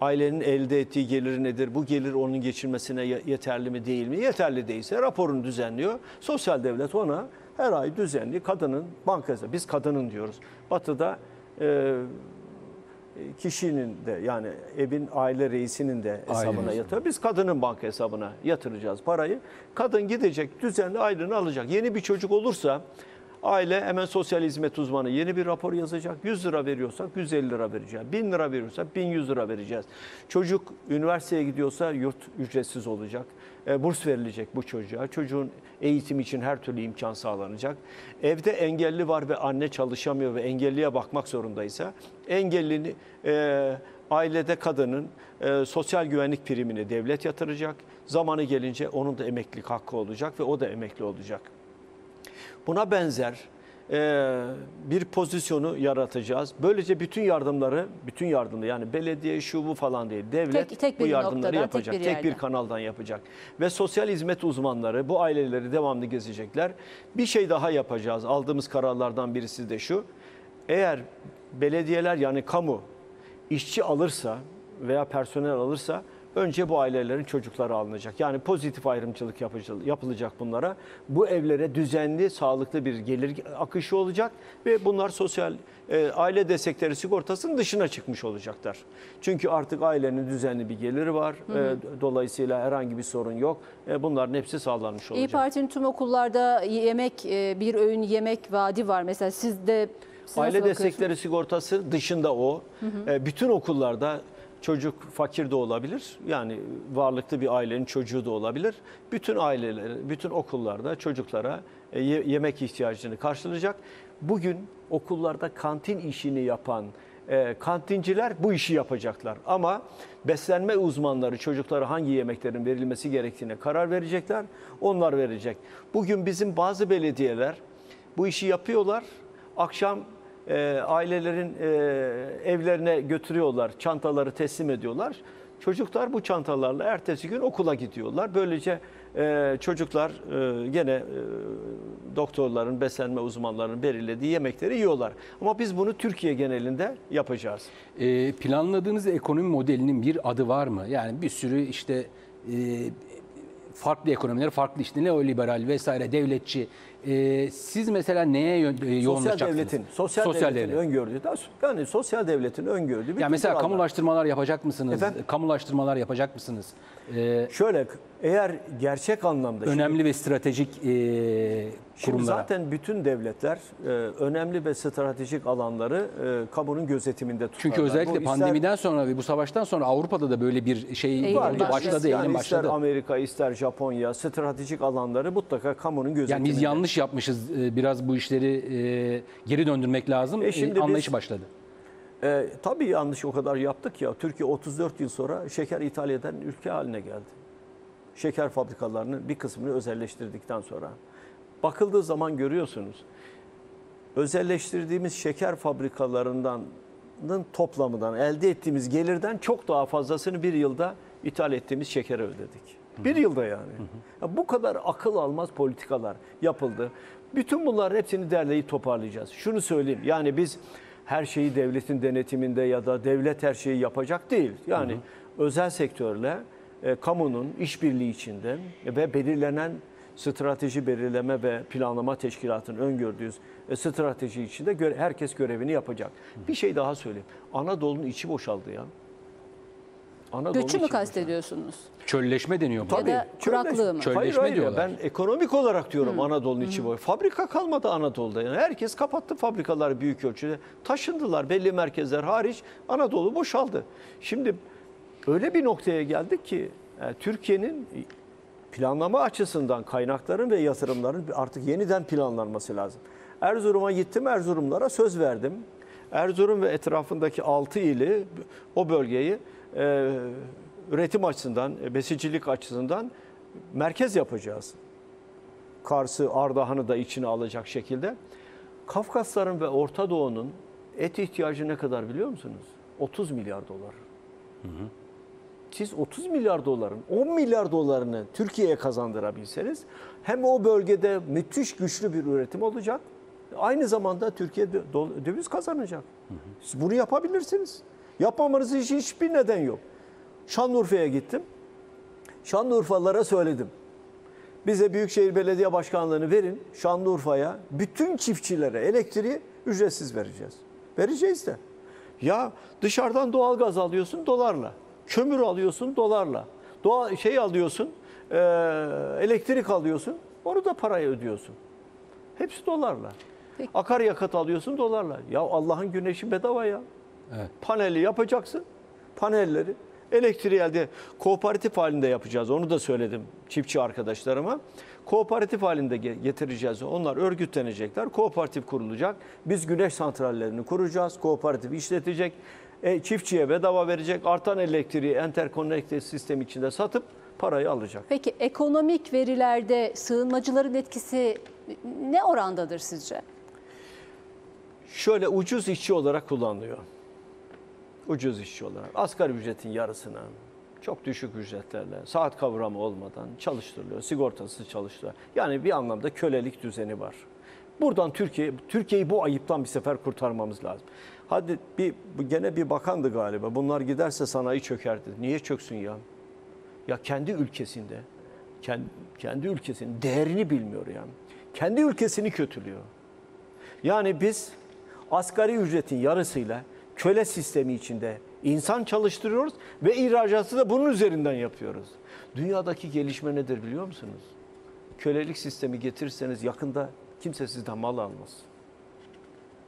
ailenin elde ettiği gelir nedir, bu gelir onun geçirmesine ye- yeterli mi değil mi? Yeterli değilse raporunu düzenliyor. Sosyal devlet ona her ay düzenli kadının bankası, biz kadının diyoruz. Batı'da e, kişinin de yani evin aile reisinin de hesabına reisi. yatıyor. Biz kadının banka hesabına yatıracağız parayı. Kadın gidecek düzenli aylığını alacak. Yeni bir çocuk olursa aile hemen sosyal hizmet uzmanı yeni bir rapor yazacak. 100 lira veriyorsak 150 lira vereceğiz. 1000 lira veriyorsak 1100 lira vereceğiz. Çocuk üniversiteye gidiyorsa yurt ücretsiz olacak. E, burs verilecek bu çocuğa. Çocuğun eğitim için her türlü imkan sağlanacak. Evde engelli var ve anne çalışamıyor ve engelliye bakmak zorundaysa engellini e, ailede kadının e, sosyal güvenlik primini devlet yatıracak. Zamanı gelince onun da emeklilik hakkı olacak ve o da emekli olacak. Buna benzer e, bir pozisyonu yaratacağız. Böylece bütün yardımları, bütün yardımları yani belediye şu bu falan değil. Devlet Tek- tek bu yardımları noktadan, tek yapacak. bir tek bir kanaldan yapacak. Ve sosyal hizmet uzmanları bu aileleri devamlı gezecekler. Bir şey daha yapacağız. Aldığımız kararlardan birisi de şu. Eğer belediyeler yani kamu işçi alırsa veya personel alırsa önce bu ailelerin çocukları alınacak. Yani pozitif ayrımcılık yapılacak bunlara. Bu evlere düzenli, sağlıklı bir gelir akışı olacak ve bunlar sosyal e, aile destekleri sigortasının dışına çıkmış olacaklar. Çünkü artık ailenin düzenli bir geliri var. E, dolayısıyla herhangi bir sorun yok. E, bunların hepsi sağlanmış olacak. İyi Parti'nin tüm okullarda yemek, e, bir öğün yemek vaadi var. Mesela sizde siz Aile destekleri sigortası dışında o. E, Bütün okullarda çocuk fakir de olabilir. Yani varlıklı bir ailenin çocuğu da olabilir. Bütün aileler, bütün okullarda çocuklara e, ye- yemek ihtiyacını karşılayacak. Bugün okullarda kantin işini yapan e, kantinciler bu işi yapacaklar. Ama beslenme uzmanları çocuklara hangi yemeklerin verilmesi gerektiğine karar verecekler. Onlar verecek. Bugün bizim bazı belediyeler bu işi yapıyorlar. Akşam e, ailelerin e, evlerine götürüyorlar, çantaları teslim ediyorlar. Çocuklar bu çantalarla ertesi gün okula gidiyorlar. Böylece e, çocuklar e, gene e, doktorların, beslenme uzmanlarının belirlediği yemekleri yiyorlar. Ama biz bunu Türkiye genelinde yapacağız. E, planladığınız ekonomi modelinin bir adı var mı? Yani bir sürü işte e, farklı ekonomiler, farklı işte neoliberal vesaire devletçi. E, siz mesela neye e, Sosyal yoğunlaşacaksınız? devletin, sosyal, devletin devlet. öngördüğü, yani sosyal devletin öngördüğü bütün Yani mesela kamulaştırmalar yapacak mısınız? Efendim? Kamulaştırmalar yapacak mısınız? E, Şöyle eğer gerçek anlamda şimdi- önemli ve stratejik e, Şimdi kurumlara. zaten bütün devletler e, önemli ve stratejik alanları e, kamunun gözetiminde tutarlar. Çünkü özellikle Bu ister- pandemiden sonra ve bu savaştan sonra Avrupa'da da böyle bir şey oldu, başladı. başladı, yani eğilim ister başladı. Amerika ister Japonya stratejik alanları mutlaka kamunun gözetiminde. Yani biz yanlış yapmışız. e, Biraz bu işleri e, geri döndürmek lazım. E şimdi E, anlayışı biz- başladı. E, tabii yanlış o kadar yaptık ya. Türkiye 34 yıl sonra şeker ithal eden ülke haline geldi. Şeker fabrikalarının bir kısmını özelleştirdikten sonra. Bakıldığı zaman görüyorsunuz. Özelleştirdiğimiz şeker fabrikalarından toplamından elde ettiğimiz gelirden çok daha fazlasını bir yılda ithal ettiğimiz şekere ödedik. Bir yılda yani. Ya bu kadar akıl almaz politikalar yapıldı. Bütün bunların hepsini derleyip toparlayacağız. Şunu söyleyeyim. Yani biz her şeyi devletin denetiminde ya da devlet her şeyi yapacak değil. Yani özel sektörle kamunun işbirliği içinde ve belirlenen strateji belirleme ve planlama teşkilatının öngördüğü e, strateji içinde herkes görevini yapacak. Bir şey daha söyleyeyim. Anadolu'nun içi boşaldı ya. Anadolu'nun Göçü mü kastediyorsunuz? Çölleşme deniyor bu. Ya da kuraklığı mı? Çölleşme Hayır, hayır ya, diyorlar. Ben ekonomik olarak diyorum Anadolu'nun içi boy. Fabrika kalmadı Anadolu'da. Yani herkes kapattı fabrikaları büyük ölçüde. Taşındılar belli merkezler hariç Anadolu boşaldı. Şimdi öyle bir noktaya geldik ki e, Türkiye'nin planlama açısından kaynakların ve yatırımların artık yeniden planlanması lazım. Erzurum'a gittim, Erzurumlara söz verdim. Erzurum ve etrafındaki 6 ili o bölgeyi e, üretim açısından, e, besicilik açısından merkez yapacağız. Kars'ı, Ardahan'ı da içine alacak şekilde. Kafkasların ve Orta Doğu'nun et ihtiyacı ne kadar biliyor musunuz? 30 milyar dolar. Siz 30 milyar doların 10 milyar dolarını Türkiye'ye kazandırabilseniz hem o bölgede müthiş güçlü bir üretim olacak. Aynı zamanda Türkiye döviz kazanacak. Siz bunu yapabilirsiniz. Yapmamanız için hiçbir neden yok. Şanlıurfa'ya gittim. Şanlıurfalılara söyledim. Bize Büyükşehir Belediye Başkanlığı'nı verin Şanlıurfa'ya. Bütün çiftçilere elektriği ücretsiz vereceğiz. Vereceğiz de. Ya dışarıdan doğalgaz alıyorsun dolarla. Kömür alıyorsun dolarla. Doğa şey alıyorsun, e, elektrik alıyorsun. Onu da paraya ödüyorsun. Hepsi dolarla. Peki. Akaryakıt alıyorsun dolarla. Ya Allah'ın güneşi bedava ya. Evet. Paneli yapacaksın. Panelleri elektriği elde kooperatif halinde yapacağız. Onu da söyledim çiftçi arkadaşlarıma. Kooperatif halinde ge- getireceğiz. Onlar örgütlenecekler. Kooperatif kurulacak. Biz güneş santrallerini kuracağız. Kooperatif işletecek. E, çiftçiye bedava verecek. Artan elektriği enterkonnekte sistem içinde satıp parayı alacak. Peki ekonomik verilerde sığınmacıların etkisi ne orandadır sizce? Şöyle ucuz işçi olarak kullanılıyor. Ucuz işçi olarak. Asgari ücretin yarısına çok düşük ücretlerle saat kavramı olmadan çalıştırılıyor. Sigortasız çalıştırılıyor. Yani bir anlamda kölelik düzeni var. Buradan Türkiye Türkiye'yi bu ayıptan bir sefer kurtarmamız lazım. Hadi bir gene bir bakandı galiba. Bunlar giderse sanayi çöker dedi. Niye çöksün ya? Ya kendi ülkesinde kendi, kendi ülkesinin değerini bilmiyor yani. Kendi ülkesini kötülüyor. Yani biz asgari ücretin yarısıyla köle sistemi içinde insan çalıştırıyoruz ve ihracatı da bunun üzerinden yapıyoruz. Dünyadaki gelişme nedir biliyor musunuz? Kölelik sistemi getirirseniz yakında kimse sizden mal almaz.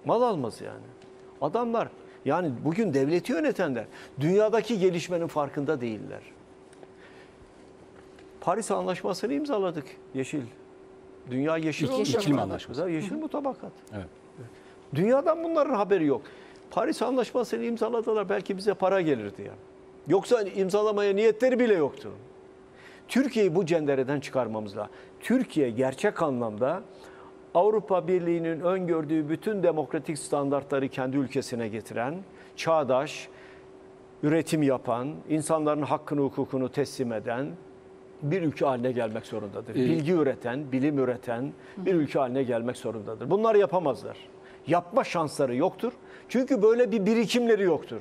Mal almaz yani. Adamlar yani bugün devleti yönetenler dünyadaki gelişmenin farkında değiller. Paris Anlaşması'nı imzaladık Yeşil. Dünya yeşil İklim olacak. İklim Anlaşması. Yeşil mutabakat. Evet. Dünyadan bunların haberi yok. Paris Anlaşması'nı imzaladılar belki bize para gelirdi ya. Yoksa imzalamaya niyetleri bile yoktu. Türkiye'yi bu cendereden çıkarmamız lazım. Türkiye gerçek anlamda Avrupa Birliği'nin öngördüğü bütün demokratik standartları kendi ülkesine getiren, çağdaş, üretim yapan, insanların hakkını hukukunu teslim eden bir ülke haline gelmek zorundadır. Ee, Bilgi üreten, bilim üreten bir ülke haline gelmek zorundadır. Bunlar yapamazlar. Yapma şansları yoktur. Çünkü böyle bir birikimleri yoktur.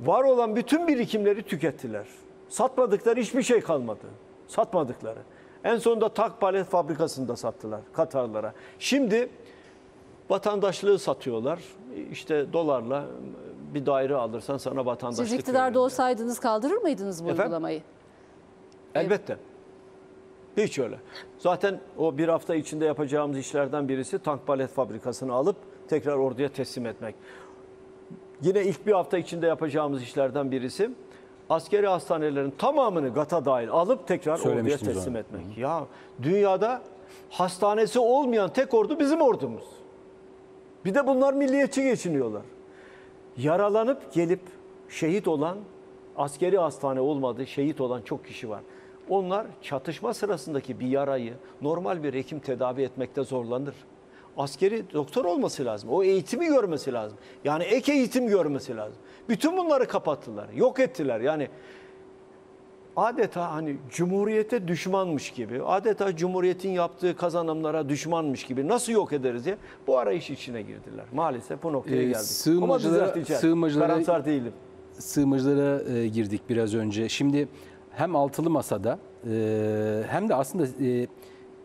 Var olan bütün birikimleri tükettiler. Satmadıkları hiçbir şey kalmadı. Satmadıkları. En sonunda tak palet fabrikasını da sattılar Katarlara. Şimdi vatandaşlığı satıyorlar. İşte dolarla bir daire alırsan sana vatandaşlık Siz iktidarda verirler. olsaydınız kaldırır mıydınız bu Efendim? uygulamayı? Elbette. Hiç öyle. Zaten o bir hafta içinde yapacağımız işlerden birisi tank palet fabrikasını alıp tekrar orduya teslim etmek. Yine ilk bir hafta içinde yapacağımız işlerden birisi askeri hastanelerin tamamını GATA dahil alıp tekrar orduya teslim onu. etmek. Ya dünyada hastanesi olmayan tek ordu bizim ordumuz. Bir de bunlar milliyetçi geçiniyorlar. Yaralanıp gelip şehit olan, askeri hastane olmadı, şehit olan çok kişi var. Onlar çatışma sırasındaki bir yarayı normal bir hekim tedavi etmekte zorlanır. Askeri doktor olması lazım. O eğitimi görmesi lazım. Yani ek eğitim görmesi lazım. Bütün bunları kapattılar, yok ettiler. Yani adeta hani cumhuriyete düşmanmış gibi, adeta cumhuriyetin yaptığı kazanımlara düşmanmış gibi nasıl yok ederiz diye bu arayış içine girdiler. Maalesef bu noktaya Ee, geldik. sığınmacılara- sığınmacılara- Karamsar değilim. sığınmacılara e, girdik biraz önce. Şimdi hem altılı masada e, hem de aslında e,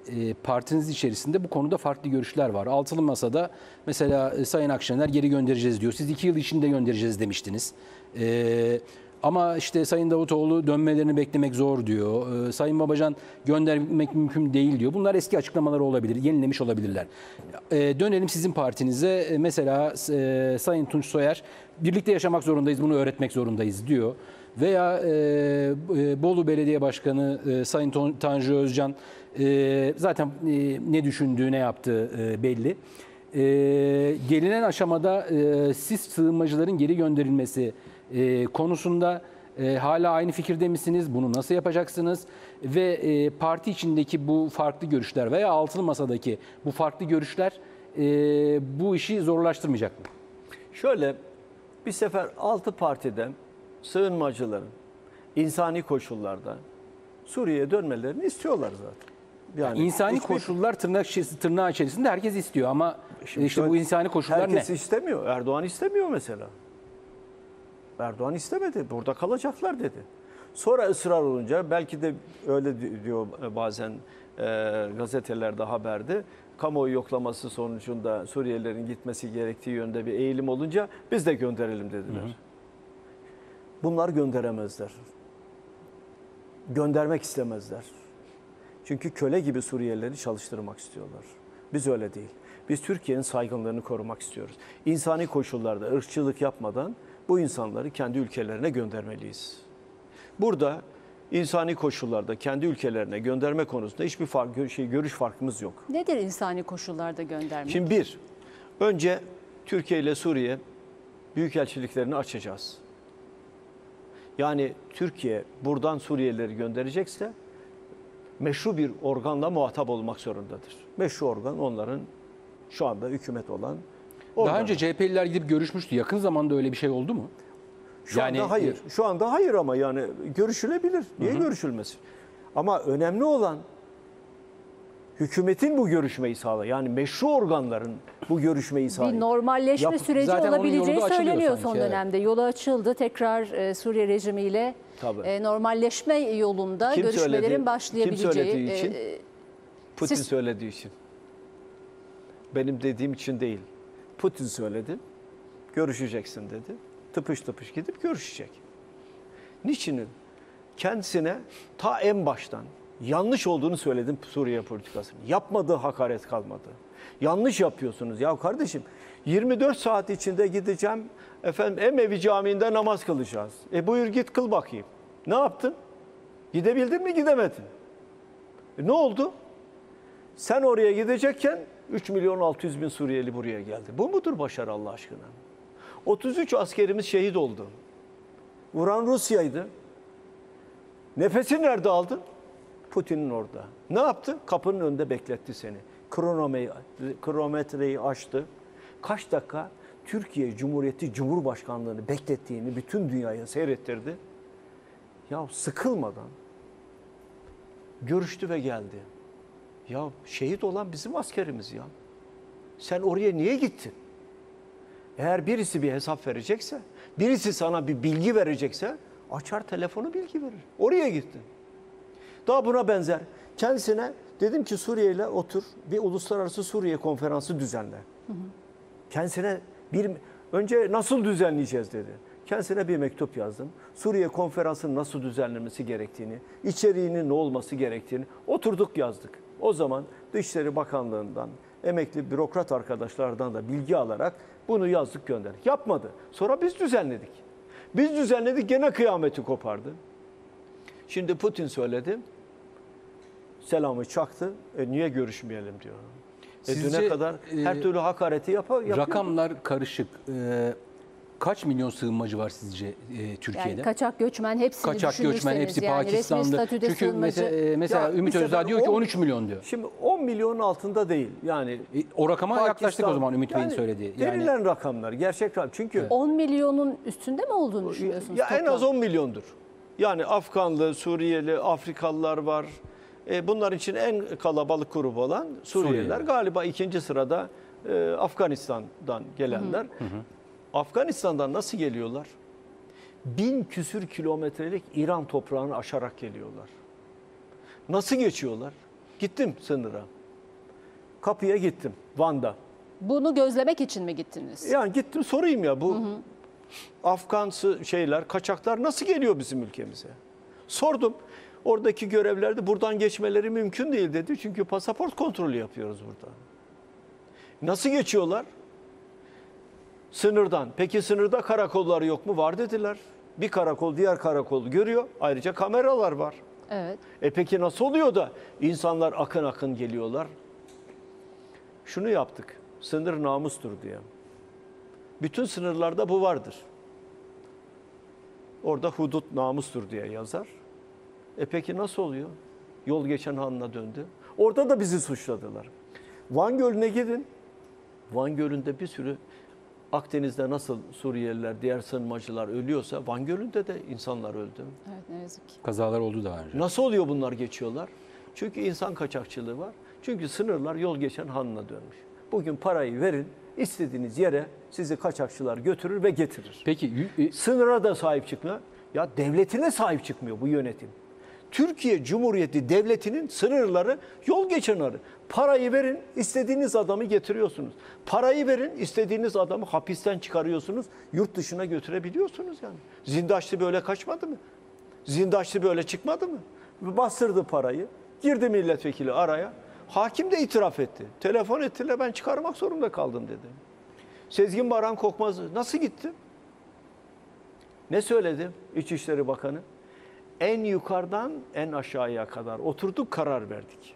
e, partiniz içerisinde bu konuda farklı görüşler var. Altılı masada mesela e, Sayın Akşener geri göndereceğiz diyor. Siz iki yıl içinde göndereceğiz demiştiniz. E, ama işte Sayın Davutoğlu dönmelerini beklemek zor diyor. Sayın Babacan göndermek mümkün değil diyor. Bunlar eski açıklamalar olabilir, yenilemiş olabilirler. Dönelim sizin partinize. Mesela Sayın Tunç Soyer birlikte yaşamak zorundayız, bunu öğretmek zorundayız diyor. Veya e, Bolu Belediye Başkanı e, Sayın Tanju Özcan e, zaten e, ne düşündüğü, ne yaptığı e, belli. E, gelinen aşamada e, siz sığınmacıların geri gönderilmesi konusunda hala aynı fikirde misiniz? Bunu nasıl yapacaksınız? Ve parti içindeki bu farklı görüşler veya altılı masadaki bu farklı görüşler bu işi zorlaştırmayacak mı? Şöyle bir sefer altı partide sığınmacıların insani koşullarda Suriye'ye dönmelerini istiyorlar zaten. Yani İnsani hiçbir- koşullar tırnak tırnağı içerisinde herkes istiyor ama Şimdi işte bu insani koşullar Herkes ne? istemiyor. Erdoğan istemiyor mesela. Erdoğan istemedi. Burada kalacaklar dedi. Sonra ısrar olunca belki de öyle di- diyor bazen e, gazetelerde haberde. Kamuoyu yoklaması sonucunda Suriyelilerin gitmesi gerektiği yönde bir eğilim olunca biz de gönderelim dediler. Bunlar gönderemezler. Göndermek istemezler. Çünkü köle gibi Suriyelileri çalıştırmak istiyorlar. Biz öyle değil. Biz Türkiye'nin saygınlığını korumak istiyoruz. İnsani koşullarda ırkçılık yapmadan bu insanları kendi ülkelerine göndermeliyiz. Burada insani koşullarda kendi ülkelerine gönderme konusunda hiçbir fark, şey, görüş farkımız yok. Nedir insani koşullarda gönderme? Şimdi bir, önce Türkiye ile Suriye büyükelçiliklerini açacağız. Yani Türkiye buradan Suriyelileri gönderecekse meşru bir organla muhatap olmak zorundadır. Meşru organ onların şu anda hükümet olan organ. Daha önce CHP'liler gidip görüşmüştü. Yakın zamanda öyle bir şey oldu mu? Şu Yani- anda hayır. Şu anda hayır ama yani görüşülebilir. Niye görüşülmesin? Ama önemli olan hükümetin bu görüşmeyi sağla. Yani meşru organların bu görüşmeyi sağla. bir normalleşme Yap- süreci olabileceği söyleniyor son evet. dönemde. Yolu açıldı. Tekrar e, Suriye rejimiyle Tabii. e, normalleşme yolunda Kim görüşmelerin söyledi? Kim başlayabileceği. söylediği için? e, Putin Siz- söylediği için. Benim dediğim için değil. Putin söyledi. Görüşeceksin dedi. Tıpış tıpış gidip görüşecek. Niçin? Kendisine ta en baştan yanlış olduğunu söyledim Suriye politikasının. Yapmadığı hakaret kalmadı. Yanlış yapıyorsunuz. Ya kardeşim 24 saat içinde gideceğim efendim Emevi Camii'nde namaz kılacağız. E buyur git kıl bakayım. Ne yaptın? Gidebildin mi gidemedin. E ne oldu? Sen oraya gidecekken 3 milyon 600 bin Suriyeli buraya geldi. Bu mudur başarı Allah aşkına? 33 askerimiz şehit oldu. Vuran Rusya'ydı. Nefesi nerede aldın? Putin'in orada. Ne yaptı? Kapının önünde bekletti seni. Kronometreyi, açtı. Kaç dakika Türkiye Cumhuriyeti Cumhurbaşkanlığını beklettiğini bütün dünyaya seyrettirdi. Ya sıkılmadan görüştü ve geldi. Ya şehit olan bizim askerimiz ya. Sen oraya niye gittin? Eğer birisi bir hesap verecekse, birisi sana bir bilgi verecekse açar telefonu bilgi verir. Oraya gittin. Daha buna benzer. Kendisine dedim ki Suriye ile otur bir uluslararası Suriye konferansı düzenle. Kendisine bir önce nasıl düzenleyeceğiz dedi. Kendisine bir mektup yazdım. Suriye konferansının nasıl düzenlenmesi gerektiğini, içeriğinin ne olması gerektiğini oturduk yazdık. O zaman Dışişleri Bakanlığı'ndan, emekli bürokrat arkadaşlardan da bilgi alarak bunu yazdık gönderdik. Yapmadı. Sonra biz düzenledik. Biz düzenledik gene kıyameti kopardı. Şimdi Putin söyledi. Selamı çaktı. E niye görüşmeyelim diyor. E Sizce, düne kadar her e, türlü hakareti yap yapıyor. Rakamlar karışık. Ee, kaç milyon sığınmacı var sizce e, Türkiye'de? Yani kaçak göçmen hepsini Kaçak göçmen hepsi yani statüde Çünkü sığınmacı- mesela, e, mesela Ya Ümit Özdağ diyor ki on- 13 milyon diyor. Şimdi 10 milyonun altında değil. Yani E, o rakama yaklaştık Pakistan- o zaman Ümit Bey'in Yani söylediği. Yani Verilen rakamlar gerçek rakam. Çünkü 10 milyonun üstünde mi olduğunu düşünüyorsunuz? ya en toplam? az 10 milyondur. Yani Afganlı, Suriyeli, Afrikalılar var. E, bunlar için en kalabalık grup olan Suriyeliler. Suriyeliler. Galiba ikinci sırada e, Afganistan'dan gelenler. Afganistan'dan nasıl geliyorlar? Bin küsür kilometrelik İran toprağını aşarak geliyorlar. Nasıl geçiyorlar? Gittim sınıra. Kapıya gittim Van'da. Bunu gözlemek için mi gittiniz? Yani gittim sorayım ya bu Afgansı şeyler, kaçaklar nasıl geliyor bizim ülkemize? Sordum. Oradaki görevler de buradan geçmeleri mümkün değil dedi. Çünkü pasaport kontrolü yapıyoruz burada. Nasıl geçiyorlar? Sınırdan. Peki sınırda karakollar yok mu? Var dediler. Bir karakol diğer karakolu görüyor. Ayrıca kameralar var. Evet. E peki nasıl oluyor da insanlar akın akın geliyorlar? Şunu yaptık. Sınır namustur diye. Bütün sınırlarda bu vardır. Orada hudut namustur diye yazar. E peki nasıl oluyor? Yol geçen hanına döndü. Orada da bizi suçladılar. Van Gölü'ne gidin. Van Gölü'nde bir sürü Akdeniz'de nasıl Suriyeliler, diğer sığınmacılar ölüyorsa Van Gölü'nde de insanlar öldü. Evet ne yazık ki. kazalar oldu daha önce. Nasıl oluyor bunlar geçiyorlar? Çünkü insan kaçakçılığı var. Çünkü sınırlar yol geçen hanına dönmüş. Bugün parayı verin, istediğiniz yere sizi kaçakçılar götürür ve getirir. Peki y- e, Sınıra da sahip çıkmıyor. Ya devletine sahip çıkmıyor bu yönetim. Türkiye Cumhuriyeti Devleti'nin sınırları yol geçenleri. Parayı verin, istediğiniz adamı getiriyorsunuz. Parayı verin, istediğiniz adamı hapisten çıkarıyorsunuz. Yurt dışına götürebiliyorsunuz yani. Zindaşlı böyle kaçmadı mı? Zindaşlı böyle çıkmadı mı? Bastırdı parayı. Girdi milletvekili araya. Hakim de itiraf etti. Telefon ettiler ben çıkarmak zorunda kaldım dedi. Sezgin Baran Korkmaz nasıl gitti? Ne söyledi İçişleri Bakanı? En yukarıdan en aşağıya kadar oturduk karar verdik.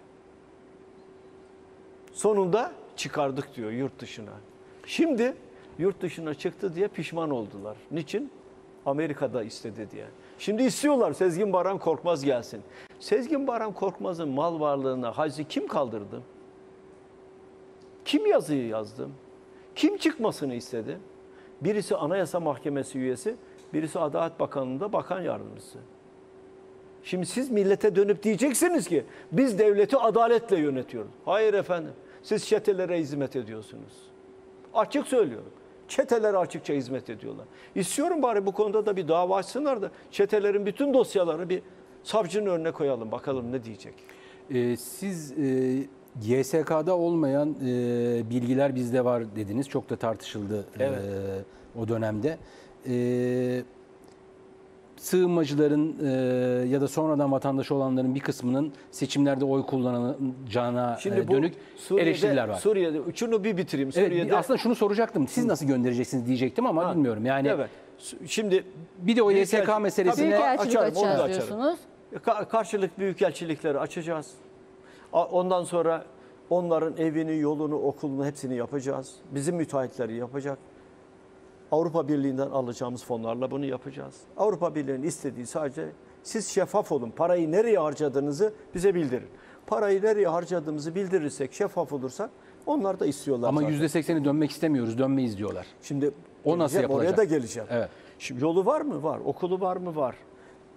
Sonunda çıkardık diyor yurt dışına. Şimdi yurt dışına çıktı diye pişman oldular. Niçin? Amerika'da istedi diye. Şimdi istiyorlar Sezgin Baran Korkmaz gelsin. Sezgin Baran Korkmaz'ın mal varlığına hacı kim kaldırdı? Kim yazıyı yazdı? Kim çıkmasını istedi? Birisi Anayasa Mahkemesi üyesi, birisi Adalet Bakanlığı'nda bakan yardımcısı. Şimdi siz millete dönüp diyeceksiniz ki biz devleti adaletle yönetiyoruz. Hayır efendim. Siz çetelere hizmet ediyorsunuz. Açık söylüyorum. Çetelere açıkça hizmet ediyorlar. İstiyorum bari bu konuda da bir dava açsınlar da çetelerin bütün dosyalarını bir savcının önüne koyalım. Bakalım ne diyecek. Ee, siz e, YSK'da olmayan e, bilgiler bizde var dediniz. Çok da tartışıldı e, Evet. o dönemde. E, sığınmacıların e, ya da sonradan vatandaş olanların bir kısmının seçimlerde oy kullanacağına e, dönük eleştiriler var. Suriye'de şunu bir bitireyim. Evet, Suriye'de aslında şunu soracaktım. Siz nasıl göndereceksiniz diyecektim ama Ha, bilmiyorum. Yani evet. Şimdi bir de o YSK Büyükelçi- meselesine Büyükelçilik açarım, onu da açacağız açarım. diyorsunuz. Ka- karşılık büyükelçilikleri açacağız. A- Ondan sonra onların evini, yolunu, okulunu hepsini yapacağız. Bizim müteahhitleri yapacak. Avrupa Birliği'nden alacağımız fonlarla bunu yapacağız. Avrupa Birliği'nin istediği sadece siz şeffaf olun. Parayı nereye harcadığınızı bize bildirin. Parayı nereye harcadığımızı bildirirsek, şeffaf olursak onlar da istiyorlar ama zaten. %80'i dönmek istemiyoruz, dönmeyiz diyorlar. Şimdi O nasıl yapılacak? Oraya da geleceğim. Evet. Şimdi yolu var mı? Var. Okulu var mı? Var.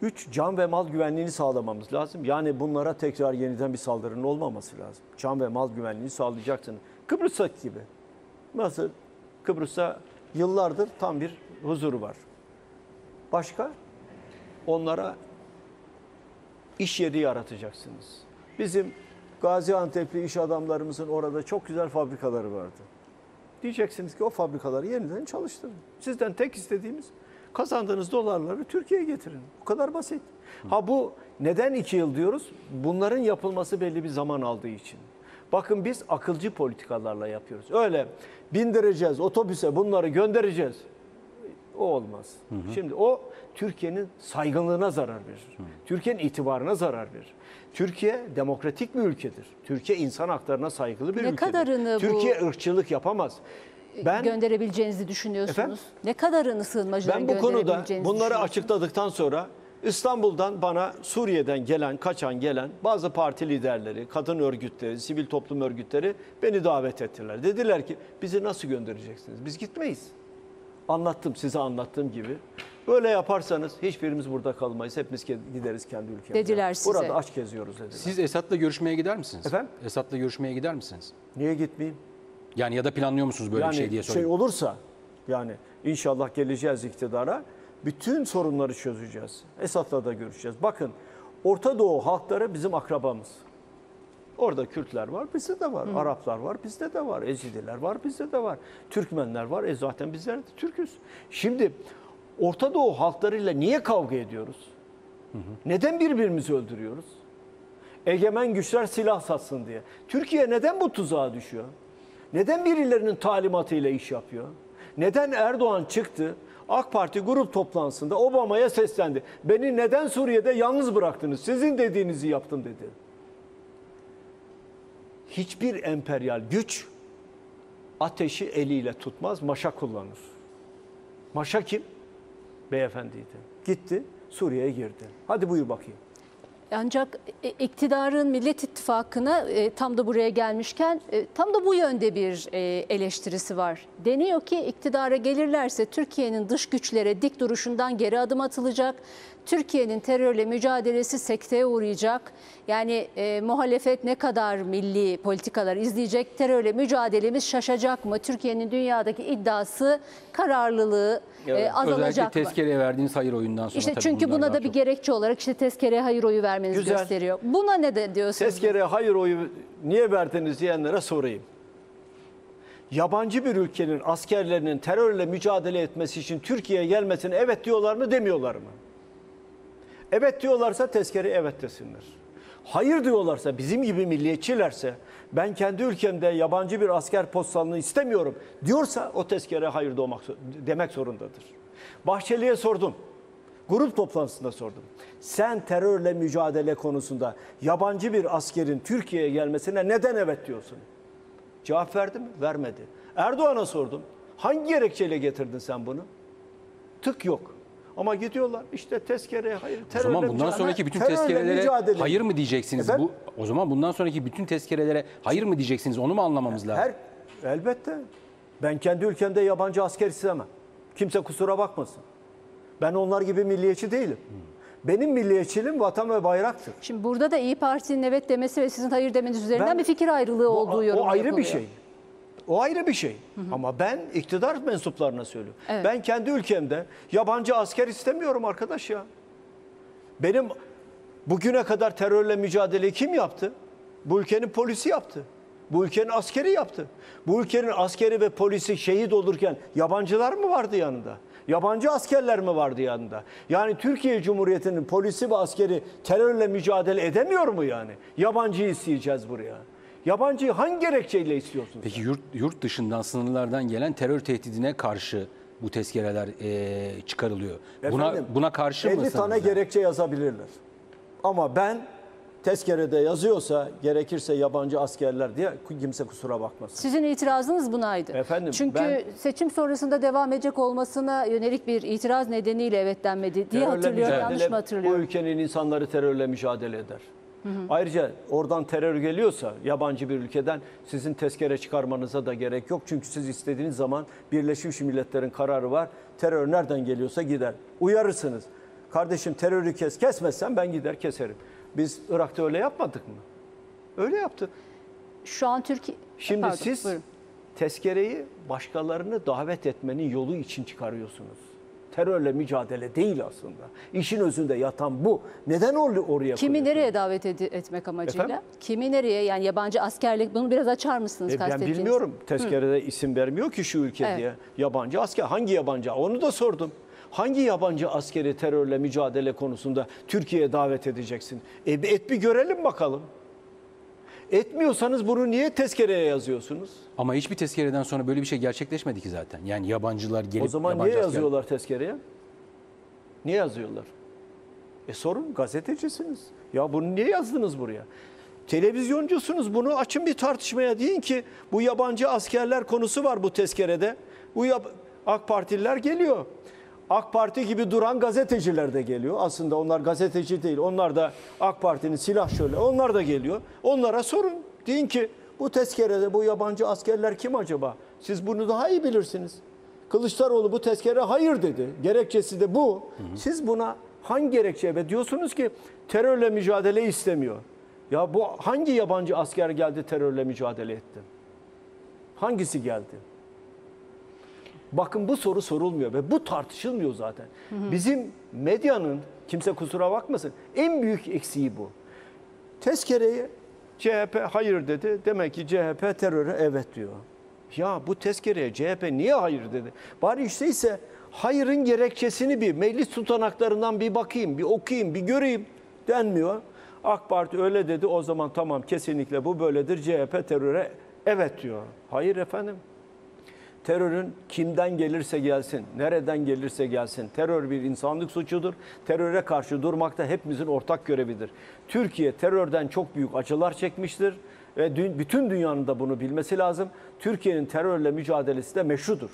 Üç, can ve mal güvenliğini sağlamamız lazım. Yani bunlara tekrar yeniden bir saldırının olmaması lazım. Can ve mal güvenliğini sağlayacaksın. Kıbrıs'taki gibi. Nasıl? Kıbrıs'ta yıllardır tam bir huzuru var. Başka? Onlara iş yeri yaratacaksınız. Bizim Gaziantep'li iş adamlarımızın orada çok güzel fabrikaları vardı. Diyeceksiniz ki o fabrikaları yeniden çalıştırın. Sizden tek istediğimiz kazandığınız dolarları Türkiye'ye getirin. Bu kadar basit. Ha bu neden iki yıl diyoruz? Bunların yapılması belli bir zaman aldığı için. Bakın biz akılcı politikalarla yapıyoruz. Öyle bindireceğiz otobüse bunları göndereceğiz. O olmaz. Şimdi o Türkiye'nin saygınlığına zarar verir. Türkiye'nin itibarına zarar verir. Türkiye demokratik bir ülkedir. Türkiye insan haklarına saygılı bir Ne ülkedir. kadarını bu- Türkiye ırkçılık yapamaz. Ben gönderebileceğinizi düşünüyorsunuz. Efendim? Ne kadarını sığınmacıların ben bu konuda bunları açıkladıktan sonra İstanbul'dan bana Suriye'den gelen, kaçan gelen bazı parti liderleri, kadın örgütleri, sivil toplum örgütleri beni davet ettiler. Dediler ki bizi nasıl göndereceksiniz? Biz gitmeyiz. Anlattım size anlattığım gibi. Böyle yaparsanız hiçbirimiz burada kalmayız. Hepimiz gideriz kendi ülkemize. Dediler size. Burada aç geziyoruz dediler. Siz Esad'la görüşmeye gider misiniz? Efendim? Esad'la görüşmeye gider misiniz? Niye gitmeyeyim? Yani ya da planlıyor musunuz böyle yani bir şey diye şey sorayım. olursa yani inşallah geleceğiz iktidara. Bütün sorunları çözeceğiz. Esad'la da görüşeceğiz. Bakın Orta Doğu halkları bizim akrabamız. Orada Kürtler var, bizde de var. Araplar var, bizde de var. Ezidiler var, bizde de var. Türkmenler var. E zaten bizler de Türküz. Şimdi Orta Doğu halklarıyla niye kavga ediyoruz? Neden birbirimizi öldürüyoruz? Egemen güçler silah satsın diye. Türkiye neden bu tuzağa düşüyor? Neden birilerinin talimatıyla iş yapıyor? Neden Erdoğan çıktı? AK Parti grup toplantısında Obama'ya seslendi. Beni neden Suriye'de yalnız bıraktınız? Sizin dediğinizi yaptım dedi. Hiçbir emperyal güç ateşi eliyle tutmaz, maşa kullanır. Maşa kim? Beyefendiydi. Gitti, Suriye'ye girdi. Hadi buyur bakayım. Ancak e, iktidarın Millet İttifakı'na e, tam da buraya gelmişken e, tam da bu yönde bir e, eleştirisi var. Deniyor ki iktidara gelirlerse Türkiye'nin dış güçlere dik duruşundan geri adım atılacak. Türkiye'nin terörle mücadelesi sekteye uğrayacak. Yani e, muhalefet ne kadar milli politikalar izleyecek, terörle mücadelemiz şaşacak mı? Türkiye'nin dünyadaki iddiası, kararlılığı e, Özellikle azalacak mı? tezkereye verdiğiniz hayır oyundan sonra. İşte çünkü buna da bir çok- gerekçe olarak işte tezkereye hayır oyu vermeniz Güzel. gösteriyor. Buna ne de diyorsunuz? Tezkere hayır oyu niye verdiniz diyenlere sorayım. Yabancı bir ülkenin askerlerinin terörle mücadele etmesi için Türkiye'ye gelmesine evet diyorlar mı demiyorlar mı? Evet diyorlarsa tezkere evet desinler. Hayır diyorlarsa bizim gibi milliyetçilerse ben kendi ülkemde yabancı bir asker postalını istemiyorum diyorsa o tezkere hayır doğmak, demek zorundadır. Bahçeli'ye sordum. Grup toplantısında sordum. Sen terörle mücadele konusunda yabancı bir askerin Türkiye'ye gelmesine neden evet diyorsun? Cevap verdi mi? Vermedi. Erdoğan'a sordum. Hangi gerekçeyle getirdin sen bunu? Tık yok. Ama gidiyorlar işte tezkereye hayır. O terörle zaman bundan mücadele- sonraki bütün terörle tezkerelere hayır mı diyeceksiniz? Efendim? Bu o zaman bundan sonraki bütün tezkerelere hayır mı diyeceksiniz? Onu mu anlamamız lazım? Her elbette. Ben kendi ülkemde yabancı asker istemem. Kimse kusura bakmasın. Ben onlar gibi milliyetçi değilim. Benim milliyetçiliğim vatan ve bayraktır. Şimdi burada da İyi Parti'nin evet demesi ve sizin hayır demeniz üzerinden Ben- bir fikir ayrılığı Bu- olduğu yorum O ayrı yapılıyor. bir şey. O ayrı bir şey. Ama ben iktidar mensuplarına söylüyorum. Evet. Ben kendi ülkemde yabancı asker istemiyorum arkadaş ya. Benim bugüne kadar terörle mücadeleyi kim yaptı? Bu ülkenin polisi yaptı. Bu ülkenin askeri yaptı. Bu ülkenin askeri ve polisi şehit olurken yabancılar mı vardı yanında? Yabancı askerler mi vardı yanında? Yani Türkiye Cumhuriyeti'nin polisi ve askeri terörle mücadele edemiyor mu yani? Yabancıyı isteyeceğiz buraya. Yabancıyı hangi gerekçeyle istiyorsunuz? Peki yurt, yurt dışından sınırlardan gelen terör tehdidine karşı bu tezkereler eee, çıkarılıyor. buna Efendim, buna karşı 50 mısınız? tane yani? gerekçe yazabilirler. Ama ben tezkerede yazıyorsa gerekirse yabancı askerler diye kimse kusura bakmasın. Sizin itirazınız bunaydı. Efendim, Çünkü ben- seçim sonrasında devam edecek olmasına yönelik bir itiraz nedeniyle evet denmedi diye hatırlıyorum. Yanlış mı Bu hatırlıyorum? ülkenin insanları terörle mücadele eder. Ayrıca oradan terör geliyorsa yabancı bir ülkeden sizin tezkere çıkarmanıza da gerek yok. Çünkü siz istediğiniz zaman Birleşmiş Milletler'in kararı var. Terör nereden geliyorsa gider. Uyarırsınız. Kardeşim terörü kes. Kesmezsen ben gider keserim. Biz Irak'ta öyle yapmadık mı? Öyle yaptık. Şu an Türkiye... Şimdi Pardon, siz buyurun. tezkereyi başkalarını davet etmenin yolu için çıkarıyorsunuz. Terörle mücadele değil aslında. İşin özünde yatan bu. Neden or- oraya Kimi nereye davet ed- etmek amacıyla? Efendim? Kimi nereye? Yani yabancı askerlik bunu biraz açar mısınız E ben bilmiyorum. Tezkerede isim vermiyor ki şu ülke Evet. diye. Yabancı asker. Hangi yabancı? Onu da sordum. Hangi yabancı askeri terörle mücadele konusunda Türkiye'ye davet edeceksin? E bir et bir görelim bakalım. Etmiyorsanız bunu niye tezkereye yazıyorsunuz? Ama hiçbir tezkereden sonra böyle bir şey gerçekleşmedi ki zaten. Yani yabancılar gelip O zaman niye asker- yazıyorlar tezkereye? Niye yazıyorlar? E sorun gazetecisiniz. Ya bunu niye yazdınız buraya? Televizyoncusunuz bunu açın bir tartışmaya deyin ki bu yabancı askerler konusu var bu tezkerede. Bu AK Partililer geliyor. AK Parti gibi duran gazeteciler de geliyor. Aslında onlar gazeteci değil. Onlar da AK Parti'nin silah şöyle. Onlar da geliyor. Onlara sorun. Deyin ki bu tezkerede bu yabancı askerler kim acaba? Siz bunu daha iyi bilirsiniz. Kılıçdaroğlu bu tezkere hayır dedi. Gerekçesi de bu. Siz buna hangi gerekçe ve diyorsunuz ki terörle mücadele istemiyor. Ya bu hangi yabancı asker geldi terörle mücadele etti? Hangisi geldi? Bakın bu soru sorulmuyor ve bu tartışılmıyor zaten. Bizim medyanın kimse kusura bakmasın en büyük eksiği bu. Tezkereye CHP hayır dedi. Demek ki CHP teröre evet diyor. Ya bu tezkereye CHP niye hayır dedi? Bari işte ise hayırın gerekçesini bir meclis tutanaklarından bir bakayım, bir okuyayım, bir göreyim denmiyor. AK Parti öyle dedi o zaman tamam kesinlikle bu böyledir CHP teröre evet diyor. Hayır efendim. Terörün kimden gelirse gelsin, nereden gelirse gelsin. Terör bir insanlık suçudur. Teröre karşı durmak da hepimizin ortak görevidir. Türkiye terörden çok büyük acılar çekmiştir ve bütün dünyanın da bunu bilmesi lazım. Türkiye'nin terörle mücadelesi de meşrudur.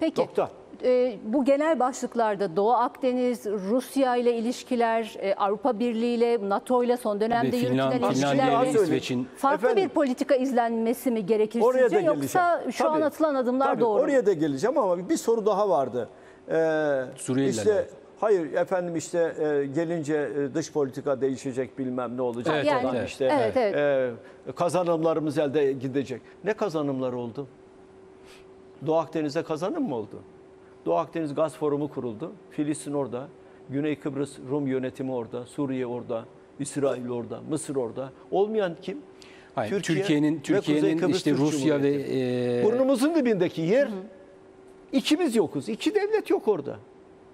Peki Nokta. E, bu genel başlıklarda Doğu Akdeniz, Rusya ile ilişkiler, e, Avrupa Birliği ile, NATO ile son dönemde Tabii yürütülen Finland- ilişkiler Finlandiya ile ile İsveç'in farklı Efendim? bir politika izlenmesi mi gerekir Oraya sizce da yoksa geleceğim. şu an Tabii. atılan adımlar Tabii, doğru mu? Oraya da geleceğim ama bir soru daha vardı. Ee, Suriyeliler işte? Hayır efendim işte e, gelince e, dış politika değişecek bilmem ne olacak Evet, falan yani, işte. evet, evet. e, kazanımlarımız elde gidecek. Ne kazanımlar oldu? Doğu Akdeniz'de kazanım mı oldu? Doğu Akdeniz Gaz Forumu kuruldu. Filistin orada. Güney Kıbrıs Rum yönetimi orada. Suriye orada. İsrail orada. Mısır orada. Olmayan kim? Hayır, Türkiye Türkiye'nin Türkiye'nin işte Türk Rusya ve e, Burnumuzun dibindeki yer ikimiz yokuz. İki devlet yok orada.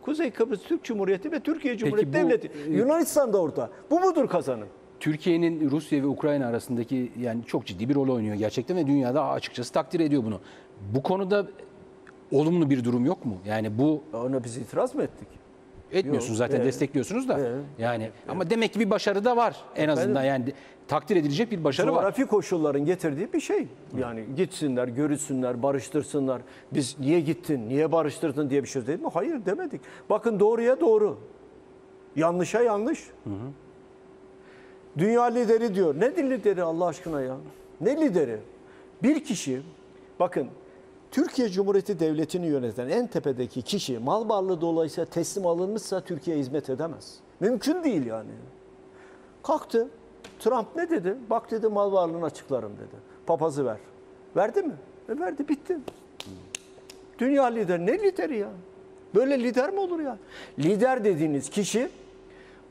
Kuzey Kıbrıs Türk Cumhuriyeti ve Türkiye Cumhuriyeti bu, Devleti. e, Yunanistan da orada. Bu mudur kazanım? Türkiye'nin Rusya ve Ukrayna arasındaki yani çok ciddi bir rol oynuyor gerçekten ve dünyada açıkçası takdir ediyor bunu. Bu konuda olumlu bir durum yok mu? Yani bu Ona biz itiraz mı ettik? etmiyorsunuz Yok, zaten evet. destekliyorsunuz da. Evet. Yani ama demek ki bir başarı da var en azından yani takdir edilecek bir başarı var. Coğrafi koşulların getirdiği bir şey. Yani gitsinler, görüşsünler, barıştırsınlar. Biz niye gittin, niye barıştırdın diye bir şey dedik mi? Hayır demedik. Bakın doğruya doğru. Yanlışa yanlış. Dünya lideri diyor. Ne lideri Allah aşkına ya? Ne lideri? Bir kişi, bakın Türkiye Cumhuriyeti Devleti'ni yöneten en tepedeki kişi mal varlığı dolayısıyla teslim alınmışsa Türkiye'ye hizmet edemez. Mümkün değil yani. Kalktı. Trump ne dedi? Bak dedi mal varlığını açıklarım dedi. Papazı ver. Verdi mi? E verdi bitti. Dünya lideri ne lideri ya? Böyle lider mi olur ya? Lider dediğiniz kişi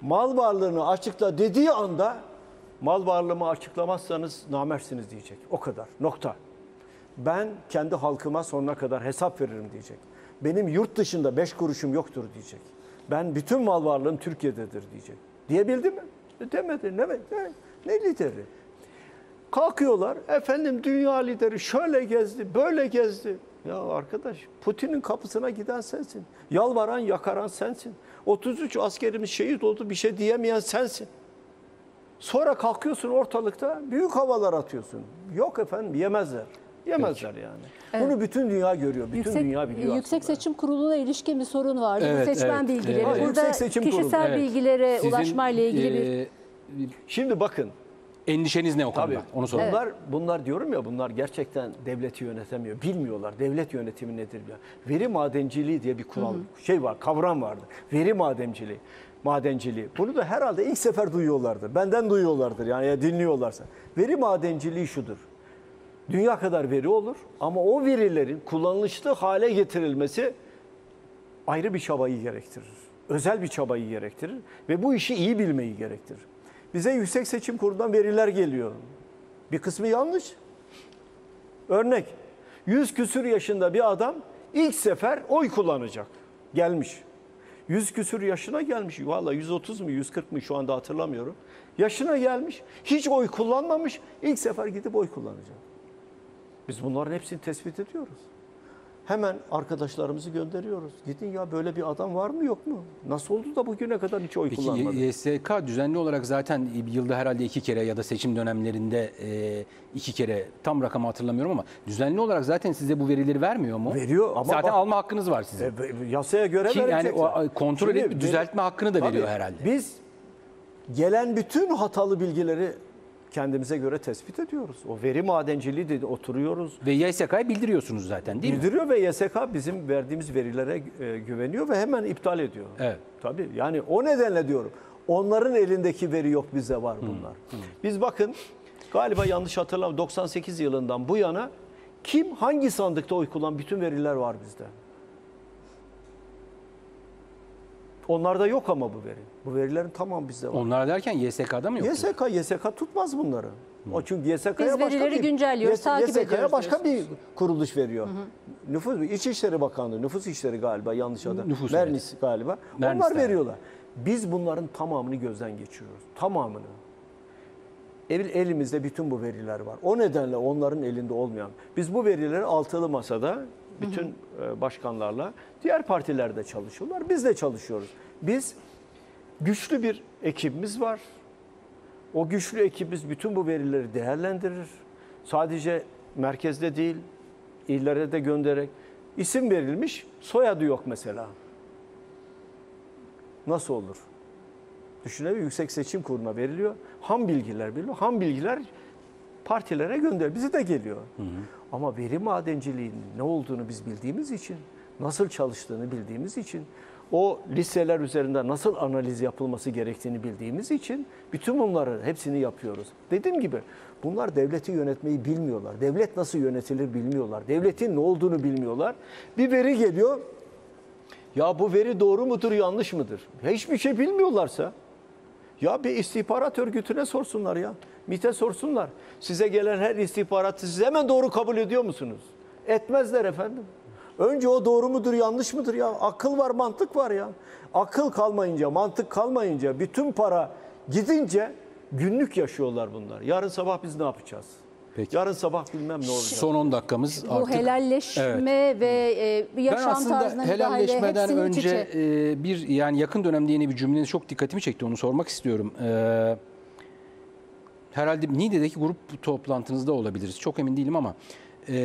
mal varlığını açıkla dediği anda mal varlığımı açıklamazsanız namersiniz diyecek. O kadar. Nokta. Ben kendi halkıma sonuna kadar hesap veririm diyecek. Benim yurt dışında beş kuruşum yoktur diyecek. Ben bütün mal varlığım Türkiye'dedir diyecek. Diyebildi mi? E Demedi. Ne, ne, ne lideri? Kalkıyorlar. Efendim dünya lideri şöyle gezdi, böyle gezdi. Ya arkadaş Putin'in kapısına giden sensin. Yalvaran, yakaran sensin. 33 askerimiz şehit oldu bir şey diyemeyen sensin. Sonra kalkıyorsun ortalıkta büyük havalar atıyorsun. Yok efendim yemezler. Yemezler yani. Bunu bütün dünya görüyor. Bütün Yüksek, dünya biliyor Yüksek aslında. Seçim Kurulu'na ilişkin bir sorun vardı. Bu Evet, seçmen evet, bilgileri. evet. Burada Yüksek Seçim Kurulu, kişisel Evet. bilgilere Sizin, ulaşmayla ilgili bir e, Şimdi bakın endişeniz ne o konuda? Tabii. Onu sorayım. Bunlar, bunlar diyorum ya bunlar gerçekten devleti yönetemiyor. Bilmiyorlar. Devlet yönetimi nedir ya? Veri madenciliği diye bir kural, şey var, kavram vardı. Veri madenciliği. Madenciliği. Bunu da herhalde ilk sefer duyuyorlardır. Benden duyuyorlardır yani ya dinliyorlarsa. Veri madenciliği şudur. Dünya kadar veri olur ama o verilerin kullanışlı hale getirilmesi ayrı bir çabayı gerektirir. Özel bir çabayı gerektirir ve bu işi iyi bilmeyi gerektirir. Bize Yüksek Seçim Kurulu'ndan veriler geliyor. Bir kısmı yanlış. Örnek, 100 küsür yaşında bir adam ilk sefer oy kullanacak. Gelmiş. 100 küsür yaşına gelmiş. Valla 130 mu 140 mı şu anda hatırlamıyorum. Yaşına gelmiş. Hiç oy kullanmamış. ilk sefer gidip oy kullanacak. Biz bunların hepsini tespit ediyoruz. Hemen arkadaşlarımızı gönderiyoruz. Gidin ya böyle bir adam var mı yok mu? Nasıl oldu da bugüne kadar hiç oy Peki kullanmadı? YSK düzenli olarak zaten yılda herhalde iki kere ya da seçim dönemlerinde e, iki kere tam rakamı hatırlamıyorum ama düzenli olarak zaten size bu verileri vermiyor mu? Veriyor ama zaten bak- alma hakkınız var sizin. E, yasaya göre Ki yani o kontrol Şimdi edip düzeltme hakkını da veriyor herhalde. Biz gelen bütün hatalı bilgileri kendimize göre tespit ediyoruz. O veri madenciliği de oturuyoruz. Ve YSK'ya bildiriyorsunuz zaten değil mi? Bildiriyor ve YSK bizim verdiğimiz verilere e, güveniyor ve hemen iptal ediyor. Evet. Tabii yani o nedenle diyorum. Onların elindeki veri yok bizde var bunlar. Biz bakın galiba yanlış hatırlamıyorum 98 yılından bu yana kim hangi sandıkta oy kullanan bütün veriler var bizde. Onlarda yok ama bu veri. Bu verilerin tamamı bizde var. Onlar derken YSK'da mı yok? YSK, YSK tutmaz bunları. O çünkü YSK'ya Biz başka verileri bir, güncelliyoruz, takip YSK'ya ediyoruz başka bir kuruluş veriyor. Nüfus İçişleri Bakanlığı, Nüfus İşleri galiba yanlış adı. Nüfus, Mernis galiba. Mernis, Onlar evet. veriyorlar. Biz bunların tamamını gözden geçiriyoruz. Tamamını. El, elimizde bütün bu veriler var. O nedenle onların elinde olmayan. Biz bu verileri altılı masada bütün e, başkanlarla diğer partilerde çalışıyorlar. Biz de çalışıyoruz. Biz güçlü bir ekibimiz var. O güçlü ekibimiz bütün bu verileri değerlendirir. Sadece merkezde değil, illere de göndererek. isim verilmiş, soyadı yok mesela. Nasıl olur? Düşünelim Yüksek Seçim Kurulu'na veriliyor. Ham bilgiler veriliyor. Ham bilgiler partilere gönder. Bize de geliyor. Ama veri madenciliğinin ne olduğunu biz bildiğimiz için, nasıl çalıştığını bildiğimiz için, o listeler üzerinde nasıl analiz yapılması gerektiğini bildiğimiz için bütün bunları hepsini yapıyoruz. Dediğim gibi bunlar devleti yönetmeyi bilmiyorlar. Devlet nasıl yönetilir bilmiyorlar. Devletin ne olduğunu bilmiyorlar. Bir veri geliyor. Ya bu veri doğru mudur, yanlış mıdır? Hiçbir şey bilmiyorlarsa ya bir istihbarat örgütüne sorsunlar ya. MİT'e sorsunlar. Size gelen her istihbaratı siz hemen doğru kabul ediyor musunuz? Etmezler efendim. Önce o doğru mudur, yanlış mıdır ya? Akıl var, mantık var ya. Akıl kalmayınca, mantık kalmayınca, bütün para gidince günlük yaşıyorlar bunlar. Yarın sabah biz ne yapacağız? Peki. Yarın sabah bilmem ne olacak. Son 10 dakikamız Bu artık. helalleşme ve e, bir Ben yaşam aslında tarzına müdahale helalleşmeden önce e, bir yani yakın dönemde yeni bir cümleniz çok dikkatimi çekti. Onu sormak istiyorum. E, herhalde Niğde'deki grup toplantınızda olabiliriz. Çok emin değilim ama e,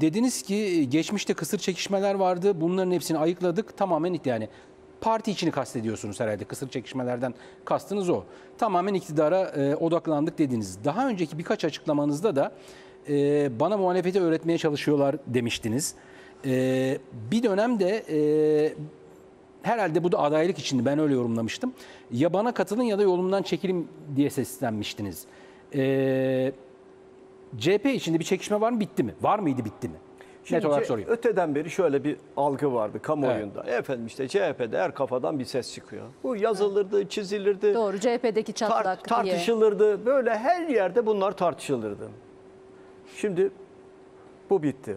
dediniz ki geçmişte kısır çekişmeler vardı. Bunların hepsini ayıkladık. Tamamen yani parti içini kastediyorsunuz herhalde. Kısır çekişmelerden kastınız o. Tamamen iktidara e, odaklandık dediniz. Daha önceki birkaç açıklamanızda da e, bana muhalefeti öğretmeye çalışıyorlar demiştiniz. E, bir dönemde e, herhalde bu da adaylık içindi ben öyle yorumlamıştım. Ya bana katılın ya da yolumdan çekilin diye seslenmiştiniz. E, CHP içinde bir çekişme var mı bitti mi? Var mıydı bitti mi? Net olarak sorayım. Öteden beri şöyle bir algı vardı kamuoyunda. Efendim işte CHP'de her kafadan bir ses çıkıyor. Bu yazılırdı, çizilirdi, Doğru CHP'deki tar- çatlak diye. tartışılırdı. Böyle her yerde bunlar tartışılırdı. Şimdi bu bitti.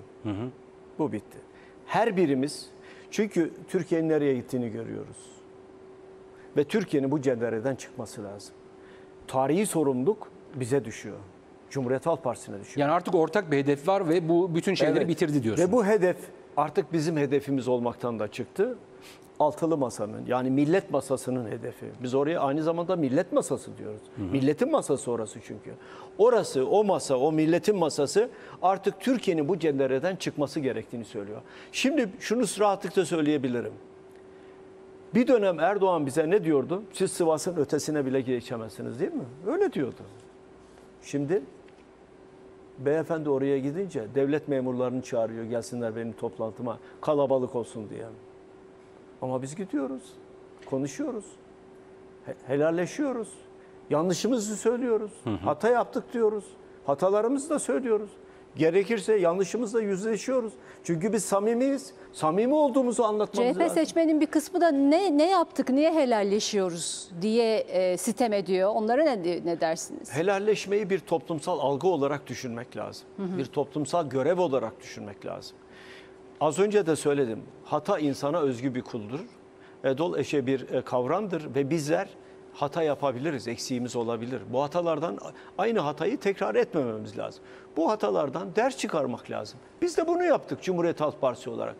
Bu bitti. Her birimiz çünkü Türkiye'nin nereye gittiğini görüyoruz. Ve Türkiye'nin bu cendereden çıkması lazım. Tarihi sorumluluk bize düşüyor. Cumhuriyet Halk Partisi'ne düşüyor. Yani artık ortak bir hedef var ve bu bütün şeyleri Evet. bitirdi diyorsunuz. Ve bu hedef artık bizim hedefimiz olmaktan da çıktı. Altılı masanın yani millet masasının hedefi. Biz oraya aynı zamanda millet masası diyoruz. Milletin masası orası çünkü. Orası, o masa, o milletin masası artık Türkiye'nin bu cendereden çıkması gerektiğini söylüyor. Şimdi şunu rahatlıkla söyleyebilirim. Bir dönem Erdoğan bize ne diyordu? Siz Sivas'ın ötesine bile geçemezsiniz değil mi? Öyle diyordu. Şimdi beyefendi oraya gidince devlet memurlarını çağırıyor gelsinler benim toplantıma kalabalık olsun diye. Ama biz gidiyoruz, konuşuyoruz, he- helalleşiyoruz, yanlışımızı söylüyoruz, hata yaptık diyoruz, hatalarımızı da söylüyoruz. Gerekirse yanlışımızla yüzleşiyoruz. Çünkü biz samimiyiz, samimi olduğumuzu anlatmamız CHP lazım. seçmenin bir kısmı da ne ne yaptık, niye helalleşiyoruz diye e, sitem ediyor. Onlara ne, ne dersiniz? Helalleşmeyi bir toplumsal algı olarak düşünmek lazım. Bir toplumsal görev olarak düşünmek lazım. Az önce de söyledim. Hata insana özgü bir kuldur. Edol eşe bir e, kavramdır ve bizler hata yapabiliriz, eksiğimiz olabilir. Bu hatalardan aynı hatayı tekrar etmememiz lazım. Bu hatalardan ders çıkarmak lazım. Biz de bunu yaptık Cumhuriyet Halk Partisi olarak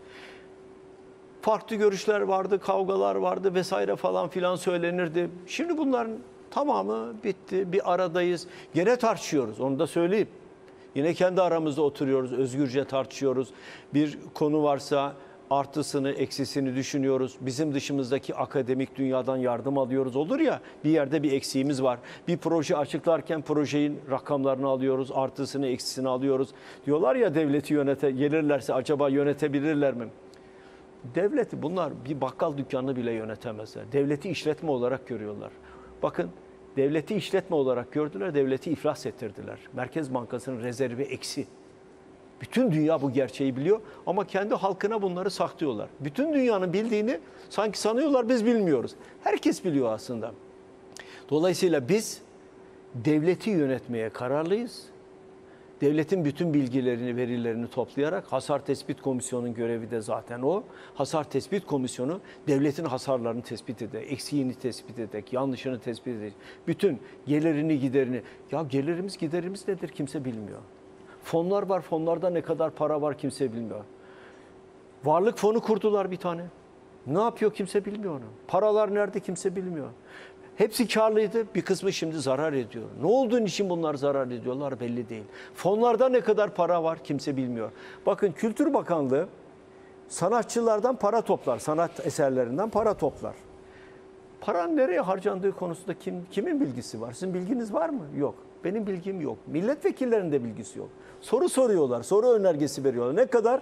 farklı görüşler vardı, kavgalar vardı vesaire falan filan söylenirdi. Şimdi bunların tamamı bitti. Bir aradayız. Gene tartışıyoruz. Onu da söyleyeyim. Yine kendi aramızda oturuyoruz, özgürce tartışıyoruz. Bir konu varsa artısını, eksisini düşünüyoruz. Bizim dışımızdaki akademik dünyadan yardım alıyoruz. Olur ya bir yerde bir eksiğimiz var. Bir proje açıklarken projenin rakamlarını alıyoruz, artısını, eksisini alıyoruz. Diyorlar ya devleti yönete gelirlerse acaba yönetebilirler mi? Devleti bunlar bir bakkal dükkanını bile yönetemezler. Devleti işletme olarak görüyorlar. Bakın devleti işletme olarak gördüler, devleti iflas ettirdiler. Merkez Bankası'nın rezervi eksi. Bütün dünya bu gerçeği biliyor ama kendi halkına bunları saklıyorlar. Bütün dünyanın bildiğini sanki sanıyorlar biz bilmiyoruz. Herkes biliyor aslında. Dolayısıyla biz devleti yönetmeye kararlıyız. Devletin bütün bilgilerini, verilerini toplayarak hasar tespit komisyonunun görevi de zaten o. Hasar tespit komisyonu devletin hasarlarını tespit edecek, eksiğini tespit edecek, yanlışını tespit edecek. Bütün gelirini, giderini. Ya gelirimiz, giderimiz nedir kimse bilmiyor. Fonlar var, fonlarda ne kadar para var kimse bilmiyor. Varlık fonu kurdular bir tane. Ne yapıyor kimse bilmiyor onu. Paralar nerede kimse bilmiyor. Hepsi karlıydı, bir kısmı şimdi zarar ediyor. Ne olduğu için bunlar zarar ediyorlar belli değil. Fonlarda ne kadar para var kimse bilmiyor. Bakın Kültür Bakanlığı sanatçılardan para toplar, sanat eserlerinden para toplar. Paranın nereye harcandığı konusunda kim, kimin bilgisi var? Sizin bilginiz var mı? Yok. Benim bilgim yok. Milletvekillerinin de bilgisi yok. Soru soruyorlar, soru önergesi veriyorlar. Ne kadar?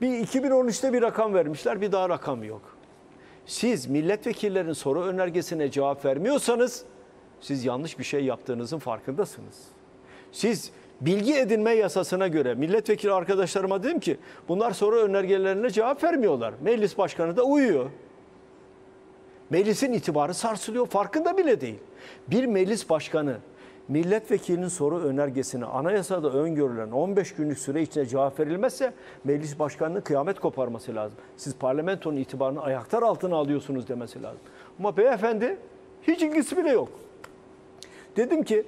Bir 2013'te bir rakam vermişler, bir daha rakam yok. Siz milletvekillerinin soru önergesine cevap vermiyorsanız siz yanlış bir şey yaptığınızın farkındasınız. Siz bilgi edinme yasasına göre milletvekili arkadaşlarıma dedim ki bunlar soru önergelerine cevap vermiyorlar. Meclis başkanı da uyuyor. Meclisin itibarı sarsılıyor. Farkında bile değil. Bir meclis başkanı milletvekilinin soru önergesine anayasada öngörülen 15 günlük süre içinde cevap verilmezse meclis başkanının kıyamet koparması lazım. Siz parlamentonun itibarını ayaklar altına alıyorsunuz demesi lazım. Ama beyefendi hiç ilgisi bile yok. Dedim ki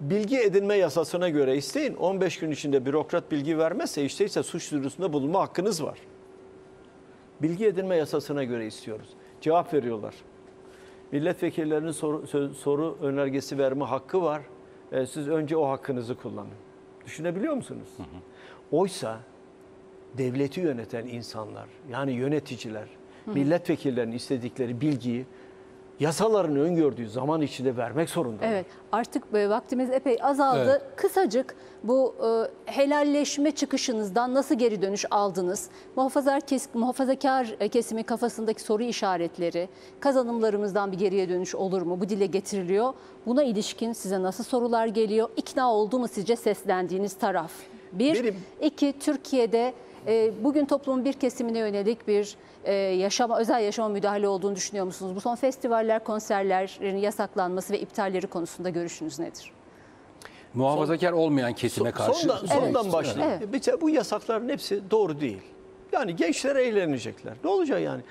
bilgi edinme yasasına göre isteyin 15 gün içinde bürokrat bilgi vermezse işte ise suç duyurusunda bulunma hakkınız var. Bilgi edinme yasasına göre istiyoruz. Cevap veriyorlar. Milletvekillerinin soru, soru önergesi verme hakkı var. E, siz önce o hakkınızı kullanın. Düşünebiliyor musunuz? Oysa devleti yöneten insanlar, yani yöneticiler, milletvekillerinin istedikleri bilgiyi yasaların öngördüğü zaman içinde vermek zorundalar. Evet artık e, vaktimiz epey azaldı. Evet. Kısacık bu e, helalleşme çıkışınızdan nasıl geri dönüş aldınız? Muhafazakar, kes, muhafazakar e, kesimin kafasındaki soru işaretleri, kazanımlarımızdan bir geriye dönüş olur mu? Bu dile getiriliyor. Buna ilişkin size nasıl sorular geliyor? İkna oldu mu sizce seslendiğiniz taraf? Bir, Benim- iki Türkiye'de e, bugün toplumun bir kesimine yönelik bir e, yaşama, özel yaşama müdahale olduğunu düşünüyor musunuz? Bu son festivaller, konserlerin yasaklanması ve iptalleri konusunda görüşünüz nedir? Muhafazakar olmayan kesime So- karşı. Sondan, sondan başlayayım. Evet. Bu yasakların hepsi doğru değil. Yani gençler eğlenecekler. Ne olacak yani?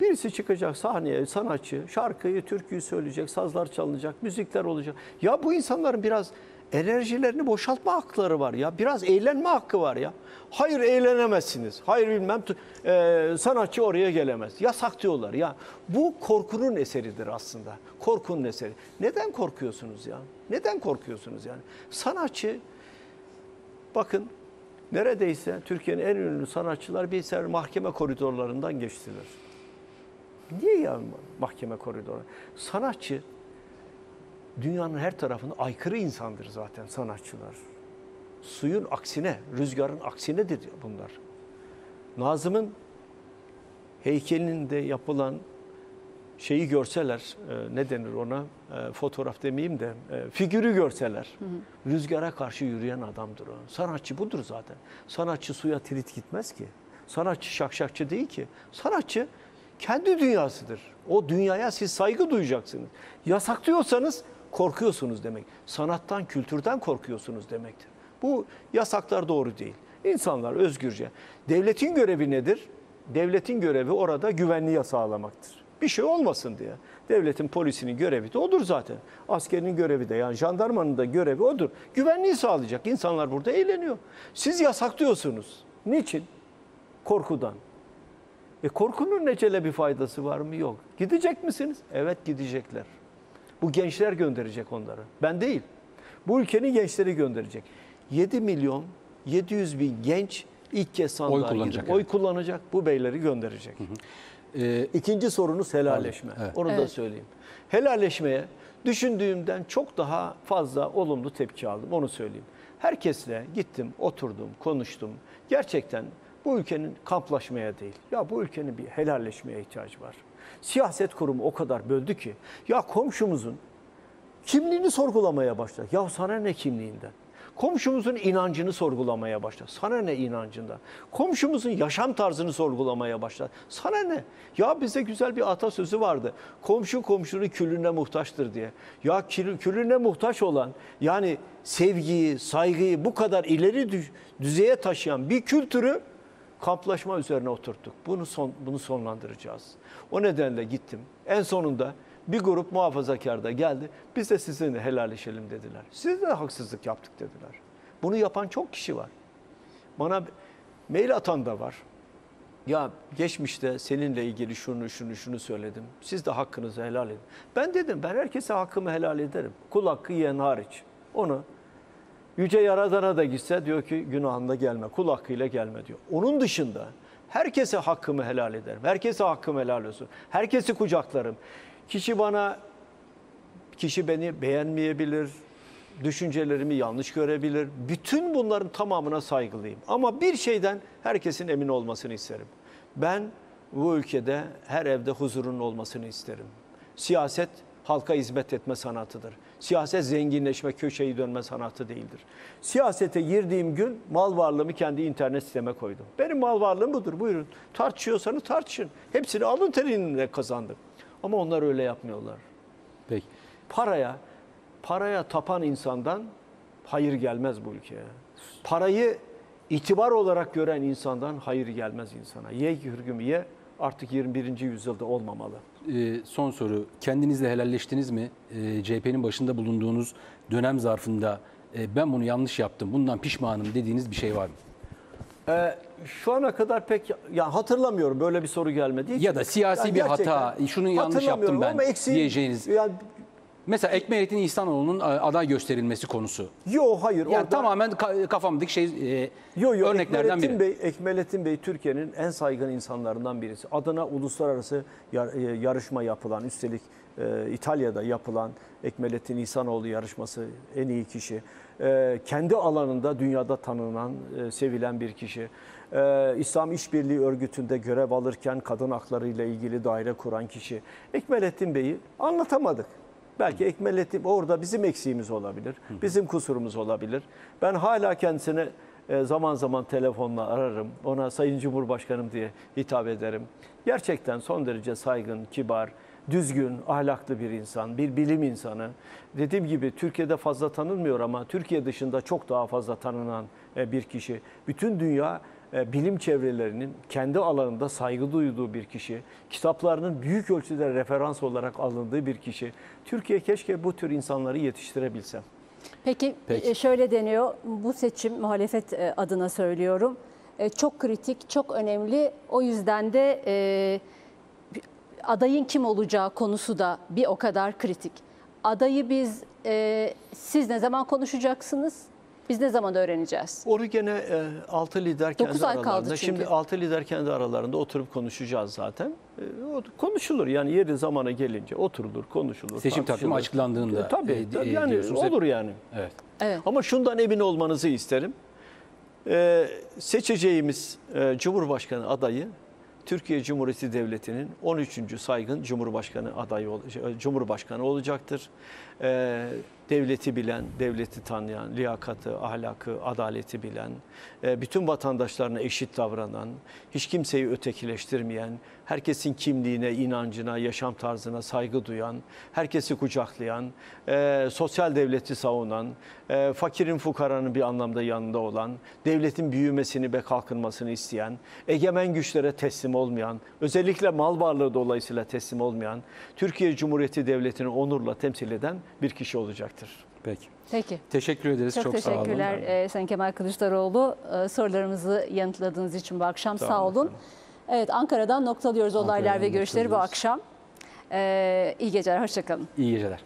Birisi çıkacak sahneye, sanatçı, şarkıyı, türküyü söyleyecek, sazlar çalınacak, müzikler olacak. Ya bu insanların biraz enerjilerini boşaltma hakları var ya. Biraz eğlenme hakkı var ya. Hayır eğlenemezsiniz. Hayır bilmem e, sanatçı oraya gelemez. Yasak diyorlar ya. Bu korkunun eseridir aslında. Korkunun eseri. Neden korkuyorsunuz ya? Neden korkuyorsunuz yani? Sanatçı Bakın neredeyse Türkiye'nin en ünlü sanatçılar bir sefer mahkeme koridorlarından geçtiler. Niye ya mahkeme koridoru? Sanatçı dünyanın her tarafında aykırı insandır zaten sanatçılar. Suyun aksine, rüzgarın aksinedir bunlar. Nazım'ın heykelinde yapılan şeyi görseler, e, ne denir ona, E, fotoğraf demeyeyim de, e, figürü görseler, rüzgara karşı yürüyen adamdır o. Sanatçı budur zaten. Sanatçı suya tirit gitmez ki. Sanatçı şakşakçı değil ki. Sanatçı kendi dünyasıdır. O dünyaya siz saygı duyacaksınız. Yasaklıyorsanız korkuyorsunuz demek. Sanattan, kültürden korkuyorsunuz demektir. Bu yasaklar doğru değil. İnsanlar özgürce. Devletin görevi nedir? Devletin görevi orada güvenliği sağlamaktır. Bir şey olmasın diye. Devletin polisinin görevi de odur zaten. Askerinin görevi de yani jandarmanın da görevi odur. Güvenliği sağlayacak. İnsanlar burada eğleniyor. Siz yasaklıyorsunuz. Niçin? Korkudan. E korkunun necele bir faydası var mı? Yok. Gidecek misiniz? Evet gidecekler. Bu gençler gönderecek onları. Ben değil. Bu ülkenin gençleri gönderecek. 7 milyon 700 bin genç ilk kez sandığa Oy gidip kullanacak, oy kullanacak. Bu beyleri gönderecek. Ee, İkinci sorunuz helalleşme. Evet. Onu da Evet. söyleyeyim. Helalleşmeye düşündüğümden çok daha fazla olumlu tepki aldım. Onu söyleyeyim. Herkesle gittim, oturdum, konuştum. Gerçekten bu ülkenin kamplaşmaya değil. Ya bu ülkenin bir helalleşmeye ihtiyacı var. Siyaset kurumu o kadar böldü ki. Ya komşumuzun kimliğini sorgulamaya başladı. Ya sana ne kimliğinden? Komşumuzun inancını sorgulamaya başladı. Sana ne inancından? Komşumuzun yaşam tarzını sorgulamaya başladı. Sana ne? Ya bize güzel bir atasözü vardı. Komşu komşunun külüne muhtaçtır diye. Ya kül- külüne muhtaç olan yani sevgiyi, saygıyı bu kadar ileri dü- düzeye taşıyan bir kültürü kamplaşma üzerine oturttuk. Bunu son bunu sonlandıracağız. O nedenle gittim. En sonunda bir grup muhafazakar da geldi. Biz de sizinle helalleşelim dediler. Siz de haksızlık yaptık dediler. Bunu yapan çok kişi var. Bana mail atan da var. Ya geçmişte seninle ilgili şunu şunu şunu söyledim. Siz de hakkınızı helal edin. Ben dedim ben herkese hakkımı helal ederim. Kul hakkı yiyen hariç. Onu Yüce Yaradan'a da gitse diyor ki günahında gelme, kul hakkıyla gelme diyor. Onun dışında herkese hakkımı helal ederim. Herkese hakkım helal olsun. Herkesi kucaklarım. Kişi bana, kişi beni beğenmeyebilir, düşüncelerimi yanlış görebilir. Bütün bunların tamamına saygılıyım. Ama bir şeyden herkesin emin olmasını isterim. Ben bu ülkede her evde huzurun olmasını isterim. Siyaset halka hizmet etme sanatıdır. Siyaset zenginleşme, köşeyi dönme sanatı değildir. Siyasete girdiğim gün mal varlığımı kendi internet siteme koydum. Benim mal varlığım budur. Buyurun. Tartışıyorsanız tartışın. Hepsini alın teriyle kazandım. Ama onlar öyle yapmıyorlar Peki. paraya paraya tapan insandan hayır gelmez bu ülkeye. Parayı itibar olarak gören insandan hayır gelmez insana. Ye hürgüm ye artık 21. yüzyılda olmamalı. Ee, son soru. Kendinizle helalleştiniz mi? Ee, CHP'nin başında bulunduğunuz dönem zarfında e, ben bunu yanlış yaptım, bundan pişmanım dediğiniz bir şey var mı? Ee, şu ana kadar pek ya hatırlamıyorum böyle bir soru gelmedi. Hiç- Ya da siyasi bir hata, şunu yanlış yaptım ben ama eksiğim- diyeceğiniz. Yani, Mesela Ekmelettin İhsanoğlu'nun e, aday gösterilmesi konusu. yo hayır. Yani orada- tamamen ka- kafamdaki şey e, Yo, yo, örneklerden Ekmelettin biri. Bey, Ekmelettin Bey Türkiye'nin en saygın insanlarından birisi. Adına uluslararası yar- e, yarışma yapılan, üstelik e, İtalya'da yapılan Ekmelettin İhsanoğlu yarışması en iyi kişi. E, kendi alanında dünyada tanınan, e, sevilen bir kişi. E, İslam İşbirliği Örgütü'nde görev alırken kadın hakları ile ilgili daire kuran kişi. Ekmelettin Bey'i anlatamadık. Belki Ekmelettin orada bizim eksiğimiz olabilir. Bizim kusurumuz olabilir. Ben hala kendisine e, zaman zaman telefonla ararım. Ona Sayın Cumhurbaşkanım diye hitap ederim. Gerçekten son derece saygın, kibar, düzgün, ahlaklı bir insan, bir bilim insanı. Dediğim gibi Türkiye'de fazla tanınmıyor ama Türkiye dışında çok daha fazla tanınan e, bir kişi. Bütün dünya bilim çevrelerinin kendi alanında saygı duyduğu bir kişi, kitaplarının büyük ölçüde referans olarak alındığı bir kişi. Türkiye keşke bu tür insanları yetiştirebilse. Peki, Peki. e, şöyle deniyor, bu seçim muhalefet e, adına söylüyorum. E, Çok kritik, çok önemli. O yüzden de e, adayın kim olacağı konusu da bir o kadar kritik. Adayı biz, e, siz ne zaman konuşacaksınız? Biz ne zaman öğreneceğiz? Onu gene e, altı lider kendi Dokuz ay kaldı aralarında. çünkü. Şimdi altı lider kendi aralarında oturup konuşacağız zaten. E, o konuşulur yani yeri zamana gelince oturulur, konuşulur. Seçim takvimi tartışılır. açıklandığında E, tabii, e, tabii e, yani diyorsunuz. olur yani. Evet. Evet. Ama şundan emin olmanızı isterim. Ee, seçeceğimiz e, Cumhurbaşkanı adayı Türkiye Cumhuriyeti Devleti'nin 13. saygın Cumhurbaşkanı adayı şey, Cumhurbaşkanı olacaktır. Ee, devleti bilen, devleti tanıyan, liyakatı, ahlakı, adaleti bilen, e, bütün vatandaşlarına eşit davranan, hiç kimseyi ötekileştirmeyen, herkesin kimliğine, inancına, yaşam tarzına saygı duyan, herkesi kucaklayan, e, sosyal devleti savunan, e, fakirin fukaranın bir anlamda yanında olan, devletin büyümesini ve kalkınmasını isteyen, egemen güçlere teslim olmayan, özellikle mal varlığı dolayısıyla teslim olmayan, Türkiye Cumhuriyeti Devleti'ni onurla temsil eden bir kişi olacaktır. Peki. Peki. Teşekkür ederiz. Çok, Çok, sağ olun. teşekkürler e, Sayın Kemal Kılıçdaroğlu. E, sorularımızı yanıtladığınız için bu akşam sağ, olun olun. efendim. Evet Ankara'dan noktalıyoruz olaylar ve Ankara'dan görüşleri bu akşam. E, iyi geceler, hoşçakalın. İyi geceler.